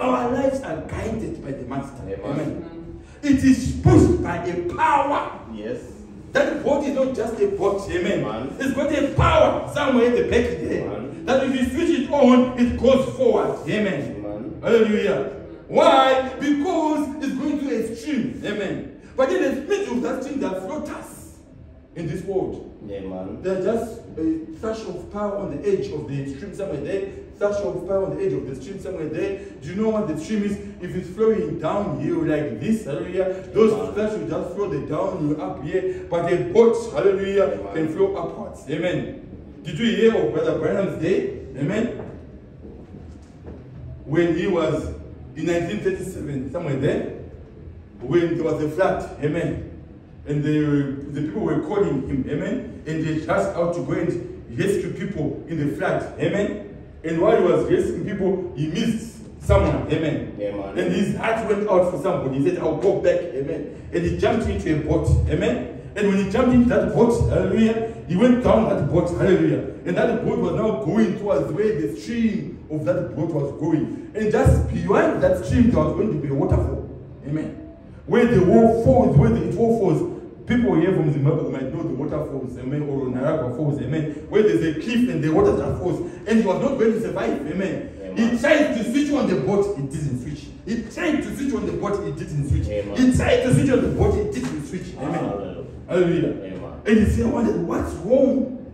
Our lives are guided by the Master. Amen. It is pushed by a power. Yes. That boat is not just a boat, amen. Amen. It's got a power somewhere in the back there. Amen. That if you switch it on, it goes forward. Amen. Amen. Hallelujah. Why? Because it's going to a stream. Amen. But in the midst of that stream, there are floaters in this world. Yeah, man. There's just a flash of power on the edge of the stream somewhere there. Flash of power on the edge of the stream somewhere there. Do you know what the stream is? If it's flowing downhill like this, hallelujah, those flash will just flow the downhill up here. But a boat, hallelujah, can flow upwards. Amen. Did you hear of Brother Branham's day? Amen. When he was in 1937, somewhere there, when there was a flood, amen. And the, the people were calling him, amen. And they just out to go and rescue people in the flood, amen. And while he was rescuing people, he missed someone, amen. Man. And his heart went out for somebody. He said, I'll go back, amen. And he jumped into a boat, amen. And when he jumped into that boat, hallelujah, he went down that boat, hallelujah. And that boat was now going towards where the stream of that boat was going. And just beyond that stream, there was going to be a waterfall, amen. Where the wall falls, where the, it all falls, people here from Zimbabwe might know the waterfalls, amen, or the Niagara Falls, amen, where there's a cliff and the water just falls. And he was not going to survive, amen. He tried to switch on the boat, it didn't switch. He tried to switch on the boat, it didn't switch. Amen. He tried to switch on the boat, it didn't switch. Amen. Hallelujah. Hallelujah. Amen. And he said, what's wrong?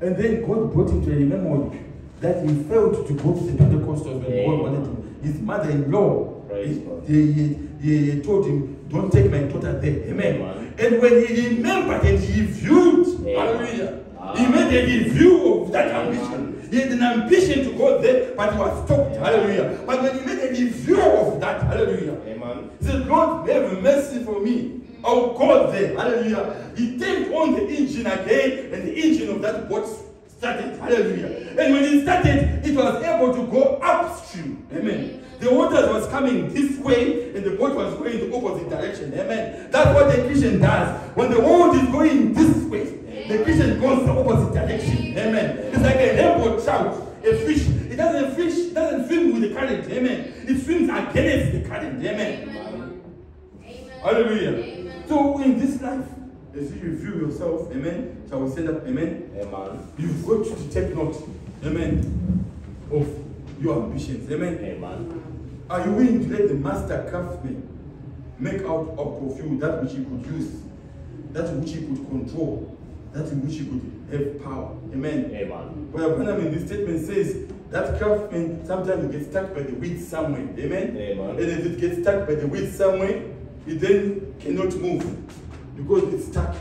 And then God brought him to a memory that he failed to go to the Pentecostals when God wanted him. His mother-in-law, Praise he, God. he, he, he told him, don't take my daughter there. Amen. Amen. And when he remembered and he viewed, Amen. hallelujah, Ah. he made a review of that ambition. He had an ambition to go there, but he was stopped. Amen. Hallelujah. But when he made a review of that, hallelujah, Amen. he said, Lord, have mercy for me. I'll go there. Hallelujah. He turned on the engine again, and the engine of that boat started. Hallelujah. And when it started, it was able to go upstream. Amen. The water was coming this way, and the boat was going the opposite direction. Amen. That's what the Christian does. When the world is going this way, the Christian goes the opposite direction. Amen. It's like a rainbow trout, a fish. It doesn't fish, it doesn't swim with the current. Amen. It swims against the current. Amen. Amen. Amen. Hallelujah. Amen. So in this life, as you review yourself, amen, shall we say that, amen? Amen. You've got to take note, amen, of your ambitions, amen. Amen. Are you willing to let the master craftsman make out of you that which he could use, that which he could control, that in which he could have power, amen? Amen. Well, Branham in this statement says that craftsman sometimes gets stuck by the weeds somewhere, amen? Amen. And if it gets stuck by the weeds somewhere, it then cannot move because it's stuck.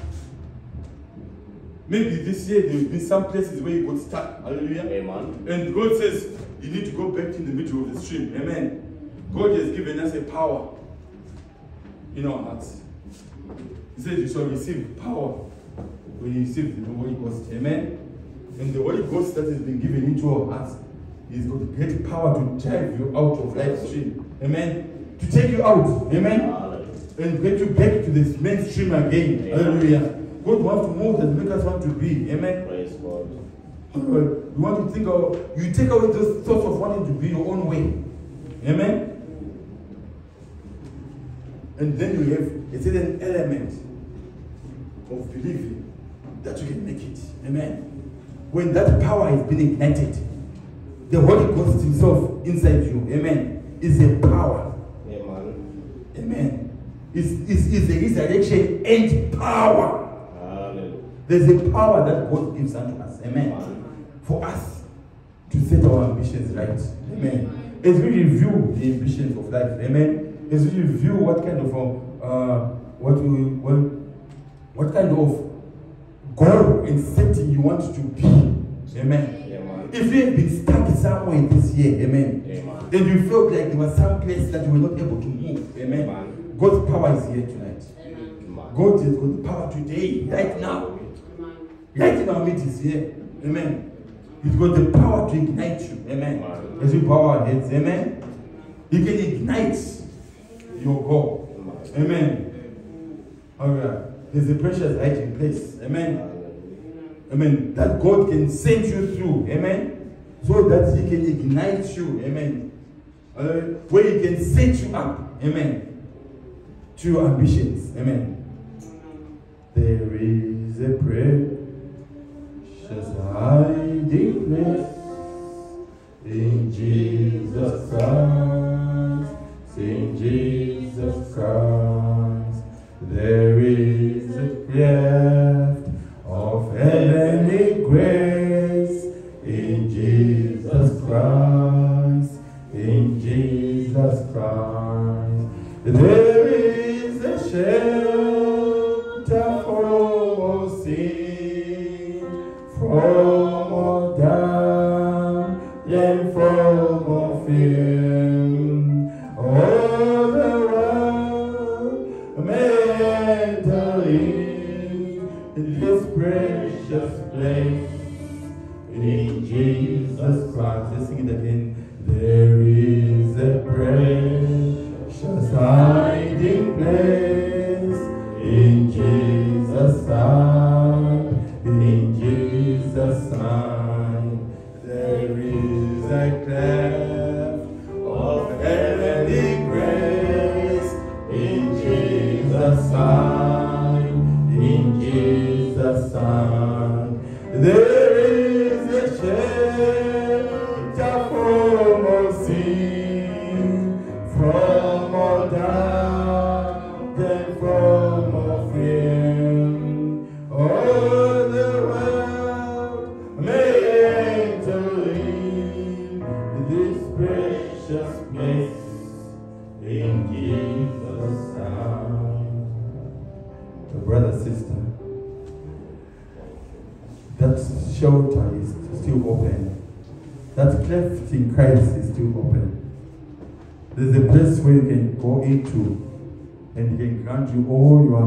Maybe this year there will be some places where you got stuck, hallelujah. Amen. And God says you need to go back in the middle of the stream, amen. God has given us a power in our hearts. He says you shall receive power when you receive the Holy Ghost. Amen. And the Holy Ghost that has been given into our hearts is got great power to drive you out of life stream. Amen. To take you out. Amen. And get you back to this mainstream again. Amen. Hallelujah. God wants to move and make us want to be. Amen. Praise God. You want to think of, you take away those thoughts of wanting to be your own way. Amen. And then you have a certain element of believing that you can make it. Amen. When that power has been ignited, the Holy Ghost Himself inside you, amen, is a power. Amen. Amen. Is is is the resurrection and power. Hallelujah. There's a power that God gives unto us. Amen. Amen. For us to set our ambitions right. Amen. As we review the ambitions of life. Amen. As we review what kind of uh, what we what, what kind of goal and setting you want to be. Amen. Amen. If you have been stuck somewhere this year, amen. Amen. And you felt like there was some place that you were not able to move. Amen. Amen. God's power is here tonight. God has got the power today, right now. Amen. Right our midst is here. Amen. He's got the power to ignite you. Amen. As we bow our heads. Amen. He can ignite your goal. Amen. Amen. All right. There's a precious hiding place. Amen. Amen. That God can send you through. Amen. So that He can ignite you. Amen. Uh, where He can set you up. Amen. To your ambitions. Amen. There is a precious hiding place in Jesus Christ in Jesus Christ there is a prayer.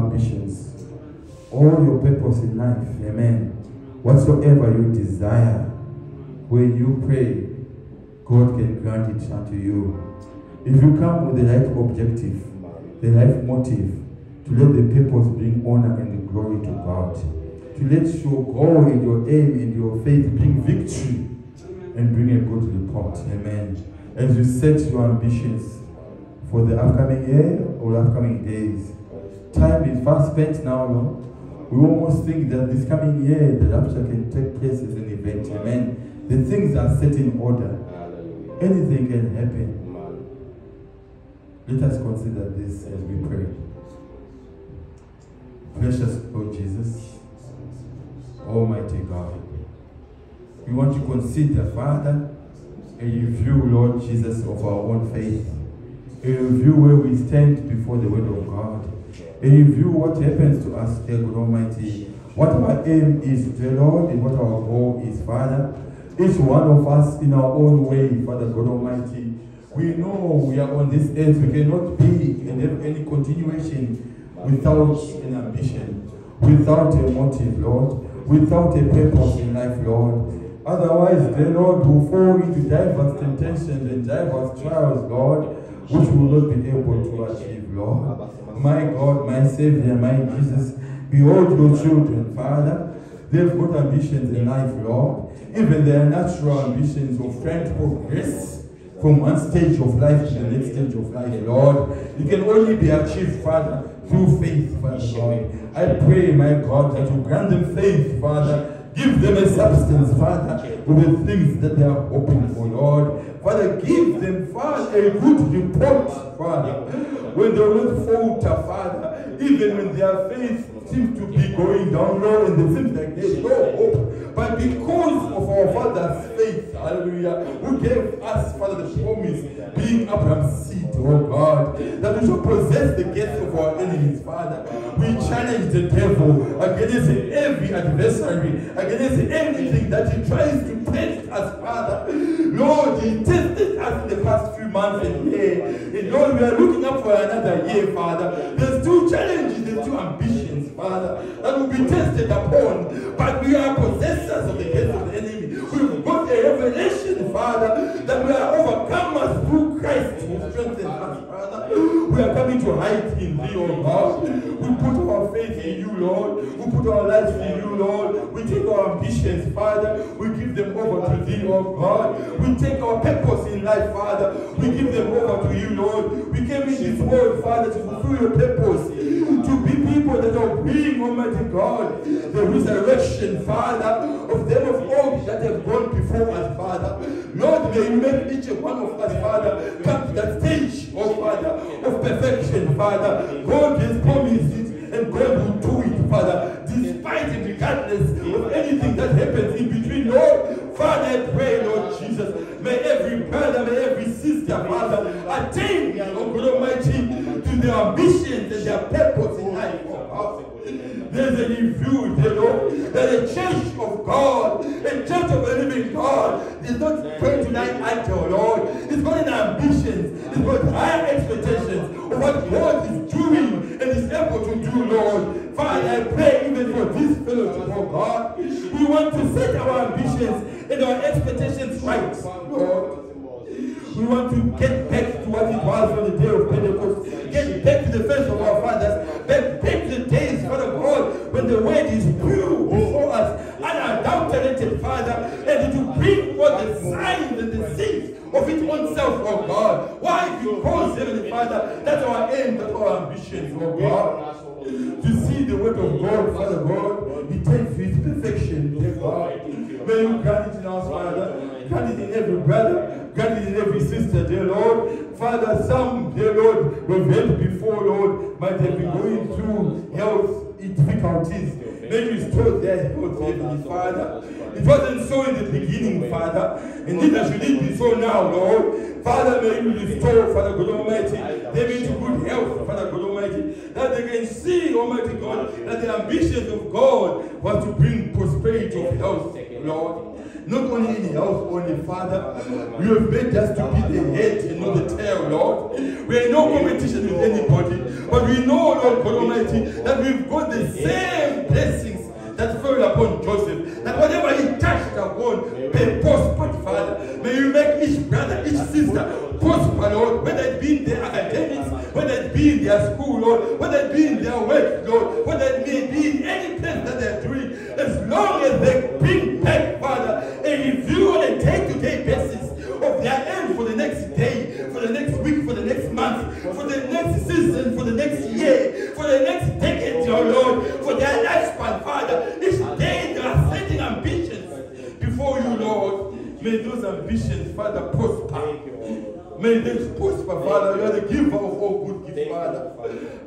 Ambitions, all your purpose in life. Amen. Whatsoever you desire, when you pray, God can grant it unto you. If you come with the right objective, the right motive, to let the purpose bring honor and glory to God, to let your goal and your aim and your faith bring victory and bring a good report. Amen. As you set your ambitions for the upcoming year or upcoming days, time is fast spent now, Lord. We almost think that this coming year the rapture can take place as an event. Amen. The things are set in order. Hallelujah. Anything can happen. Let us consider this as we pray. Precious Lord Jesus, Almighty God, we want to consider, Father, a review, Lord Jesus, of our own faith. A review where we stand before the Word of God. A review what happens to us, dear God Almighty. What our aim is, dear Lord, and what our goal is, Father. Each one of us in our own way, Father God Almighty. We know we are on this earth. We cannot be and have any continuation without an ambition, without a motive, Lord, without a purpose in life, Lord. Otherwise, the Lord will fall into diverse temptations and diverse trials, Lord, which will not be able to achieve, Lord. My God, my Savior, my Jesus, behold your children, Father. They've got ambitions in life, Lord. Even their natural ambitions of trying to progress from one stage of life to the next stage of life, Lord. It can only be achieved, Father, through faith, Father God. I pray, my God, that you grant them faith, Father. Give them a substance, Father, with the things that they are hoping for, Lord. Father, give them, Father, a good report, Father. When they will falter, Father, even when their faith seems to be going down low and it seems like there's no hope. But because of our Father's faith, hallelujah, who gave us, Father, the promise, being Abraham's seed, oh God, that we shall possess the gates of our enemies, Father. We challenge the devil against every adversary, against anything that he tries to test us, Father. Lord, he tested us in the past few months and year. And Lord, we are looking up for another year, Father. There's two challenges, there's two ambitions, Father, that will be tested upon. But we are possessors of the gates of the enemy. We've got a revelation, Father, that we are overcomers through Christ who strengthens us. We are coming to hide in thee, O God. We put our faith in you, Lord. We put our lives in you, Lord. We take our ambitions, Father. We give them over to thee, O God. We take our purpose in life, Father. We give them over to you, Lord. We came in this world, Father, to fulfill your purpose. To be people that are being, Almighty God, the resurrection, Father, of them of old that have gone before us, Father. Lord, may you make each one of us, Father, come to that stage, oh Father, of perfection, Father. God has promised it, and God will do it, Father, despite and regardless of anything that happens in between, Lord. Father, I pray, Lord Jesus, may every brother, may every sister, Father, attain, oh God Almighty, to their ambitions and their purpose in life. There's a review, you know. There's a church of God, a church of the living God. It's not going to night idol, Lord. It's got an ambitions. It's got higher expectations of what God is doing and is able to do, Lord. Father, I pray even for this fellowship, oh God. We want to set our ambitions and our expectations right, Lord. We want to get back to what it was on the day of Pentecost. Get back to the first of our fathers. Back, back to the days, Father God, when the word is pure before us, unadulterated, Father, and to bring forth the signs and the seeds of its own self, oh God. Why? Because, Heavenly Father, that's our aim, that's our ambition, oh God to see the word of God, Father God, it takes its perfection, dear God. May you grant Father, some, dear Lord, we've had before, Lord, might have been going through health difficulties. May you restore their health, Heavenly Father. It wasn't so in the beginning, Father, and neither should it be so now, Lord. Father, may you restore, Father God Almighty, them into good health, Father God Almighty, that they can see, Almighty God, that the ambitions of God was to bring prosperity of health, Lord. Not only in health, only Father, you have made us to be the head and not the tail, Lord. We are in no competition with anybody, but we know, Lord God Almighty, that we've got the same blessings that fell upon Joseph. That whatever he touched upon, may prosper, Father. May you make each brother, each sister prosper, Lord. Whether it be in their academics, whether it be in their school, Lord, whether it be in their work, Lord, whether it may be in any place that they're doing, as long as they bring back, Father, a review on a day-to-day basis of their end for the next day, for the next week, for the next month, for the next season, for the next year, for the next decade, your Lord, for their lifespan, Father. Each day they are setting ambitions before you, Lord. May those ambitions, Father, prosper. May they prosper, Father. You are the giver of all good gifts, Father.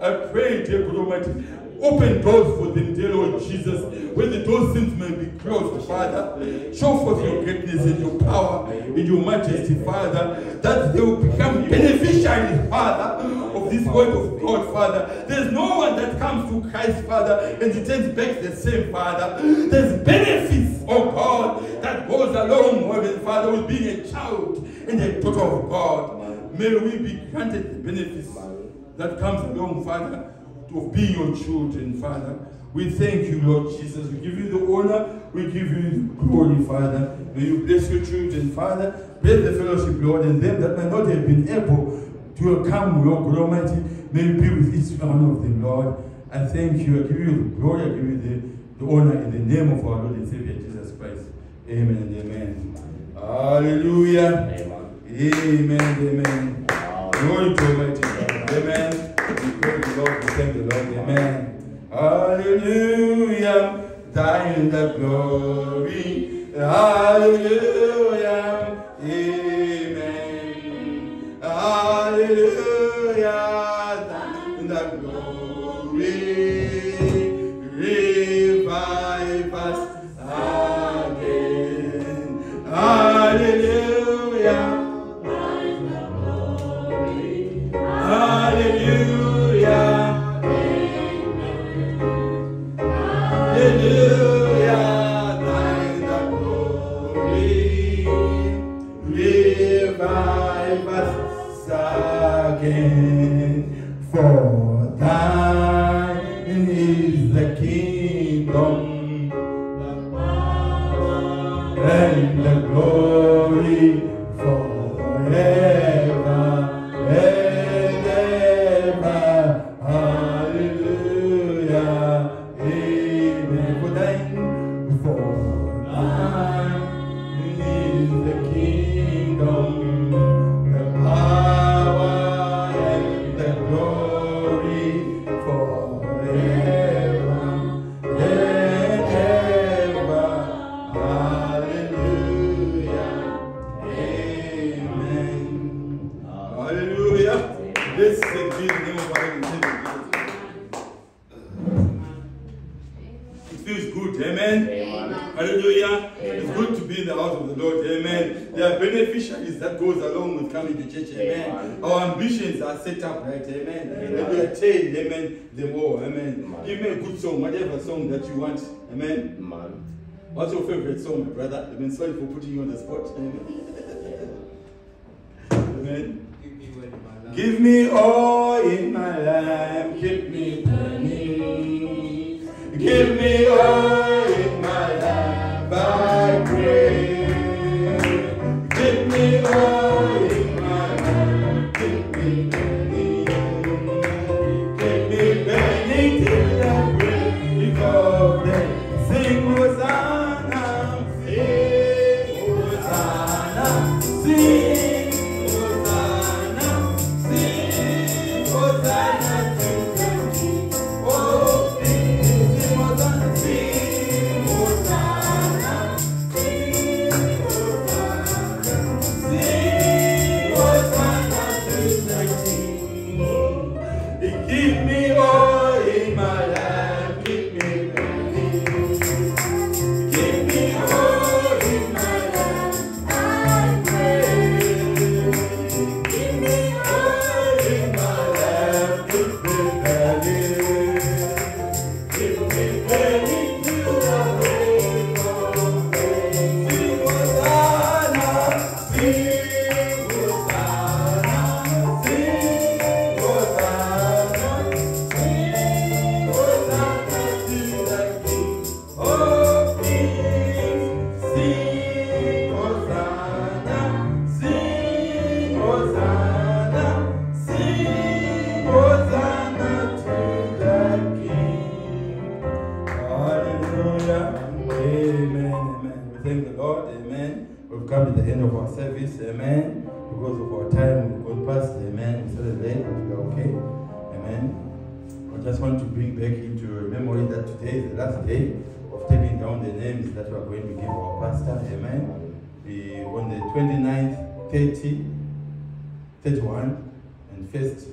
I pray, dear God Almighty, open doors for them, dear Lord Jesus, where the doors seems may be closed, Father. Show forth your greatness and your power and your majesty, Father, that they will become beneficiaries, Father, of this word of God, Father. There's no one that comes to Christ, Father, and returns back the same, Father. There's benefits, oh God, that goes along, Heavenly Father, with being a child and a daughter of God. May we be granted the benefits that comes along, Father, of being your children, Father. We thank you, Lord Jesus. We give you the honor. We give you the glory, Father. May you bless your children, Father. Bless the fellowship, Lord, and them that may not have been able to come, Lord God Almighty. May you be with each one of them, Lord. I thank you. I give you the glory. I give you the, the honor in the name of our Lord and Savior Jesus Christ. Amen and amen. Hallelujah. Amen. Amen. Glory to Almighty God. Amen. Praise the Lord. We thank the Lord. Amen. Hallelujah. Thine the glory. Hallelujah. Amen. Hallelujah. What's your favorite song, my brother? Amen. Sorry for putting you on the spot. Amen. Give me all in my life, keep me burning. Give me all in my life, I pray. Give me all 31, and 1st,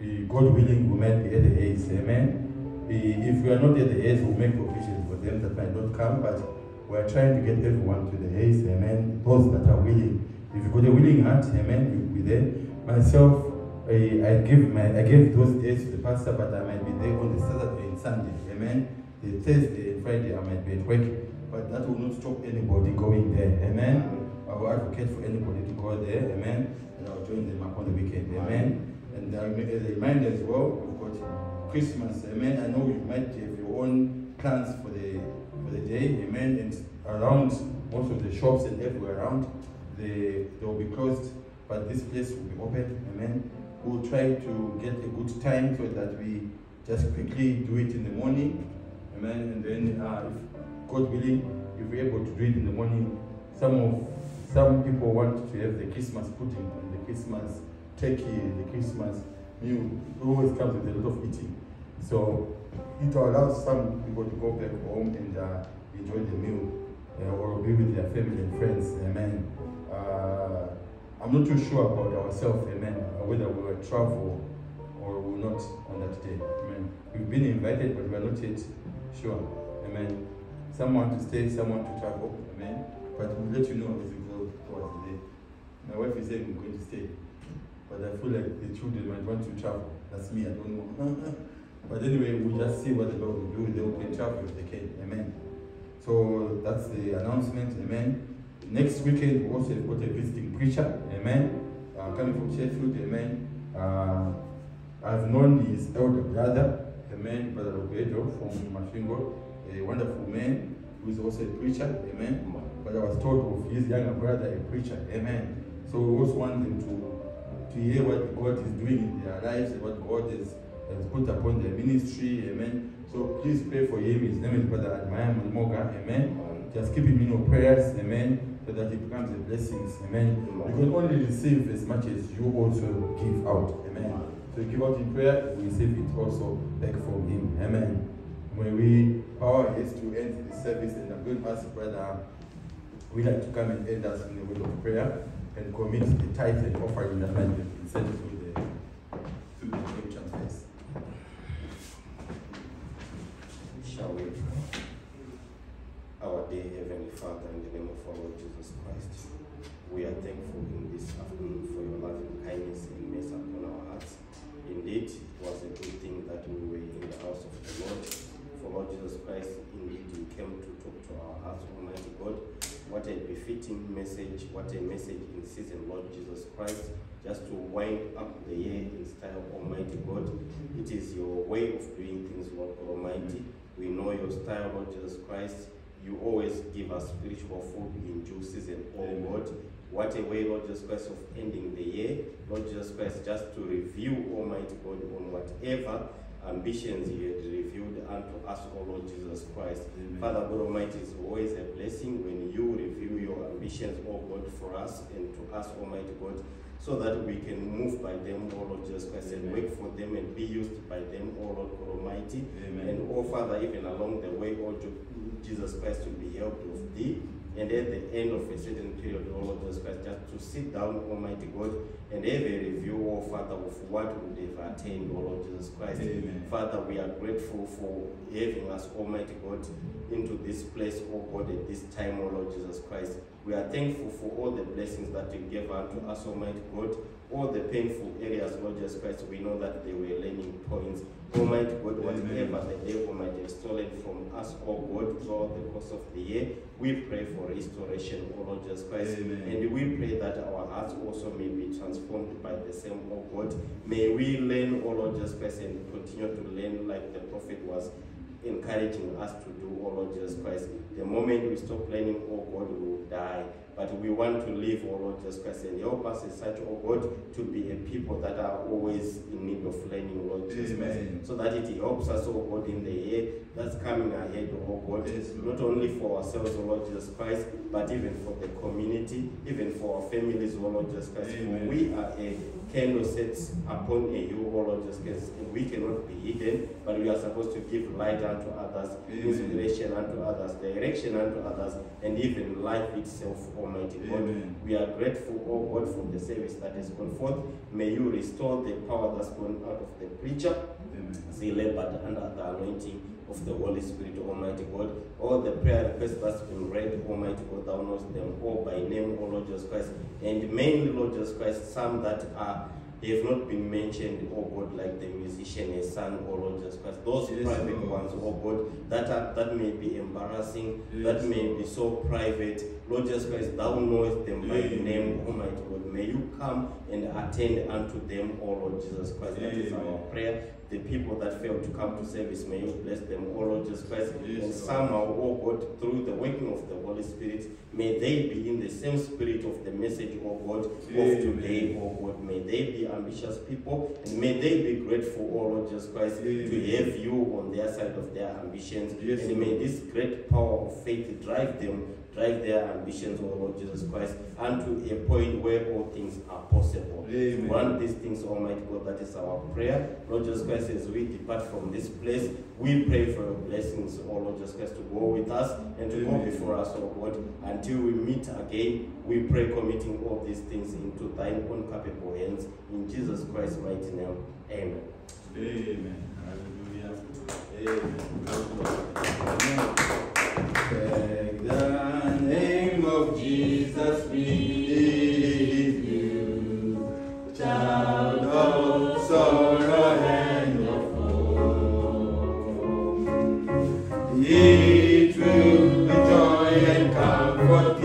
we, God willing, we might be at the Hayes. Amen. If we are not at the Hayes, we'll make provision for them that might not come, but we are trying to get everyone to the Hayes. Amen. Those that are willing. If you've got a willing heart, amen, you'll be there. Myself, I, I give my I gave those days to the pastor, but I might be there on the Saturday and Sunday. Amen. The Thursday and Friday I might be at work, but that will not stop anybody going there. Amen. I will advocate for anybody to go there. Amen. Join them up on the weekend. Amen. And as a reminder as well, we've got Christmas. Amen. I know you might have your own plans for the for the day. Amen. And around most of the shops and everywhere around, they they will be closed, but this place will be open. Amen. We'll try to get a good time so that we just quickly do it in the morning. Amen. And then, uh, if God willing, if we're able to do it in the morning, some of some people want to have the Christmas pudding, Christmas turkey, the Christmas meal. Always comes with a lot of eating. So it allows some people to go back home and uh, enjoy the meal uh, or be with their family and friends. Amen. Uh, I'm not too sure about ourselves, amen, uh, whether we will travel or we will not on that day. Amen. We've been invited, but we are not yet sure. Amen. Some want to stay, someone to travel. Amen. But we'll let you know as we go towards the day. My wife is saying we're going to stay. But I feel like the children might want to travel. That's me, I don't know. but anyway, we'll just see what the Lord will do. They will travel if they can. Amen. So that's the announcement. Amen. Next weekend, we also have got a visiting preacher. Amen. Uh, coming from Sheffield. Amen. Uh, I've known his elder brother. Amen. Brother Roberto from Masvingo. A wonderful man who is also a preacher. Amen. But I was told of his younger brother, a preacher. Amen. So we also want them to to hear what God is doing in their lives what God has, has put upon their ministry. Amen. So please pray for him. His name is Brother Admire Mulmoga. Amen. Just keep him in your prayers. Amen. So that he becomes a blessing. Amen. You can only receive as much as you also give out. Amen. So you give out in prayer, we receive it also back from him. Amen. When we power is to end the service, and I'm going to ask Brother we like to come and end us in the word of prayer and commit the tithe and offering that might have sent through the, through the transfers. Shall we? Our dear Heavenly Father, in the name of our Lord Jesus Christ, we are thankful in this afternoon for your loving kindness and mercy upon our hearts. Indeed, it was a good thing that we were in the house of the Lord, for Lord Jesus Christ What a befitting message what a message in season, Lord Jesus Christ. Just to wind up the year in style, Almighty God. It is your way of doing things, Lord Almighty. We know your style, Lord Jesus Christ. You always give us spiritual food in due season, oh. God. What a way, Lord Jesus Christ, of ending the year. Lord Jesus Christ, just to review, Almighty God, on whatever ambitions you had revealed unto us, O Lord Jesus Christ. Amen. Father God Almighty, it's always a blessing when you reveal your ambitions, O God, for us and to us, Almighty God, so that we can move by them, O Lord Jesus Christ, and Amen. work for them and be used by them, O Lord God Almighty. Amen. And, oh Father, even along the way, O Jesus Christ, to be helped of thee. And at the end of a certain period, O Lord Jesus Christ, just to sit down, Almighty God, and have a review, O Father, of what we have attained, O Lord Jesus Christ. Amen. Father, we are grateful for having us, Almighty God, into this place, oh God, at this time, oh Lord Jesus Christ. We are thankful for all the blessings that you gave unto us, Almighty God. All the painful areas, Lord Jesus Christ, we know that they were learning points. Almighty God, whatever the devil might have stolen from us, oh God, throughout the course of the year, we pray for restoration, oh Lord Jesus Christ. Amen. And we pray that our hearts also may be transformed by the same, oh God. May we learn, oh Lord Jesus Christ, and continue to learn like the prophet was encouraging us to do, oh Lord Jesus Christ. The moment we stop learning, oh God, we will die. But we want to live, oh Lord Jesus Christ, and help us as such, oh God, to be a people that are always in need of learning, Lord Jesus Amen. Christ. So that it helps us, oh God, in the year that's coming ahead, oh God. Yes. Not only for ourselves, oh Lord Jesus Christ, but even for the community, even for our families, oh Lord Jesus Christ. We are a candle set upon a hill, oh Lord Jesus Christ. We cannot be hidden, but we are supposed to give light unto others, inspiration unto others, direction unto others, and even life itself, Almighty God. Amen. We are grateful, oh God, for the service that has gone forth. May you restore the power that's gone out of the preacher Amen. they labored under the anointing of the Holy Spirit, Almighty God. All the prayer requests that's been read, Almighty God, thou knowest them all by name, O Lord Jesus Christ. And mainly, Lord Jesus Christ, some that are have not been mentioned, oh God, like the musician sung, oh Lord Jesus Christ. Those Yes, private Lord. ones, oh God, that are that may be embarrassing, that may Lord. be so private. Lord Jesus Christ, thou knowest them by Amen. name, Almighty God. May you come and attend unto them, O Lord Jesus Christ. That is our prayer. The people that fail to come to service, may you bless them, O Lord Jesus Christ. Yes, and somehow, O God, through the working of the Holy Spirit, may they be in the same spirit of the message, O God, of today, O God. May they be ambitious people, and may they be grateful, O Lord Jesus Christ, to have you on their side of their ambitions. Yes, and may this great power of faith drive them drive their ambitions, O Lord Jesus Christ, unto a point where all things are possible. Amen. One these things, Almighty God, that is our prayer. Lord Jesus Christ, as we depart from this place, we pray for your blessings, O Lord Jesus Christ, to go with us and to go Amen. before us, O God, until we meet again. We pray, committing all these things into thine own capable hands. In Jesus Christ's mighty name, amen. Amen. Hallelujah. Amen. Praise God. Take the name of Jesus we with you, child of sorrow and of. It will be joy and comfort